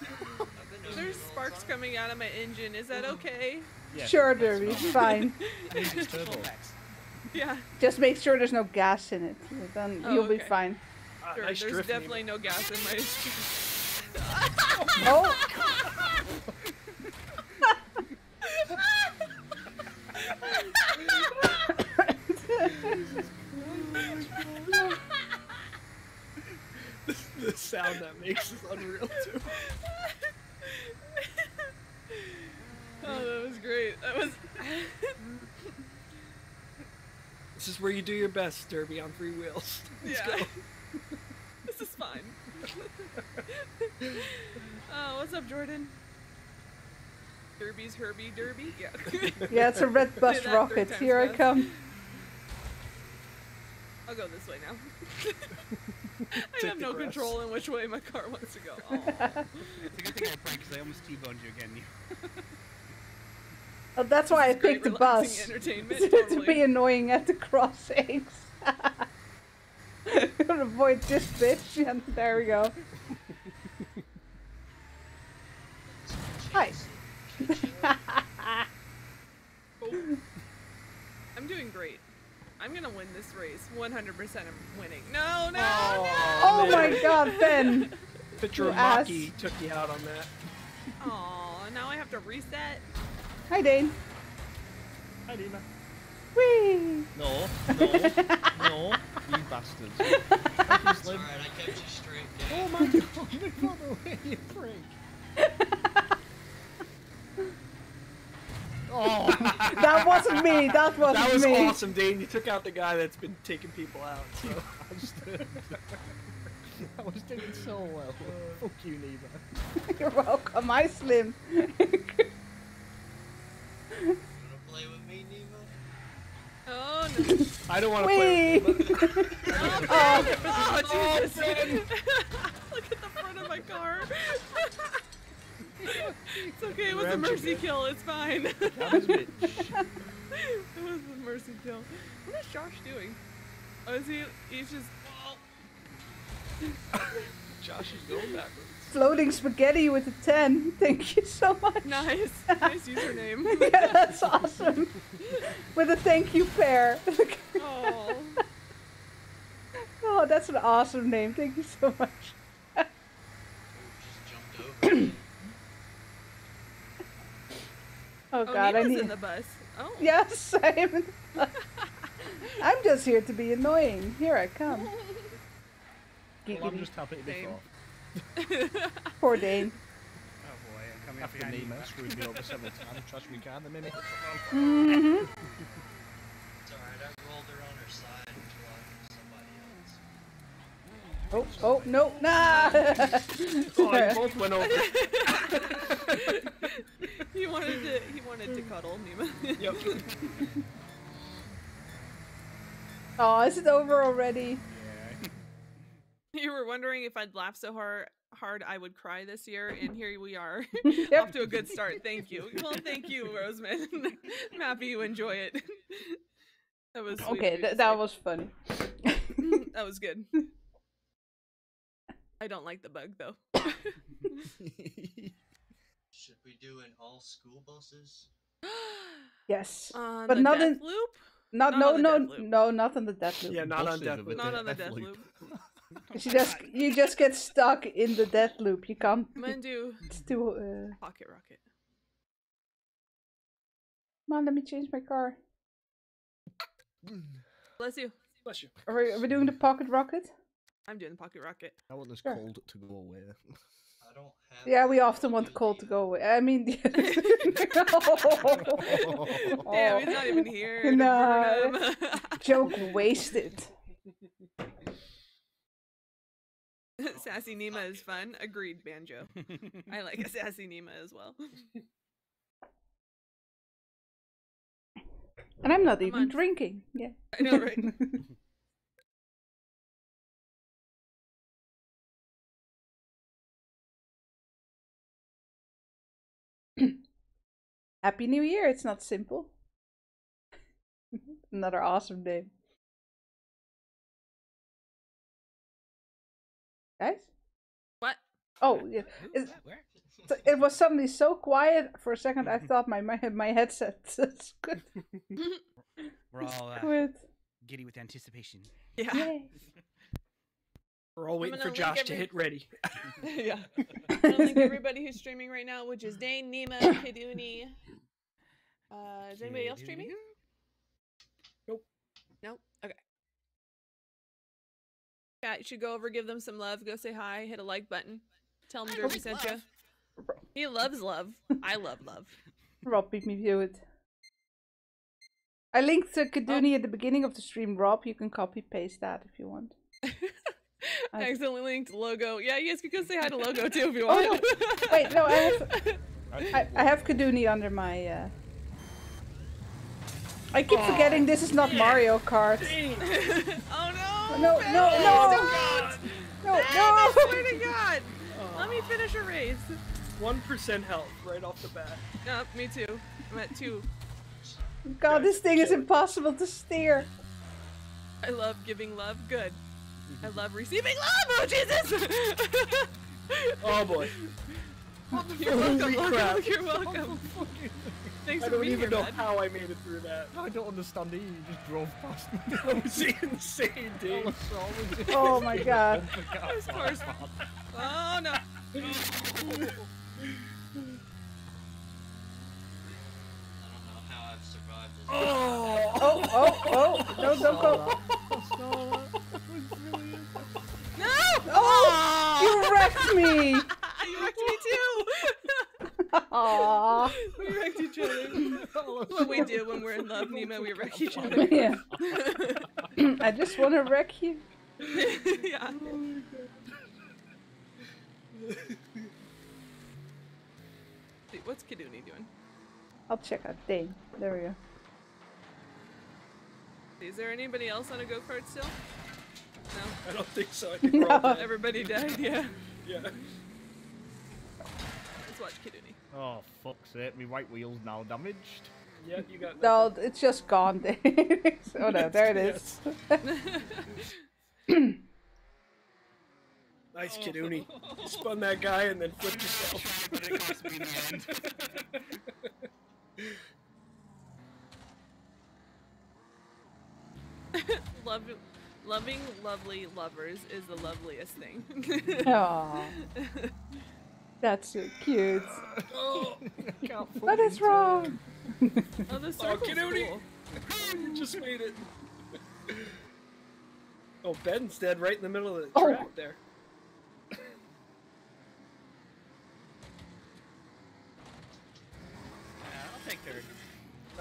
I've been doing There's it all the sparks coming out of my engine. Is that okay? Yeah, Sure, that's Derby, fine. fine. Means it's turbo. Yeah. Just make sure there's no gas in it. Then Oh, you'll be fine. Ah, Sure, nice there's definitely Nemo. no gas in my. engine. Oh, the sound that makes is unreal too. oh, that was great. That was. This is where you do your best, Derbee on three wheels. Let's yeah. go. this is fine. oh, what's up, Jordan? Derby's Herbie Derby. Yeah. yeah, it's a red bus that rocket. times Here I come. I'll go this way now. I have no grass. control in which way my car wants to go. Aw. Oh. It's a good thing I pranked because I almost T-boned you again. Oh, that's why I This is picked the bus. Entertainment. to totally. be annoying at the crossings. I'm gonna Avoid this bitch. And there we go. Hi. Oh. I'm doing great. I'm gonna win this race. 100% I'm winning. No, no, no! Oh my god, Ben! Picture You of ass. Maki took you out on that. no. Aw, now I have to reset. Hi, Dane. Hi, Dina. Whee! No, no, no, you bastards. Thank you, It's alright, I kept you straight Oh down. my god, they got away, you freak. Oh, That wasn't me. That wasn't That was me. awesome, Dane. You took out the guy that's been taking people out. So. bastard. I was doing so well. Fuck you, Neva. You're welcome. I slim. You wanna play with me, Nemo? Oh no. I don't want to play. With him. Oh, oh Jesus. Oh, oh, Look at the front of my car. it's okay, it was a mercy man. kill, it's fine. it That was a mercy kill. What is Josh doing? Oh, is he? He's just. Josh is going backwards. Floating spaghetti with a 10. Thank you so much. Nice, nice username. yeah, that's awesome. With a thank you pair. Oh, oh, that's an awesome name. Thank you so much. Oh, just jumped over. me. Oh god, I Neva's need. in the bus. Oh, Yes, I'm I'm just here to be annoying. Here I come. Well, I'm just happy to be Same. off. Poor Dane. Oh boy, I'm coming up After behind you. Nemo screwed me over several times, trust me, can't the minute. hmm It's alright, I rolled her on her side until I somebody else. Oh, oh, no, nah! Oh, you both went over. he wanted to. He wanted to cuddle Nema. Yep. oh, is it over already? Yeah. You were wondering if I'd laugh so hard hard I would cry this year, and here we are. Yep. Off to a good start. Thank you. Well, thank you, Roseman. I'm happy you enjoy it. That was sweet Okay, th- that was funny. Mm, that was good. I don't like the bug though. Should we do an all school buses? yes. On But the not death in- loop? Not, Not no, no, no, not on the death loop. Yeah, not on Buses death. Loop. Not on the death death loop. loop. You just, you just get stuck in the death loop. You can't. I'm gonna do It's too. Uh... pocket rocket. Come on, let me change my car. Bless you. Bless you. Are we, are we doing the pocket rocket? I'm doing the pocket rocket. I want this Sure. cold to go away. I don't have. Yeah, we often want the cold to go away. I mean, Damn, he's not even here. to Nah. burn him. joke wasted. Sassy Nema is fun. Agreed, Banjo. I like a Sassy Nema as well. And I'm not Come even on. drinking. Yeah. I know, right? Happy New Year. It's not simple. Another awesome name. Guys? What? Oh, yeah. Is- So it was suddenly so quiet for a second. I thought my my, my headset was good. We're all uh, giddy with anticipation. Yeah. Yay. We're all waiting for link Josh to hit ready. yeah. I'm gonna link everybody who's streaming right now, which is Dane, Nema, Kiduni. Uh, is anybody else streaming? Nope. Nope. Okay. Yeah, you should go over, give them some love, go say hi, hit a like button, tell them Derbee sent you. He loves love. I love love. Rob beat me view it. I linked to Kaduni at the beginning of the stream. Rob, you can copy paste that if you want. I accidentally linked logo. Yeah, you guys can go say hi to logo too if you Oh, want. Wait, no, I have I, I have Kaduni under my. Uh... I keep forgetting this is not Mario Kart. oh no! No, Ben, no, no. stop! No, Ben, I swear to God! Let me finish a race. One percent health right off the bat. Yep, me too. I'm at two. God, this thing is impossible to steer. I love giving love. Good. I love receiving love. Oh Jesus! Oh boy. You're welcome. Holy welcome, crap. You're welcome. Thanks I for don't even here, know bud. how I made it through that. I don't understand either. You just drove past me. That was insane, dude. Oh my god. Oh, of course. Oh no. I don't know how I've survived this. Oh, Oh, oh, oh. No, don't go. No! Oh, you wrecked me. you wrecked me too. Aww. we wrecked each other. what we do when we're in love, Nema, we wreck each other. Yeah. I just want to wreck you. yeah. Wait, What's Kiduni doing? I'll check out Dane. There we go. Is there anybody else on a go kart still? No. I don't think so. I think we're all No. dead. Everybody died. Yeah. Yeah. Let's watch Kiduni. Oh, fuck's sake. My right wheel's now damaged. Yeah, you got No, it's just gone. Oh no, there it is. Nice, Kiduni. Oh. You spun that guy and then flipped yourself. But it cost me in the end. Love, loving lovely lovers is the loveliest thing. Aww. That's so cute. Oh, What is wrong? oh, the circle's Kiduni. cool. you just made it. Oh, Ben's dead right in the middle of the Oh. track there. Yeah, I'll take third.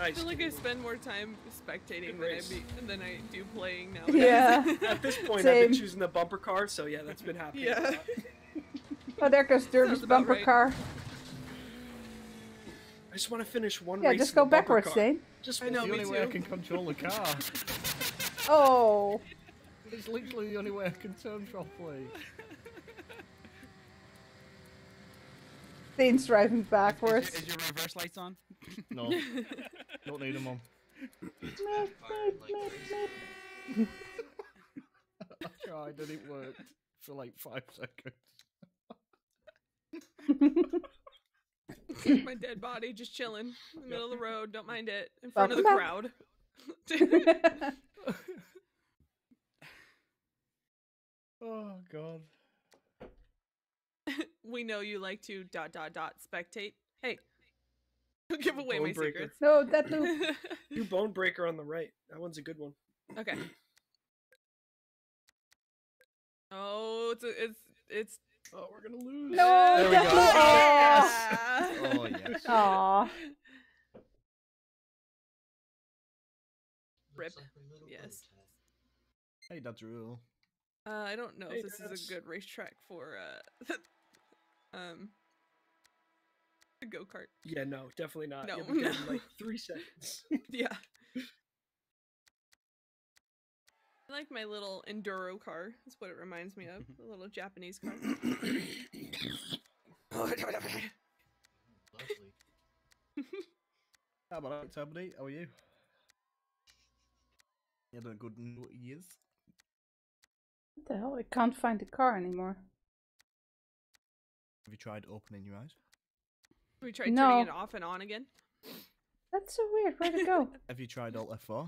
I feel like I spend more time spectating Good than I, be, than I do playing now. Yeah. At this point, I've been choosing the bumper car, so yeah, that's been happening. Yeah. Oh, there goes Derbee's bumper right. car. I just want to finish one Yeah, race. just in go the backwards, car. Dane. Just I know, the me only way I can control the car. Oh. It's literally the only way I can turn properly. Dane's driving Is, backwards. your- is your reverse lights on? No, don't need them on. It's backfired like crazy. I tried and it worked for like five seconds. My dead body just chilling in the middle of the road. Don't mind it. In front of the Welcome crowd. Oh god. We know you like to dot dot dot spectate. Hey, Don't give away my Bone breaker. secrets. No, that loop. Do Bone Breaker on the right. That one's a good one. okay. Oh, it's a, it's it's. Oh, we're gonna lose. No, There we that go. loop. Yeah. Oh, yes. Aw. Rip. Looks like my little Yes. Hey, that's rule. Uh, I don't know Hey, if this is a good racetrack for uh, um, a go kart. Yeah, no, definitely not. No, You'll be dead in like three seconds. Yeah. I like my little enduro car. That's what it reminds me of. A little Japanese car. Lovely. How about it, somebody? How are you? You had a good New Year's? What the hell? I can't find the car anymore. Have you tried opening your eyes? we tried No. turning it off and on again. That's so weird. Where'd it go? Have you tried Alt F4?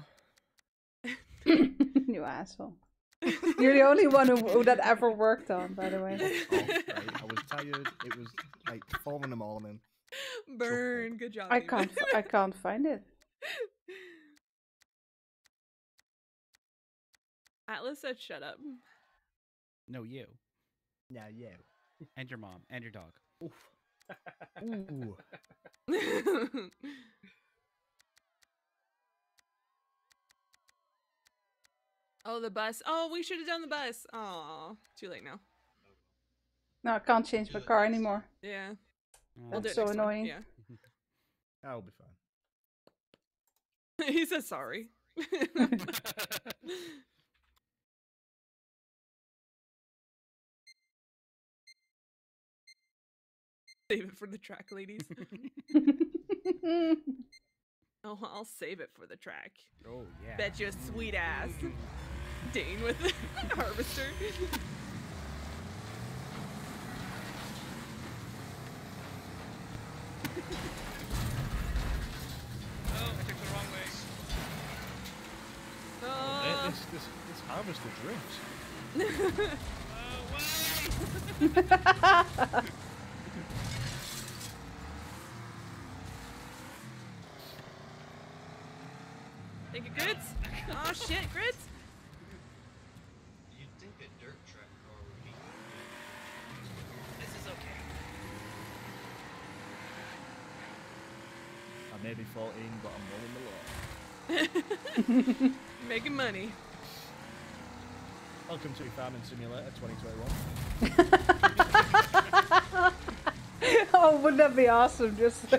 you asshole. You're the only one who, who that ever worked on, by the way. Oh. I was tired. It was like four in the morning. Burn. Good job. I Nema. can't. f- I can't find it. Atlas said, "Shut up." No, you Yeah, yeah. And your mom and your dog. Ooh. oh, the bus. Oh, we should have done the bus. Oh, too late now. No, I can't change my car anymore. Yeah, Oh, we'll That's so next time. annoying. Yeah. I'll be fine. he says sorry. Save it for the track, ladies. oh, I'll save it for the track. oh yeah. Bet you a sweet ass. Dane with the harvester. Oh, I took the wrong way. Hey, Oh, this, this, this harvester drifts. Oh, uh, Thank you, Grits. Oh shit, Grits. You'd think a dirt track car would be This is okay. I may be 14, but I'm rolling the law. Making money. Welcome to Farming Simulator 2021. oh, wouldn't that be awesome? Just,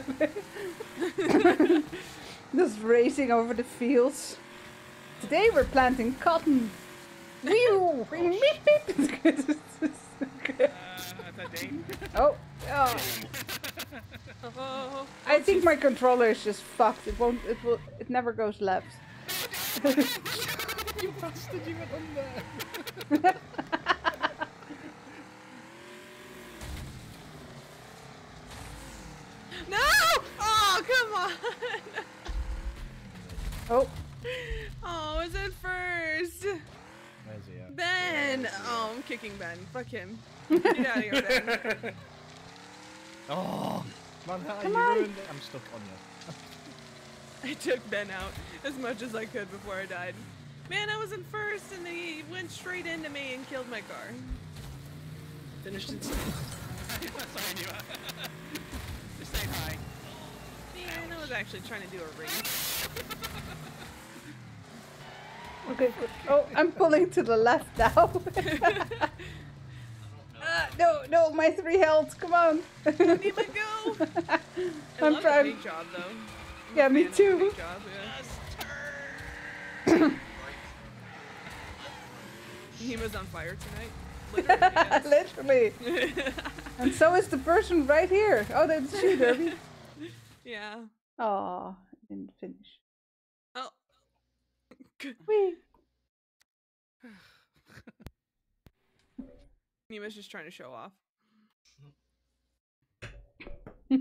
just racing over the fields. Today we're planting cotton. Whew, beep, beep. Uh, is that oh, oh, Oh, I think my controller is just fucked. It won't. It will. It never goes left. you bastard, you went under! no! Oh, come on. Oh, Oh, was it first? Where's he? Ben. Oh, I'm kicking Ben. Fuck him. Get out of here, Ben. Oh! Man, Come on. ruined. I'm stuck on you. I took Ben out as much as I could before I died. Man, I was in first, and he went straight into me and killed my car. Finished in second. Sorry, Nema. Just saying hi. Man, I was actually trying to do a race. okay. Oh, I'm pulling to the left now. I don't know. Ah, no, no, my three health. Come on. Need my go. I'm trying. job though. I'm Yeah, me fan of the too. job, yeah. Was on fire tonight. Literally, Literally. And so is the person right here. Oh, that's you, Derbee. yeah. Oh, I didn't finish. Oh. Good. Whee. Nema's just trying to show off.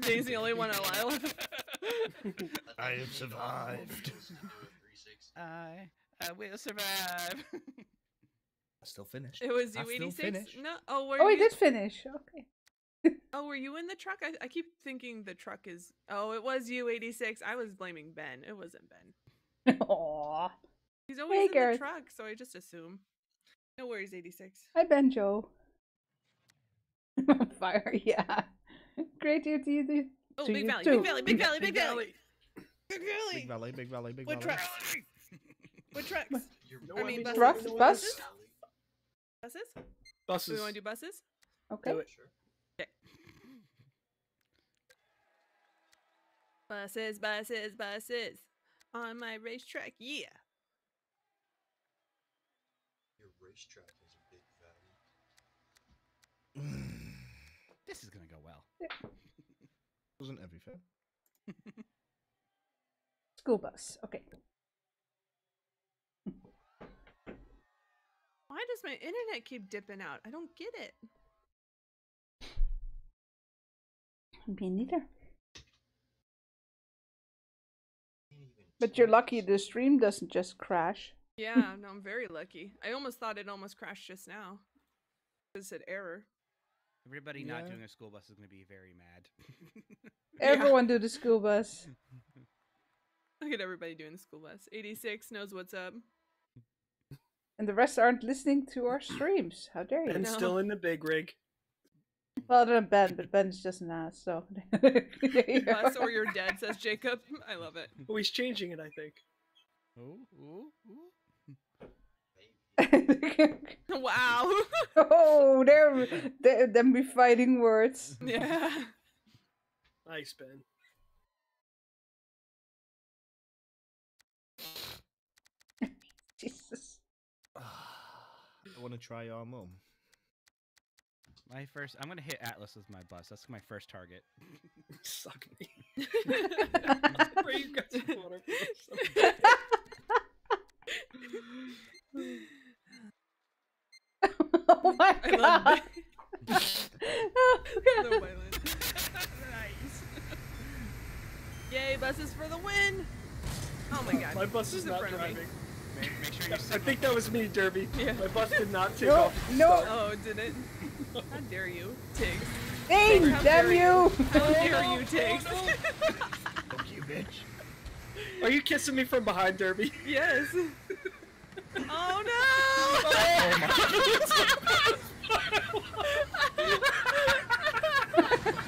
Dane's the only one alive. I have survived. Listen to a 360. I, I will survive. I still finished. It was I you still 86? finished. No. Oh, were Oh, he you? did finish. Okay. Oh, were you in the truck? I, I keep thinking the truck is. Oh, it was you, 86. I was blaming Ben. It wasn't Ben. Aww. He's always in the truck, so I just assume. No worries, 86. Hi, Benjo. Fire, yeah. Great to you, to you. Oh, Big Valley. Big Valley, Big Valley, Big Valley. Big Valley. Big Valley. valley, big valley, big What valley. trucks? What trucks? I mean, needs buses. to Trucks, bus? this. Buses? Do we want to do buses? Okay. Do it. Sure. Buses, buses, buses. On my racetrack, yeah. Your racetrack has a big valley. This is gonna go well. Wasn't everything. School bus. Okay. Why does my internet keep dipping out? I don't get it. Me neither. But you're lucky the the stream doesn't just crash. Yeah, no, I'm very lucky. I almost thought it almost crashed just now. It said error. Everybody not doing a school bus is gonna be very mad. Everyone do the school bus. Look at everybody doing the school bus. 86 knows what's up. And the rest aren't listening to our streams. How dare you? And No. still in the big rig. Well, other than Ben, but Ben's just an ass, so. There you Bus or your dad, says Jacob. I love it. Oh, he's changing it, I think. ooh, ooh, ooh. maybe. Wow. oh, there, there, them be fighting words. yeah. Nice, Ben. Jesus. I want to try your mum. My first, I'm gonna hit Atlas with my bus. That's my first target. Suck me. Where you got some water? oh my I god. it. so violent. nice. Yay, buses for the win! Oh my god. My bus is not driving. me? Driving. Make, make sure you I think that was me, Derbee. Yeah. My bus did not take No, off. no. start. Oh, did it? How dare you, Tiggs? Dang, How damn dare you! How dare you, Tiggs? Fuck you, bitch. Are you kissing me from behind, Derbee? yes. Oh no! Oh,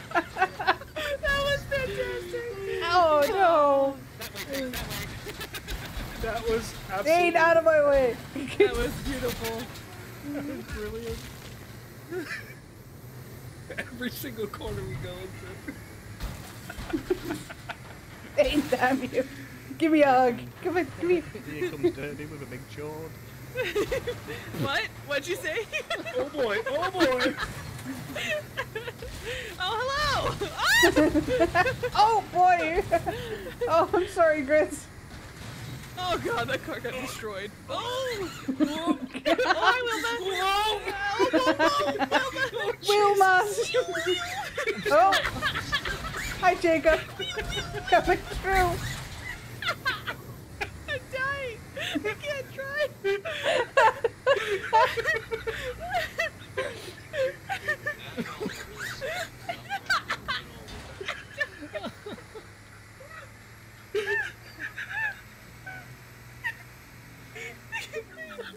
that was fantastic. oh no! That was Dane, absolutely out of my way! That was beautiful. that was brilliant. Every single corner we go into. Dane, damn you! Give me a hug! Come on, give me. Here comes Dirty with a big chord. What? What'd you say? Oh boy! Oh boy! oh, hello! Ah! oh boy! oh, I'm sorry, Grits. Oh god, that car got destroyed. Oh! oh, hi, Wilma! Wilma! oh! Hi, Jacob! Coming through! I'm dying! I can't drive! That's all there is. I'm in the middle of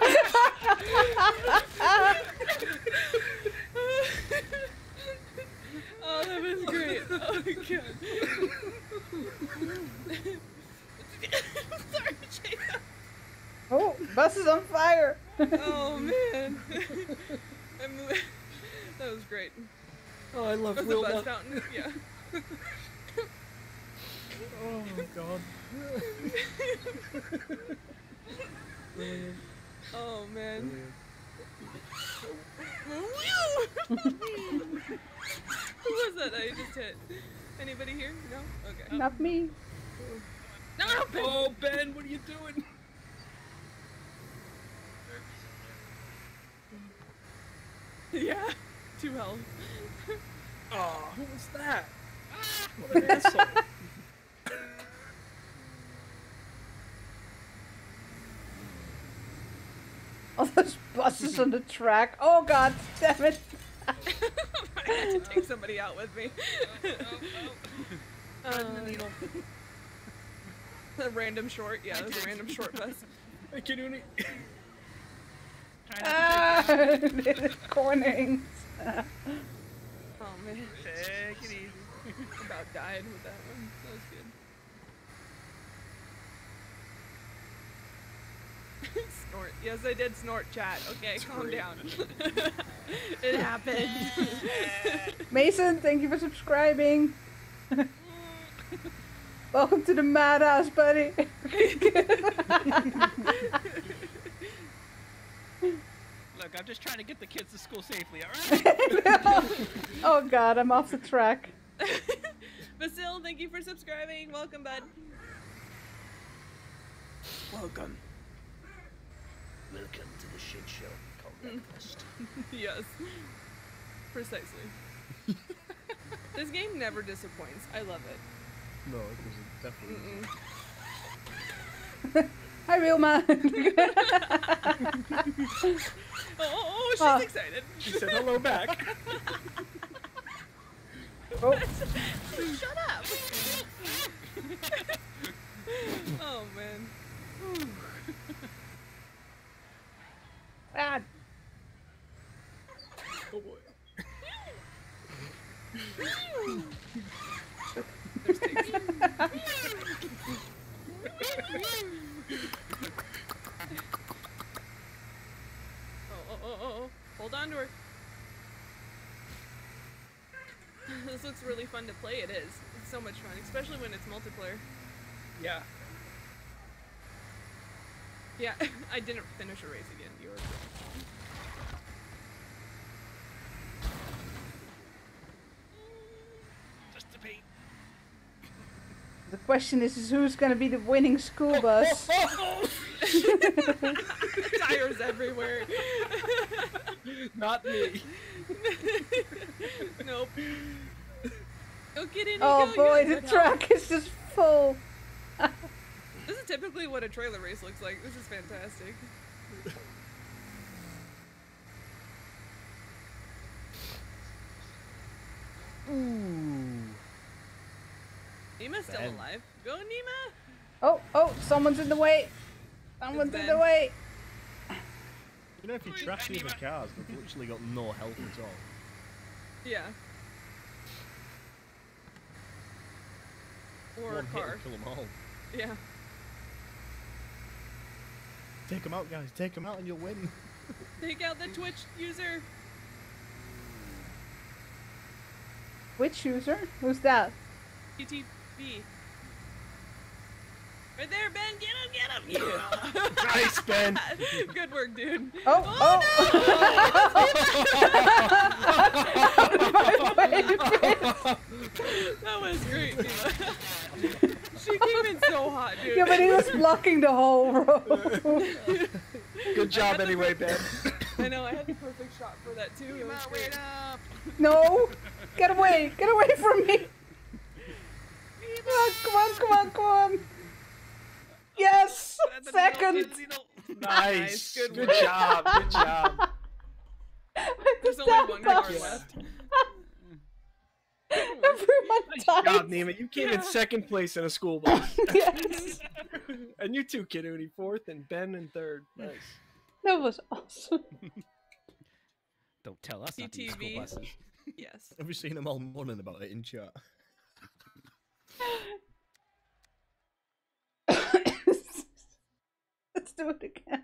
it. oh, that was great. Oh my god. Sorry, Jacob. Oh, bus is on fire! Oh man. I'm, that was great. Oh, I love Was the bus fountain? Yeah. Oh my god. Brilliant. Oh man. Who was that I just hit? Anybody here? No? Okay. Not me. No, no, Ben. Oh Ben, what are you doing? Derbee's in there. Yeah. Two health. Oh, who was that? What an asshole. All those buses on the track. Oh god, damn it. I had to take somebody out with me. Threading the Um, needle. a random short. Yeah, it was a random short bus. Hey, Kiduni. Trying not to take Ah, cornings. Oh man, Take it easy. about died with that one. That was good. Snort. Yes, I did snort. Chat. Okay, calm great. down. it happened. Mason, thank you for subscribing. Welcome to the madhouse, buddy. Look, I'm just trying to get the kids to school safely, alright? oh god, I'm off the track. Basil, thank you for subscribing. Welcome, bud. Welcome. Welcome to the shit show called Wreckfest. yes. Precisely. this game never disappoints. I love it. No, it doesn't. Definitely. Mm-mm. Hi, real man. Oh, oh, oh, she's Ah. excited. She said hello back. oh, Shut up. oh man. Ah, Oh boy. Oh, oh, oh, oh, oh. Hold on to her. this looks really fun to play. It is. It's so much fun, especially when it's multiplayer. Yeah. Yeah, I didn't finish a race again. You were correct. Just to pay. the question is, is who's gonna be the winning school bus? Tires everywhere. Not me. nope. Go get in. oh go, boy, go, the good help. track is just full. This is typically what a trailer race looks like. This is fantastic. Ooh. Nema's still Ben. alive. Go, Nema! Oh, oh, someone's in the way. Someone's in the way. You know, if you Wait, trash I the other cars, they've literally got no health at all. Yeah. Or One a hit car. will kill them all. Yeah. Take him out, guys. Take him out, and you'll win. Take out the Twitch user. Which user? Who's that? TTV. Right there, Ben. Get him, get him. Yeah. Nice, Ben. Good work, dude. Oh, oh. oh that was great, Nema. she came in so hot, dude. yeah, but he was blocking the whole road. Good job anyway, Ben. I know, I had the perfect shot for that too. It was great. up! no, get away, get away from me. Ah, come on, come on, come on, come on. Yes, second. Nice. Good Good, job. Good job. There's only one car left. Everyone Good died. job, Nema. You came in second place in a school bus. yes, and you two, Kiduni, fourth, and Ben in third. Nice. that was awesome. Don't tell us not to use school CTV. buses. Yes. Have you seen them all moaning about it in chat? Let's do it again.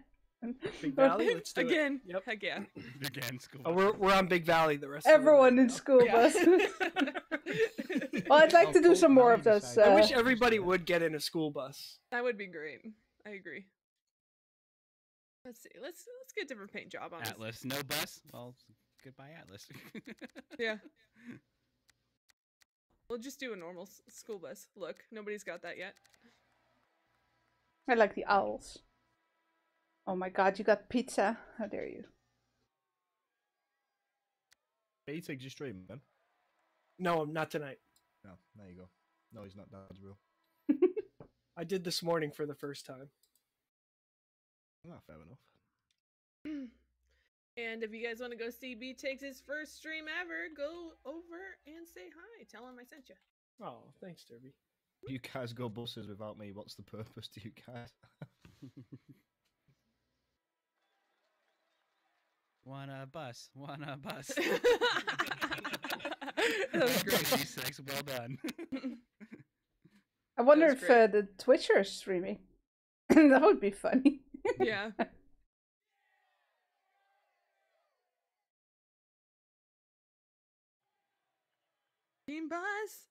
Big Valley, let's do it. Again. Yep. Heck yeah. Again, school Oh, bus. we're, we're on Big Valley the rest of Everyone the in night now. school Yeah. bus. well, I'd like Oh, to do cool. some more of Now you those. decide. I Uh, wish everybody would get in a school bus. that would be great. I agree. Let's see. Let's let's get a different paint job on this. Atlas, no bus. Well, goodbye, Atlas. Yeah. We'll just do a normal school bus. Look, nobody's got that yet. I like the owls. Oh my god, you got pizza. How dare you? He takes your stream, man. No, I'm not tonight. No, there you go. No, he's not dad's real. I did this morning for the first time. Not fair enough. And if you guys want to go see B takes his first stream ever, go over and say hi. Tell him I sent you. Oh, thanks, Derbee. You guys go buses without me. What's the purpose to you guys? Wanna bus? Wanna bus? that was great. D6, well done. I wonder if uh, the Twitcher is streaming. that would be funny. yeah. Team bus.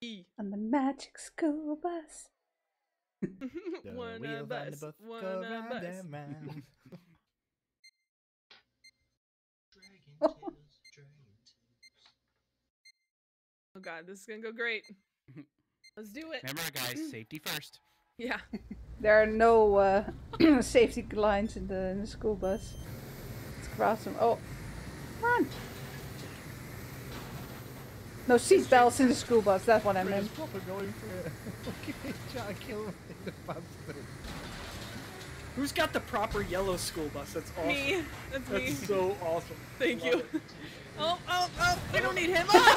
E. On the magic school bus. The wanna wheels on the bus. Oh god, this is gonna go great. Let's do it. Remember, guys, safety first. Yeah. There are no uh, safety lines in the, in the school bus. Let's cross them. Oh, run! No seat belts in the school bus. That's what I Chris meant. proper going for it. Okay, trying to kill me. The bastard. Who's got the proper yellow school bus? That's awesome. Me. That's me. That's so awesome. Thank Love you. it. Oh, oh, oh, we don't need him. Oh,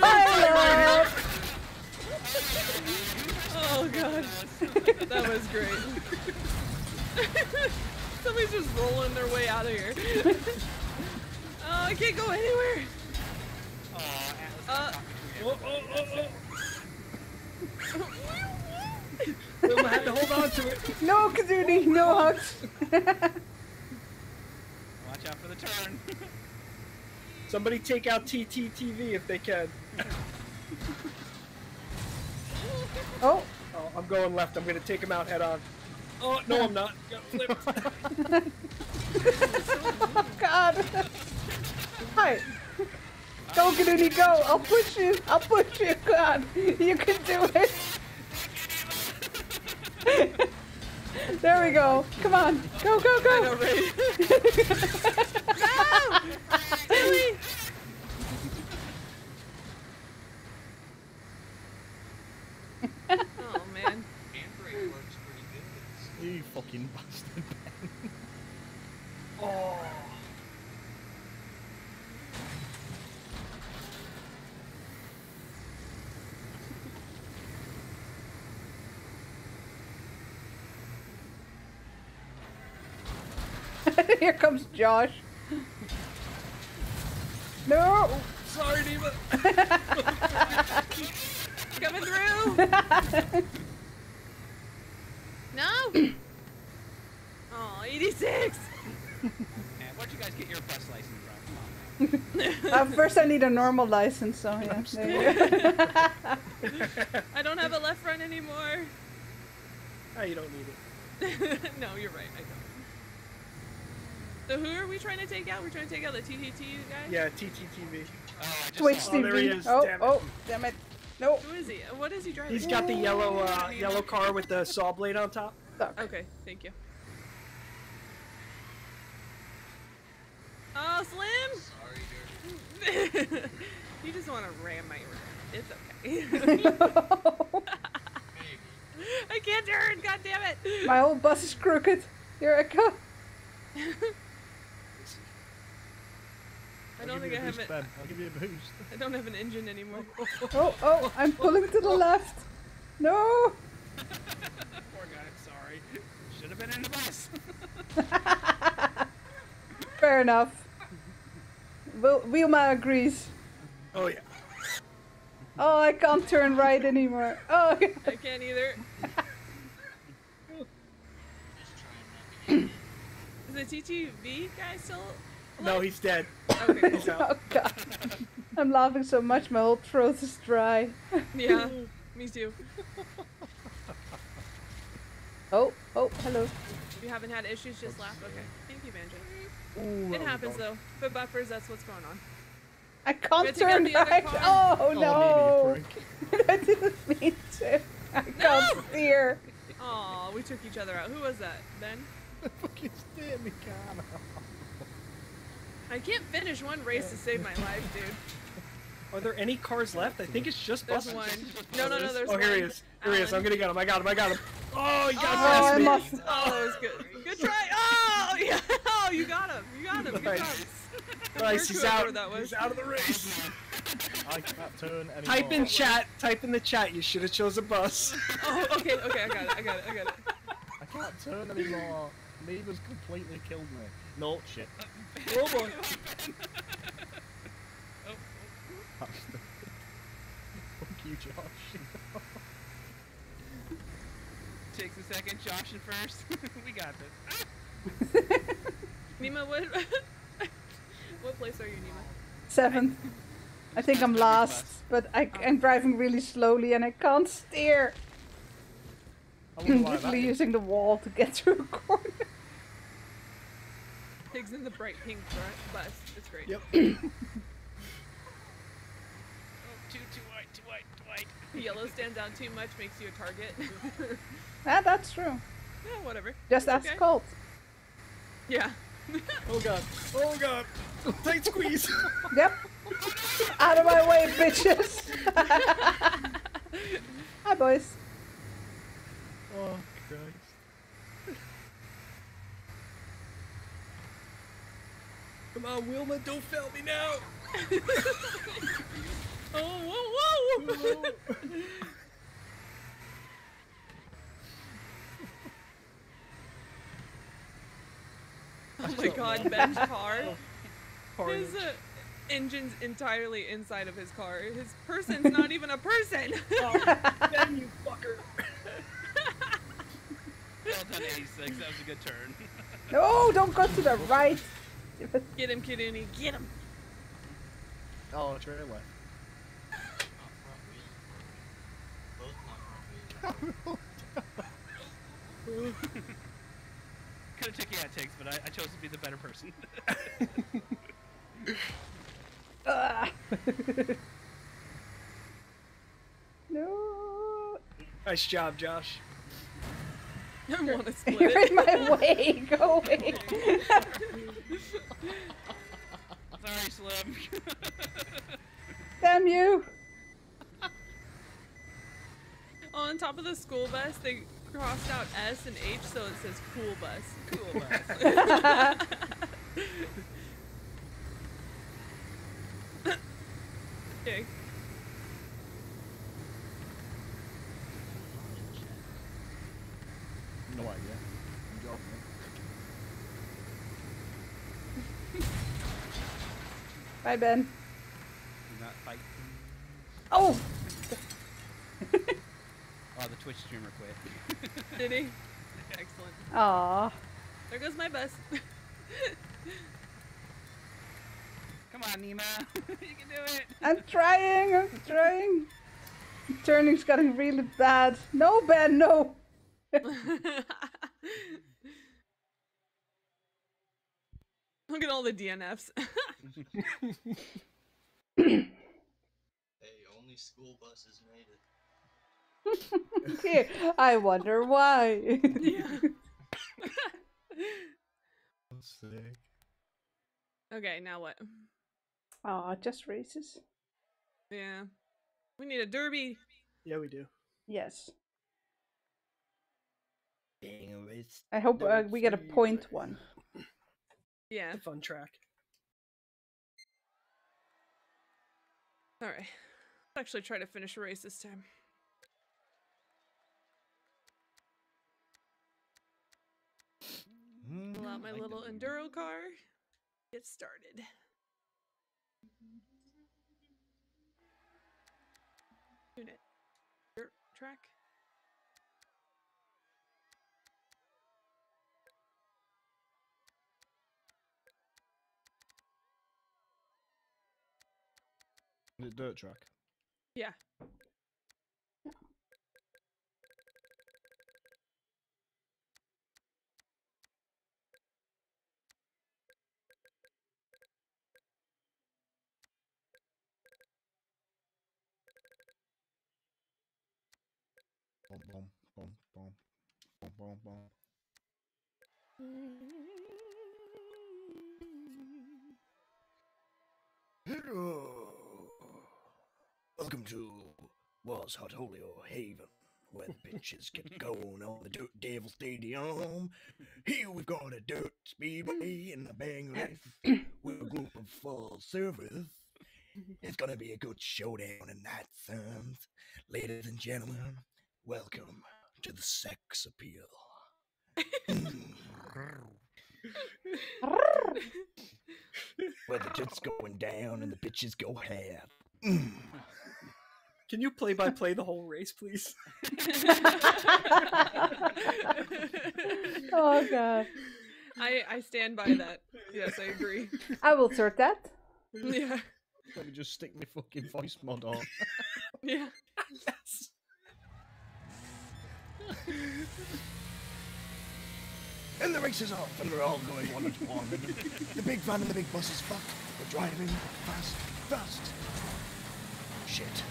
Hello. oh god. That was great. Somebody's just rolling their way out of here. oh, I can't go anywhere. Aw, Atlas Uh, Oh, oh, oh, oh. Wilma had to hold on to it. No, Kazuni. No hugs. Watch out for the turn. Somebody take out TTTV if they can. oh, Oh, I'm going left. I'm gonna take him out head on. Oh no, I'm not. Got flipped. Oh, God. Hi. Go, Kazuni. Go. I'll push you. I'll push you. God, you can do it. there we go. Come on. Go, go, go. I know, right? no! Silly! Oh man. Handbrake works pretty good. You fucking bastard. Oh. Here comes Josh. No. Sorry, Diva. Coming through! No! Oh, 86! Man, where'd you guys get your bus license from? Come on. Uh, first, I need a normal license. So yeah. there. I don't have a left front anymore. Ah, you don't need it. no, you're right, I don't. So who are we trying to take out? We're trying to take out the TTT guy? Yeah, TTTV. Oh, Twitch saw Oh, there he is, Oh, damn it. oh, damn it. No. Who is he? What is he driving? He's got the yellow, uh, yellow car with the saw blade on top. Stuck. Okay, thank you. Oh, Slim! Sorry, Dirty. you just want to ram my It's okay. I can't turn, god damn it! My whole bus is crooked. Here I come. I don't think I have it. you Ben. I'll give you a boost. I don't have an engine anymore. Oh, oh, oh, oh, oh, I'm pulling to the left. No. Poor guy, I'm sorry. Should have been in the bus. Fair enough. Wil- Wilma agrees. Oh yeah. Oh, I can't turn right anymore. Oh, I can't either. Just trying not to get Is the TTV guy still? No, he's dead. Okay, cool. He's out. oh God. I'm laughing so much my whole throat is dry. Yeah, me too. Oh, oh, hello. If you haven't had issues, just laugh. Okay. Thank you, Banjo. Ooh, It happens dog. though. If it buffers, that's what's going on. I can't Good to get turn the other right. Oh Oh, no. Nina. I didn't mean to. I can't steer. Aw, we took each other out. Who was that? Ben? fucking steer me car now. I can't finish one race to save my life, dude. Are there any cars left? I think it's just There's buses. one. No, no, no, there's oh, one. here he is. Here he is. I'm gonna get him. I got him. I got him. Oh, you got Oh, past me. must. Oh, that was good. Good try. Oh, yeah. Oh, you got him. You got him. Good Nice. job. Nice, work, he's out. That was. He's out of the race. I can't turn anymore. Type in chat. Type in the chat. You should have chose a bus. Oh, okay, okay, I got it. I got it. I got it. I can't turn anymore. Neva's completely killed me. No shit. Oh boy. Fuck you, Josh. Takes a second. Josh in first. we got this. Nema, what? what place are you, Nema? Seventh. I think I'm last, but I, I'm driving really slowly and I can't steer. I I'm wouldn't like that. literally using the wall to get through a corner. Pigs in the bright pink br- bus. It's great. Yep. Oh, too too white, too white, too white. Yellow stands out too much, makes you a target. Ah, that's true. yeah, whatever. Just ask Okay. Colt. Yeah. Oh god. Oh god. Tight squeeze. Yep. Out of my way, bitches. Hi, boys. Oh, Come on, Wilma, don't fail me now. Oh, whoa, whoa! oh my god, Ben's car. His uh, engine's entirely inside of his car. His person's not even a person. Ben, you fucker. Well done, 86. That was a good turn. No, don't go to the right. Get him, Kiduni, get him. Oh, trailer. Not front wheel. Both not front wheel. Could have taken antics, but I, I chose to be the better person. Ah. no. Nice job, Josh. I want to split You're it. in my way. Go away. Sorry, Slim. Damn you. On top of the school bus, they crossed out S and H, so it says cool bus. cool, bus. Okay. No idea. I'm joking. Bye, Ben. Do not fight. Oh. Oh, the Twitch streamer quit. Did he? Excellent. Aw. There goes my bus. Come on, Nema. you can do it. I'm trying. I'm trying. Turning's getting really bad. No, Ben. No. Look at all the DNFs. Hey, only school buses made it. Here, I wonder why. yeah. Sick. Okay, now what? Aw, just races. Yeah. We need a derby. Yeah, we do. Yes. Being a race. I hope uh, we get a Derby point race. one. Yeah. It's a fun track. All right. Let's actually try to finish a race this time. Pull out my Mm, little didn't- enduro car. Get started. Tune it. Dirt track. Dirt track. Yeah. Boom, boom, boom, boom, boom, boom, boom. Hello. Welcome to Was Hot Holio Haven, where the bitches get going on the Dirt Devil Stadium. Here we've got a dirt speedway and a bang life. We're a group of full service. It's gonna be a good showdown in that, sons. Ladies and gentlemen, welcome to the sex appeal. Where the tits going down and the bitches go half. Can you play by play the whole race, please? oh god. I I stand by that. Yes, I agree. I will sort that. Yeah. Let me just stick my fucking voice mod on. Yeah. yes. And the race is off, and we're all going one at one. The, the big van and the big bus is fucked. We're driving fast, fast. Shit.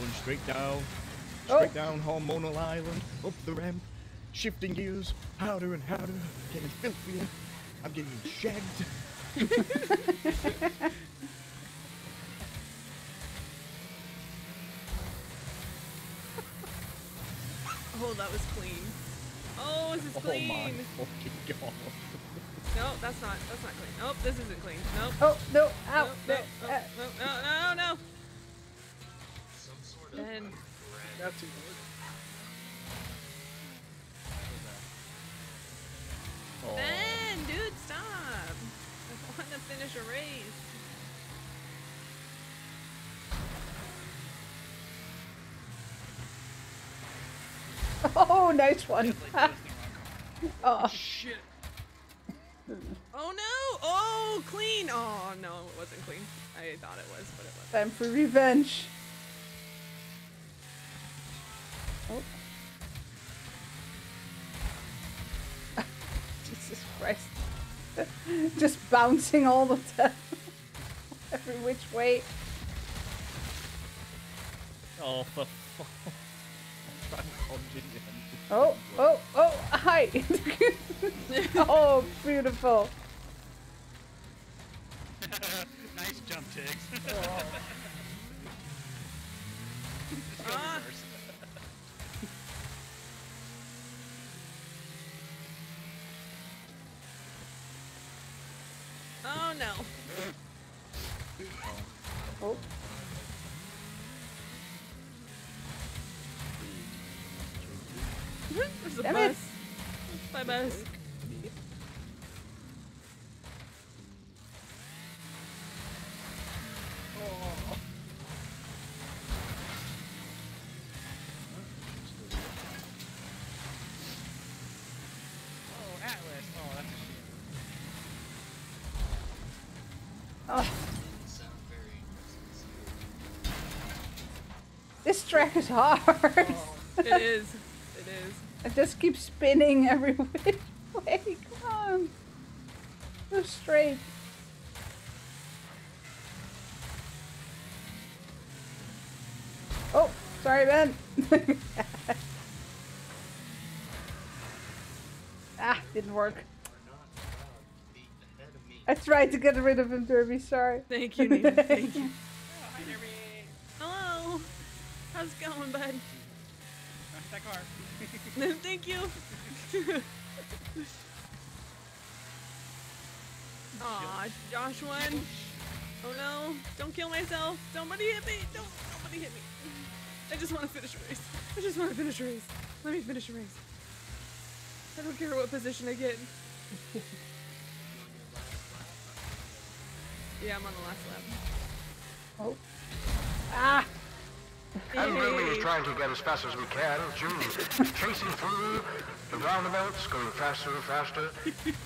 Going straight down, straight Oh. down Hormonal Island, up the ramp, shifting gears, harder and harder, getting filthier. I'm getting shagged. Oh, that was clean. Oh, this is clean. Oh clean. my fucking god. No, that's not. That's not clean. Nope, this isn't clean. Nope. Oh no! Ow! Nope, no, nope, nope, uh, nope, no, no, no. Some sort of Ben. red That's too good. Oh. Ben, dude, stop. I want to finish a race. Oh, nice one. oh, Shit. Oh no! Oh, clean! Oh no, it wasn't clean. I thought it was, but it wasn't. time for revenge. Oh. Jesus Christ. Just bouncing all the time. Every which way. Oh, for fuck. I'm trying to dodge it, yeah. Oh, oh, oh, hi. oh, beautiful. nice jump, Tiggs. Ah. Oh no. Oh, There's a Damn it. bus. Bye bus. Track is hard. It is. It is. It just keeps spinning every which way. Come on. Go straight. Oh, sorry, Ben. ah, didn't work. Are not allowed to be ahead of me. I tried to get rid of him, Derbee. Sorry. Thank you, Nathan. Thank you. Oh, hi, Derbee. Hello. How's it going, bud? That car. Thank you. Aw, Josh won. Oh no! Don't kill myself! Somebody hit me! Don't! Nobody hit me! I just want to finish a race. I just want to finish a race. Let me finish a race. I don't care what position I get. Yeah, I'm on the last lap. Oh. Ah. And Ruby is trying to get as fast as we can. June chasing through the roundabouts, going faster and faster.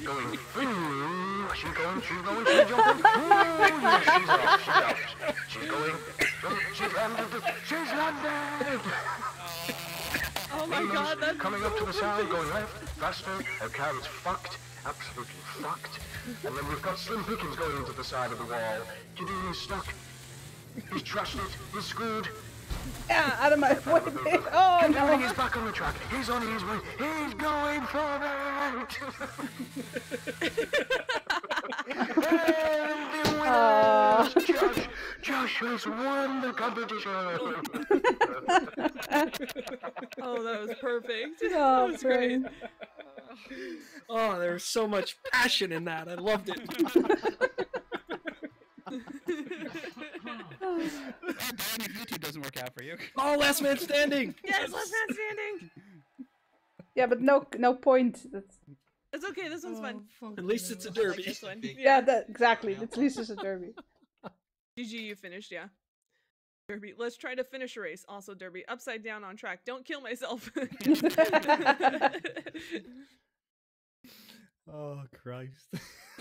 Going through. She's going, she's going, she's jumping. Oh, yes, she's off, she's off. She's going, she's landed, she's landed. Oh my Amos god, that's coming so up to the side, funny. going left, faster. Her car's fucked, absolutely fucked. And then we've got Slim Pickens going into the side of the wall. Gideon's stuck. He's trashed it. He's screwed. Yeah, out of my way. Oh Gideon no. is back on the track. He's on his way. He's going for it. and the winner Aw. Oh. Josh, Josh has won the competition. Oh, that was perfect. Oh, that was great. brilliant. Oh, there's so much passion in that. I loved it. Oh, darn if YouTube doesn't work out for you. Oh, last man standing. yes, last man standing. Yeah, but no, no point. That's It's okay. This one's oh, fun. At least it's a I like derby. this one. Big- yeah, that exactly. At least it's a derby. GG, you finished, yeah. Derby. Let's try to finish a race. Also, Derby. Upside down on track. Don't kill myself. Oh Christ.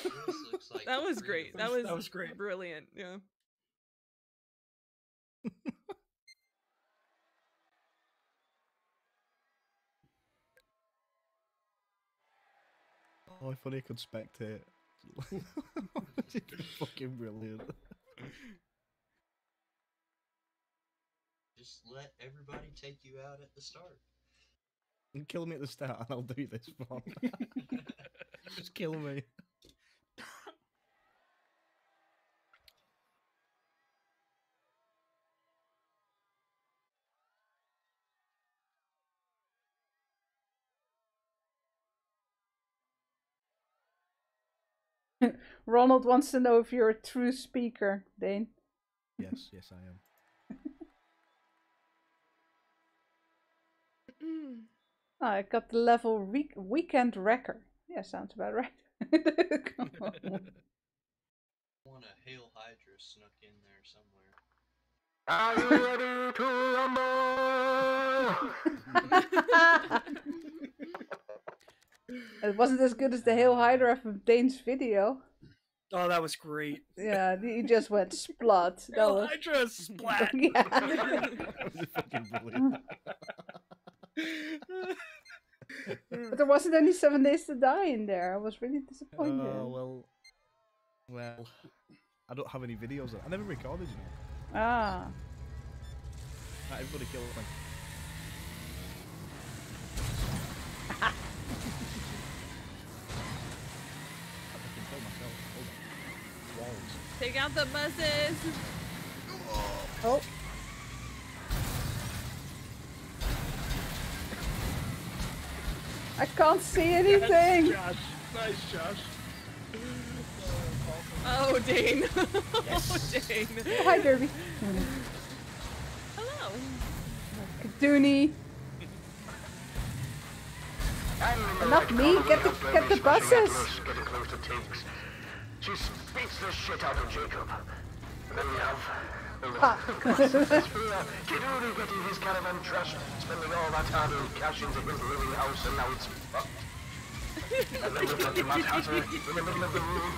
This looks like that was great. That us- was that was great. Brilliant. Yeah. Oh, if only I could spectate. Fucking brilliant. Just let everybody take you out at the start. And kill me at the start, and I'll do this one. Just kill me. Ronald wants to know if you're a true speaker, Dane. Yes, yes, I am. Oh, I got the level week- weekend wrecker. Yeah, sounds about right. Come on. Want a Hail Hydra snuck in there somewhere. Are you ready to rumble? it wasn't as good as the Hail Hydra from Dane's video. Oh, that was great. Yeah, he just went splot. That Oh, was Hydra splat. yeah. that was fucking brilliant. But there wasn't any Seven Days to Die in there. I was really disappointed. Oh well, well, I don't have any videos. I never recorded, you know. Ah. Not everybody killed me. I can kill myself. Hold on. Walls. Take out the buses. Oh. I can't see anything. Josh. Nice, Josh. Oh, Dane. oh, Dane. Hi, Derbee. Hello. Kadoony. Not me, get the- get the buses. She beats the shit out of Jacob. And then we have... Ah. Kiduri getting his caravan trashed, spending all that hard-earned cash into his living house, and now it's fucked. and then we've got the Mad Hatter in the middle of the room,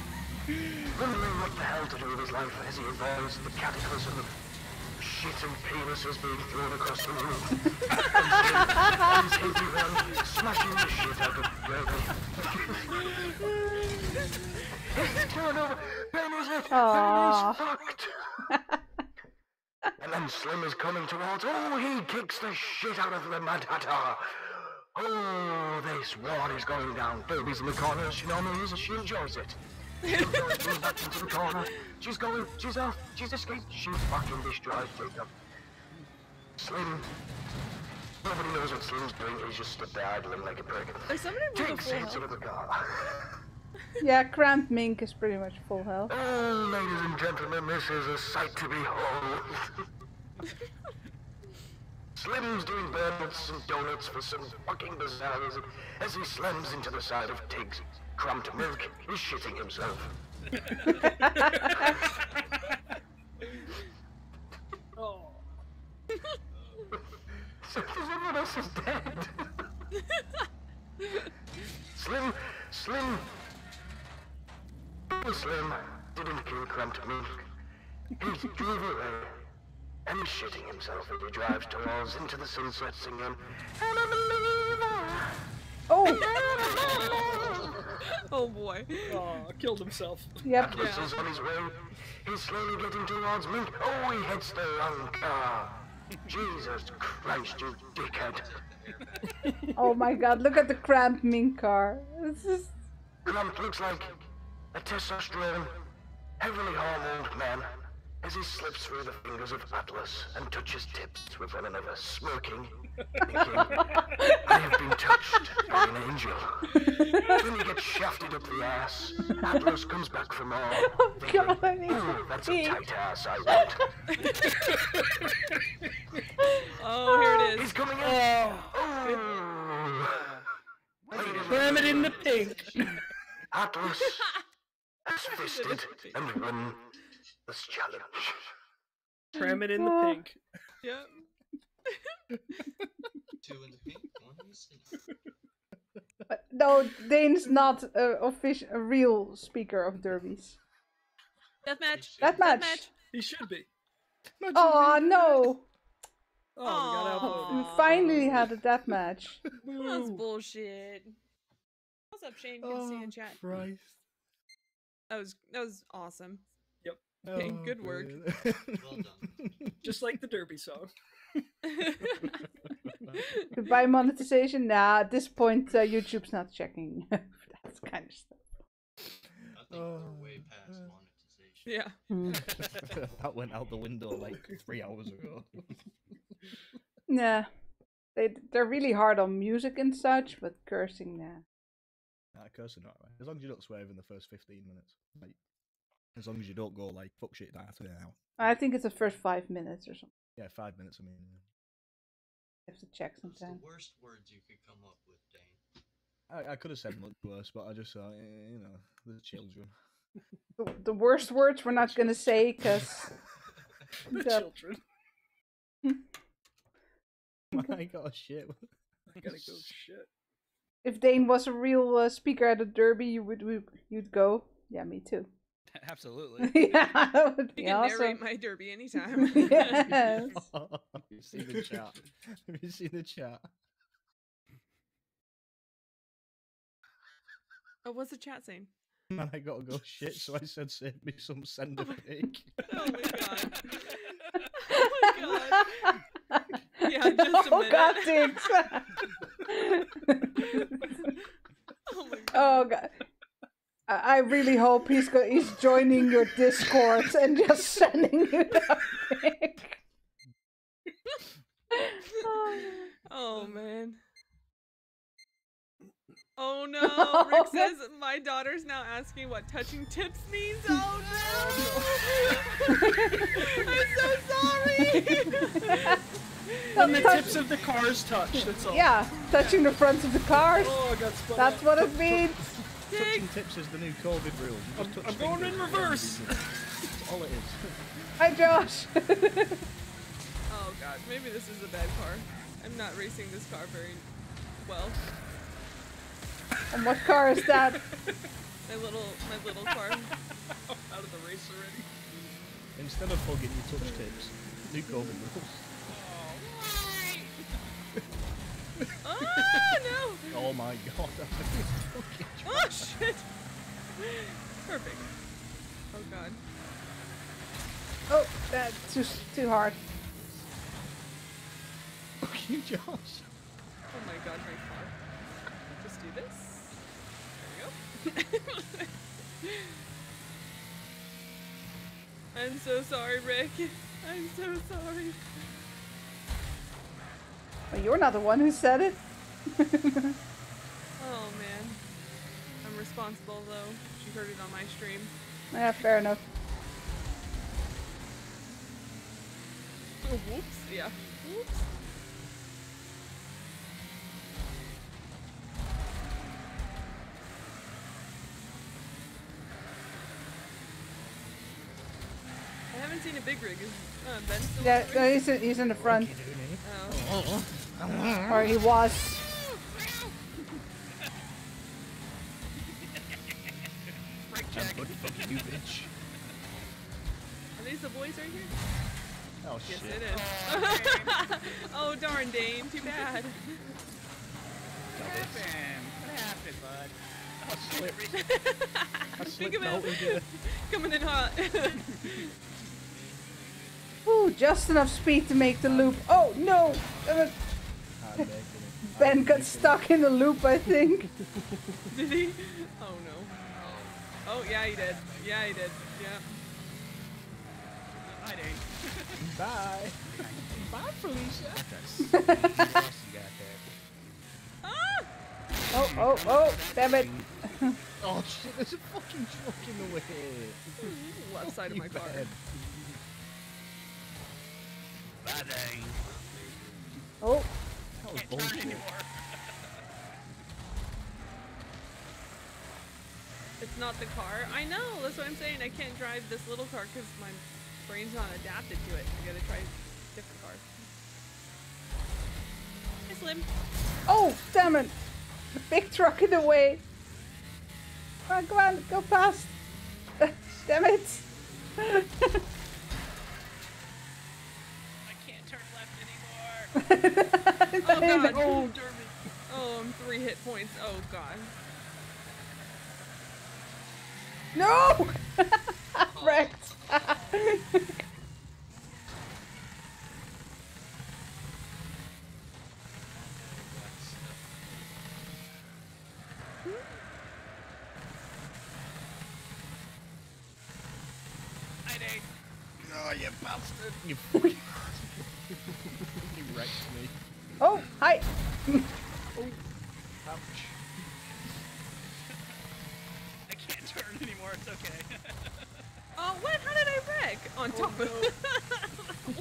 what the hell to do with his life as he avoids the cataclysm of shit and penises being thrown across the room. and Katie Van smashing the shit out of Gregory. It's turned over. Ben is it? Aw. Ben is fucked. and then Slim is coming towards. Oh, he kicks the shit out of the Mad Hatter. Oh, this war is going down. Derbee's in the corner. She normally is. She enjoys it. She enjoys being back into the corner. She's going. She's off. She's escaped. She fucking destroys Jacob. Slim. Nobody knows what Slim's doing. He's just stood there idling like a prick. Is somebody with a Takes full seats health? into the car. Yeah, Cramped Mink is pretty much full health. Oh, ladies and gentlemen, this is a sight to behold. Slim's doing donuts and donuts for some fucking bazaars as he slams into the side of Tiggs. Crumped milk is shitting himself. Oh. So everyone else is dead. Slim, Slim. Slim didn't kill Crumped milk. He drove away. And he's shitting himself as he drives towards into the sunset singing, I'm a believer. Oh, Oh boy. Oh, killed himself. yep. Atlas is on his way. He's slowly getting towards Mink. Oh, he hits the wrong car. Jesus Christ, you dickhead. Oh my god, look at the Cramped Mink car. This is. Clump looks like a testosterone heavily hormoned man as he slips through the fingers of Atlas and touches tips with one another, smirking, thinking, I have been touched by an angel. When he gets shafted up the ass, Atlas comes back for more, oh, thinking, God, I need that's pee." a tight ass I want. Oh, here it He's coming in. Oh. oh. Ladies and Ram it in the pink. Atlas has fisted and won this challenge. Cram it in the Oh. pink. Yep. Two in the pink, one in the center. Uh, No, Dane's not a, official, a real speaker of derbies. Deathmatch. That match. Deathmatch. He should be. Oh no! Oh, we got. We finally had a death match. That's bullshit. What's up, Shane? Can to see in chat. Christ. That was that was awesome. Oh, Hey, good work. Well done. Just like the Derby song. Goodbye monetization. Nah, at this point, uh, YouTube's not checking that kind of stuff. I think we're way past monetization. yeah. Hmm. that went out the window like three hours ago. Nah, they they're really hard on music and such, but cursing, nah. Nah, cursing not right. As long as you don't swear in the first fifteen minutes. Like, as long as you don't go like fuck shit that after now. I think it's the first five minutes or something. Yeah, five minutes. I mean, I have to check What's the worst words you could come up with, Dane? I, I could have said much worse, but I just thought, eh, you know, the children. The, the worst words we're not gonna say because The Yeah. children. I got a shit. I gotta go shit. If Dane was a real uh, speaker at a derby, you would would- you'd go. Yeah, me too. Absolutely. yeah, that would You can awesome. narrate my derby anytime. yes. Have you seen the chat? Have you seen the chat? oh, what's the chat saying? Man, I gotta go shit, so I said save me some send a pig. Oh my god. oh my god. Yeah, just a oh God, minute. Dix. Oh my god. oh God. I I really hope he's go- he's joining your Discord and just sending you that pic. Oh, oh man. Oh no, Oh, Rick says my daughter's now asking what touching tips means. Oh no! I'm so sorry. When the tips of the cars touch, that's all. yeah, touching the fronts of the cars. Oh, I got spun That's out. what it means. Touching tips is the new COVID rule. You just I'm- I'm going in reverse. That's all it is. Hi, Josh. oh god, maybe this is a bad car. I'm not racing this car very well. and what car is that? My little, my little car. out of the race already. Instead of hugging, you touch tips. New COVID rules. Oh no! Oh my god. Fucking Oh shit! Perfect. Oh god. Oh, that's too too hard. Fuck you, Josh. Oh my god, my car. Just do this. There we go. I'm so sorry, Rick. I'm so sorry. Well, you're not the one who said it. Oh man. I'm responsible though. She heard it on my stream. yeah, fair enough. Oh, whoops. Yeah. Whoops. Haven't seen a big rig. Is uh, Ben still Yeah, no, he's, in- he's in the front, Oh. or he was. I'm good fucking you, bitch. Are these the boys right here? Oh Yes, shit. it is. oh darn, Dane. Too bad. What happened? What happened, bud? I slipped. I Think slipped of out it. with it. Coming in hot. Ooh, just enough speed to make the loop. Oh no! Uh, I'm making it. Ben got stuck in the loop, I think. Did he? Oh no. Oh yeah, he did. Yeah, he did. Yeah. I did. Bye. Bye, Felicia. you got. Ah! Oh, oh, oh, damn it. Oh shit, there's a fucking truck in the way. Left side of my car. Bye, Oh, That was Can't turn bullshit. anymore. It's not the car. I know. That's what I'm saying. I can't drive this little car because my brain's not adapted to it. I gotta try different cars. Hi, Slim. oh, damn it. The big truck in the way. Come on, come on, go past. damn it. I can't turn left anymore. Oh god. Oh, Oh, I'm three hit points. Oh god. no! Wrecked. I did. Oh, you bastard. You fucking... you wrecked me. Oh, hi. Ouch. I can't turn anymore. It's okay. Oh, what? How did I wreck? On oh, top of.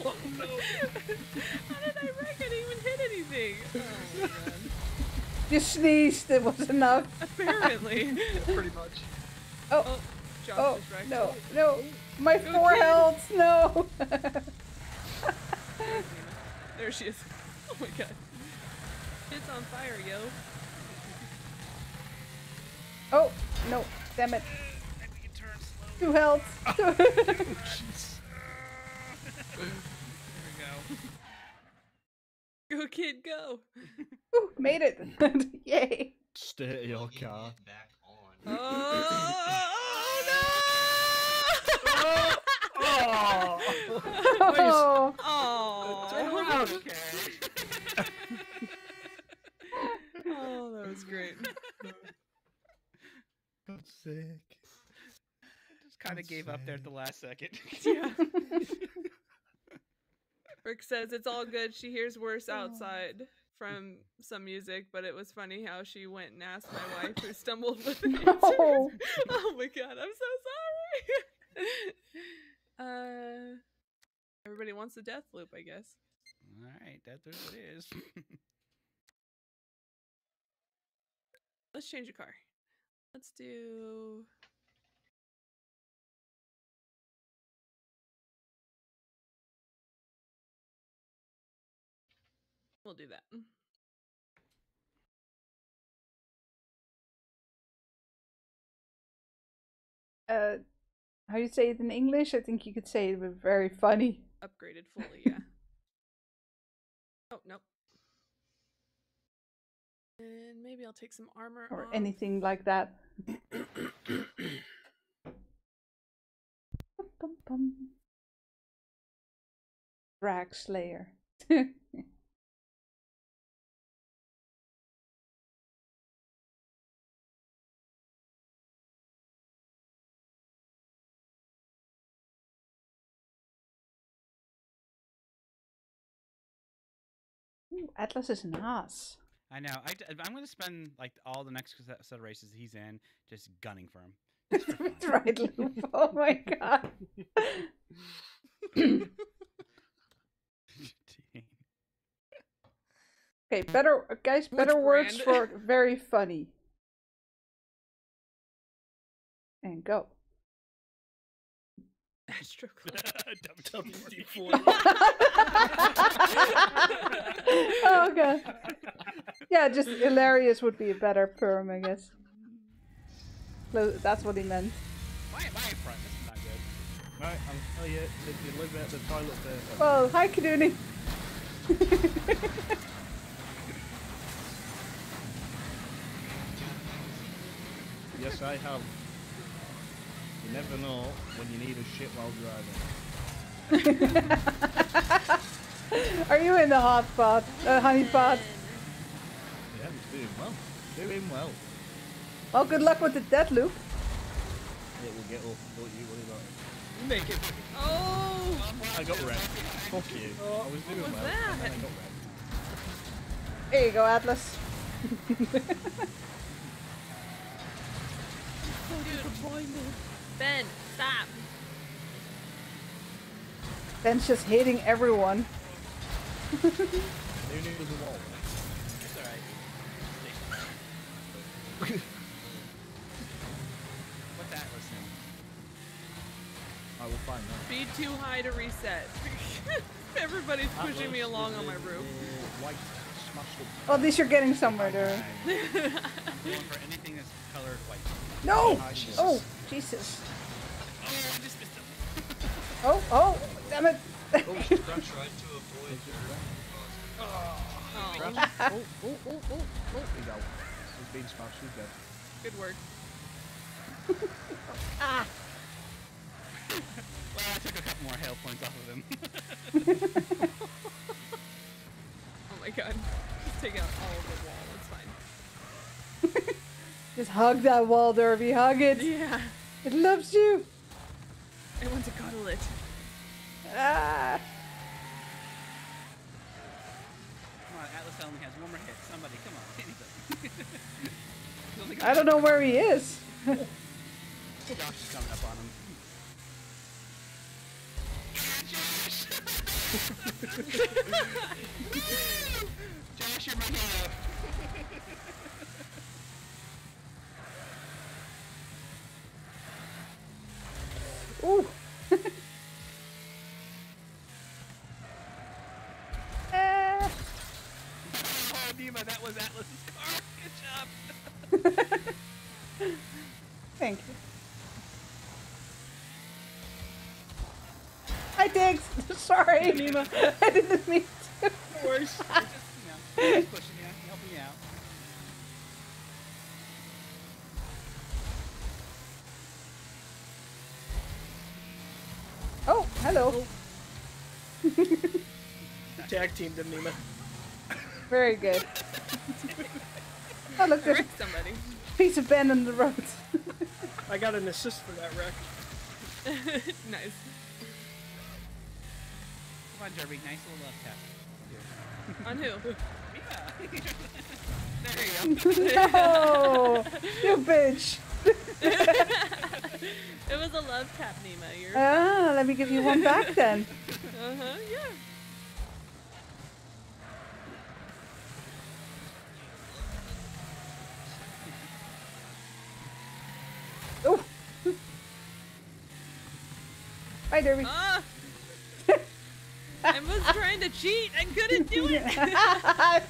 oh no. How did I wreck? I didn't even hit anything. Oh my god. You sneezed, it was enough. Apparently. Pretty much. Oh, Oh, Josh oh, is no, no. My Go four kid. health, no. There she is. Oh my god. It's on fire, yo. oh, no, damn it. Maybe we can. Two health. Jeez. There we go. Go, kid, go. Ooh, made it. Yay. Stay at your car. back on. Oh, Oh! Oh, Oh. Okay. Oh, that was great. God's sick. Just kind of That's gave up there at the last second. Yeah. Rick says it's all good. She hears worse oh. outside from some music, but it was funny how she went and asked my wife who stumbled with an answer. No. Oh my god, I'm so sorry. Uh everybody wants the death loop, I guess. All right, that there it is. Let's change a car. Let's do We'll do that. uh, how you say it in English? I think you could say it with very funny. Upgraded fully, yeah. oh, nope. And maybe I'll take some armor or off. anything like that. Drag Slayer. Ooh, Atlas is an ass. I know. I, am going to spend like all the next set set of races he's in just gunning for him. Just right. Oh my god. Okay, better guys, Which better words brand? for very funny. And go. Astro Club. WD-40. oh god. Yeah, just hilarious would be a better perm, I guess. That's what he meant. Why am I front? This is not good. Right, I'm tell you, if you live at the toilet paper. Well, hi Kaduni. Yes, I have. You never know when you need a shit while driving. Are you in the hot spot? uh, honey pot? Yeah, he's doing well. Doing well. Well, good luck with the death loop. It will get up. Don't you worry about it. You make it. Oh, I got wrecked. Fuck you. I was doing was well. and then that? I got wrecked. There you go, Atlas. Ben, stop. Ben's just hating everyone. Who knew there was a wall? It's alright. What's Atlas now? Oh, I will find that. Speed too high to reset. Everybody's pushing me along on my roof. White. Well, at least you're getting somewhere there. I'm going for anything that's colored white. No! Jesus. Oh, Jesus. Oh, I just missed. Oh, oh, damn it. I tried to avoid dirt. Oh, Oh, oh, oh, oh, oh. There you go. He's smashed. He's dead. good work. Ah. well, I took a couple more health points off of him. Oh my god. Just take out all of the wall. It's fine. Just hug that wall, Derbee. Hug it. Yeah. It loves you. I want to cuddle it. Ah. Come on, Atlas only has one more hit. Somebody, come on, anybody. He's only got I don't know where he is. Josh is coming up on him. Josh, you're my hero. Ooh. Ah. Oh, Nema, that was Atlas's car. Good job. Thank you. Hi, Diggs. Sorry. Nema. I didn't mean to. No worries. Just, you know, just pushing you, helping you out. Oh, hello. Tag teamed him, Nema. Very good. Oh, look, I there's a somebody. piece of bend in the road. I got an assist for that wreck. nice. Come on, Derbee, nice little left tap. Here. On who? Yeah. there you go. no, you bitch. It was a love tap, Nema. You're. Ah, let me give you one back then. Uh huh. Yeah. Oh. Hi, Derbee. Ah. I was trying to cheat. I couldn't do it. I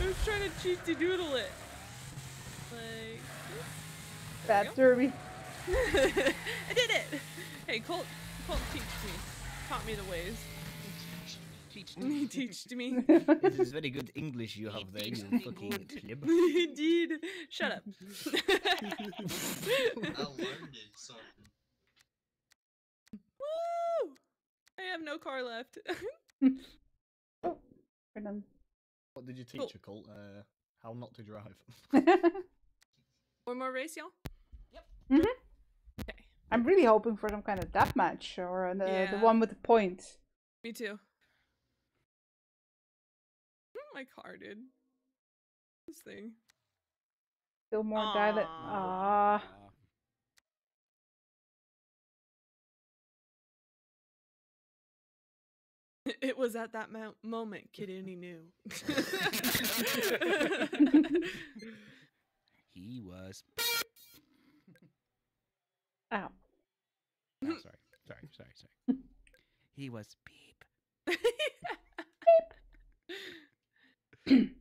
was trying to cheat to doodle it. Like. Bad Derbee. I did it. Hey, Colt. Colt teach me. Taught me the ways. He teached me. this is very good English you have there, you fucking pleb. Indeed. Shut up. I learned it something. Woo! I have no car left. We're done. What did you Cool. teach her, Colt? Uh, how not to drive. One more race, y'all. Mhm. Okay. I'm really hoping for some kind of death match or the, the one with the point. Me too. My car did. This thing. Still more dialect. Ah. It was at that mo- moment Kiduni knew. He was. Ow. Oh, sorry, sorry, sorry, sorry. he was beep. beep.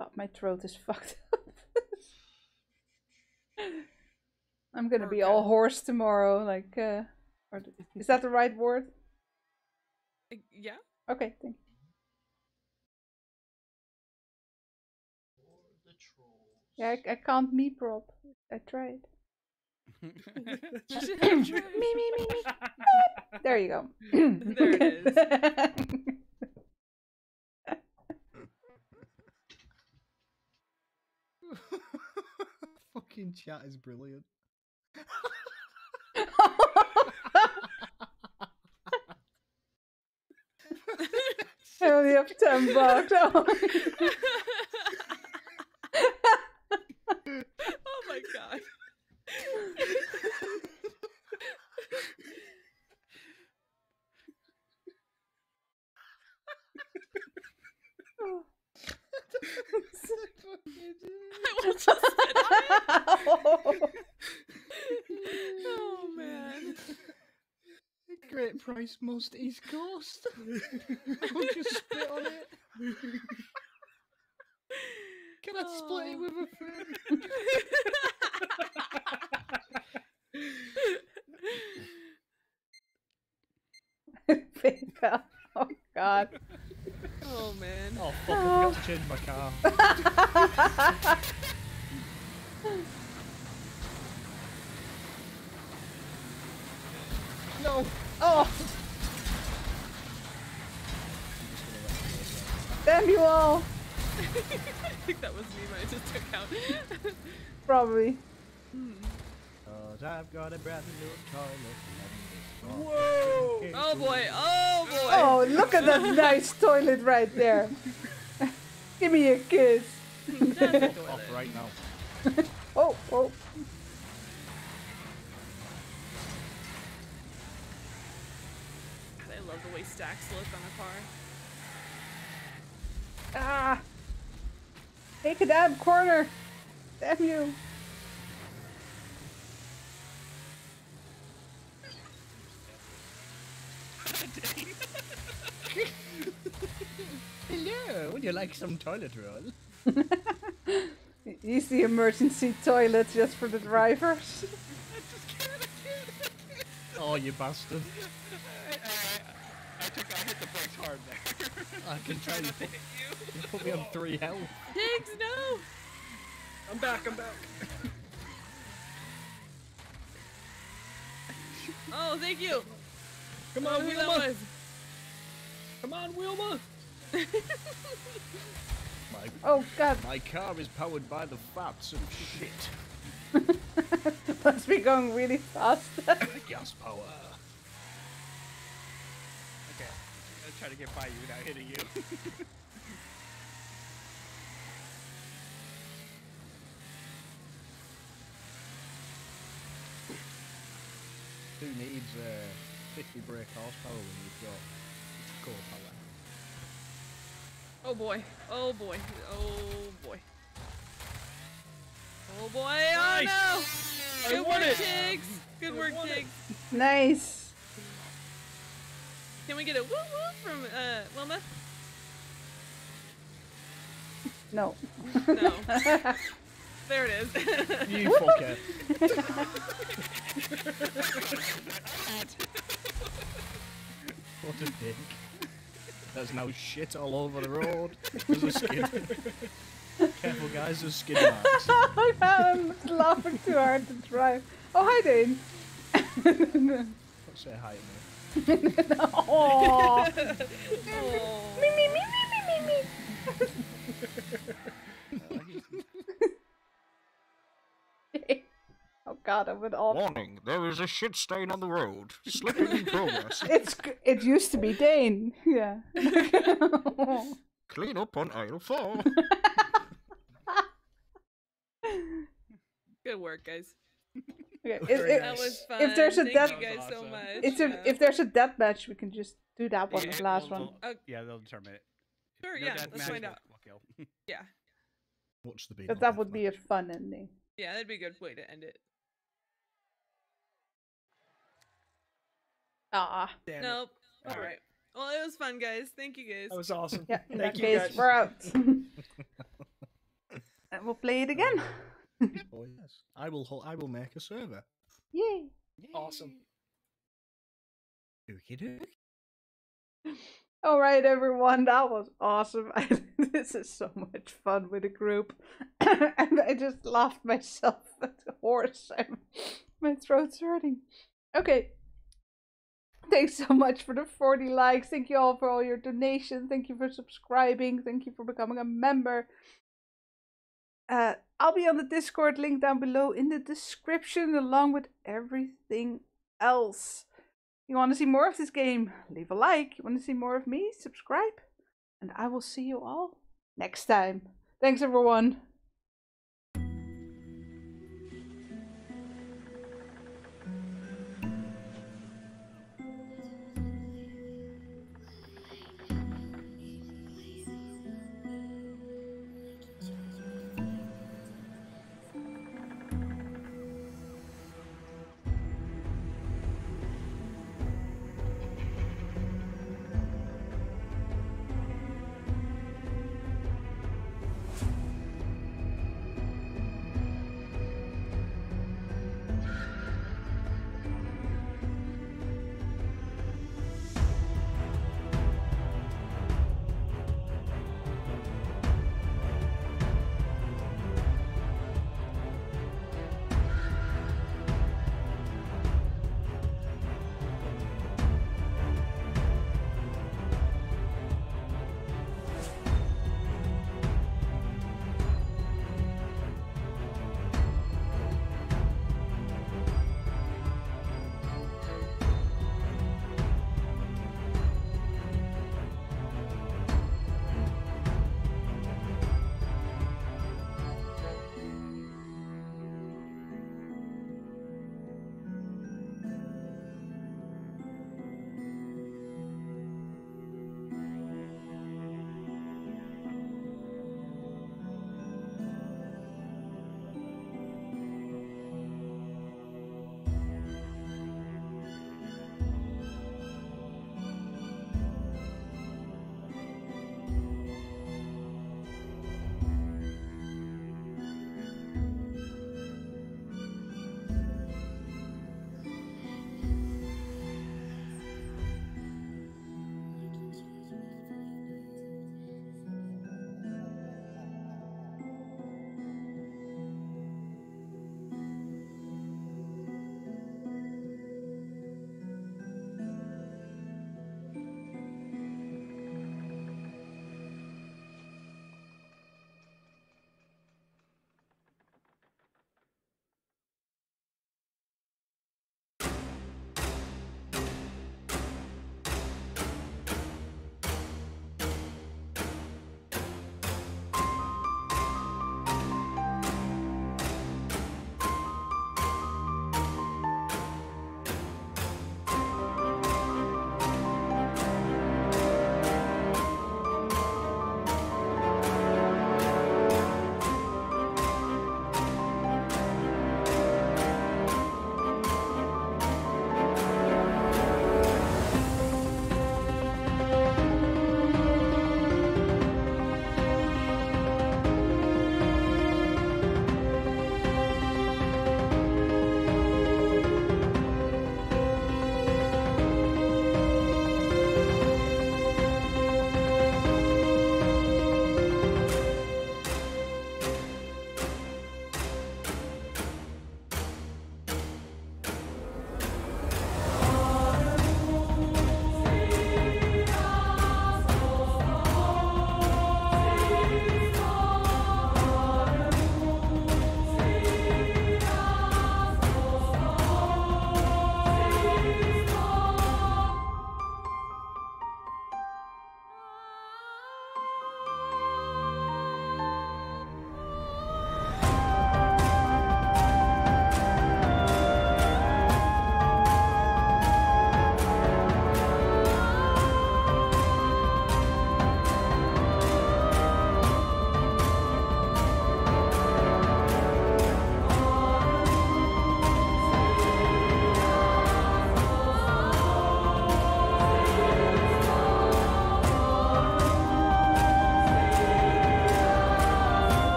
Oh, my throat is fucked up. I'm gonna be all Okay. hoarse tomorrow. Like, uh, or th- is that the right word? Uh, yeah. Okay, thank you. Or the trolls. Yeah, I, I can't me prop. I tried. Should have me, me, me, me. There you go. There it is. Fucking chat is brilliant. I only have 10 bucks. Oh. oh my god. I just sit. Oh man. Great price, most East Coast. I'll just spit on it. Can I split it with a oh. friend? Pick. Oh god. Oh man. Oh fuck! I forgot to oh. change my car. no. Oh! Damn you all! I think that was me when I just took out. Probably. Hmm. Cause I've got a brand new toilet. Whoa! oh boy. Oh boy. Oh, look at that nice toilet right there. Give me a kiss. That's a toilet. Off right now. Oh, oh. I love the way stacks look on a car. Ah! Take a damn corner! Damn you! Hello. Would you like some toilet roll? Use the emergency toilet just for the drivers. Oh, you bastard! I took I hit the brakes hard there. I can try to put, you put me on three health. Pigs, no! I'm back. I'm back. Oh, thank you. Come on, don't know who that Wilma. Come on, Wilma. My Oh god, my car is powered by the fats and shit. must be going really fast. Gas power. Okay. I'll try to get by you without hitting you. Who needs uh, 50 brake horsepower when you've got core power? Oh boy. Oh boy. Oh boy. Oh boy. Nice. Oh I no! Good won work, it. Tiggs. Good I work, won it. Tiggs. nice. Can we get a woo woo from uh, Wilma? No. No. there it is. You fucker. what a dick. There's now shit all over the road. There's a skid. Careful, guys, there's skid marks. I'm laughing too hard to drive. Oh, hi, Dane. Let's say hi to me. Oh. me, me, me, me, me, me, me. God, I would all. Warning, there is a shit stain on the road. Slipping in progress. It's it used to be Dane. Yeah. Clean up on aisle four. Good work, guys. Okay, if, if, That was fun. If there's a Thank death- you guys so much. it's a, Yeah. if there's a death match, we can just do that one, Yeah, the last we'll- one. we'll- yeah, they'll determine it. Sure, No yeah, let's match, find out. we'll. Yeah, Watch the beat. But that would be a fun ending. yeah, that'd be a good way to end it. Ah, Damn it. Nope. All All right. Well, it was fun, guys. Thank you, guys. That was awesome. yeah. In Thank you, case, guys. we're out. and we'll play it again. Oh yes. I will. hol- I will make a server. Yay! Awesome. Dookie doo. All right, everyone, that was awesome. this is so much fun with a group, and I just laughed myself at the horse. I'm, my throat's hurting. Okay. Thanks so much for the 40 likes. Thank you all for all your donations. Thank you for subscribing. Thank you for becoming a member. Uh, I'll be on the Discord link down below in the description, along with everything else. You want to see more of this game? Leave a like. You want to see more of me? Subscribe. And I will see you all next time. Thanks, everyone.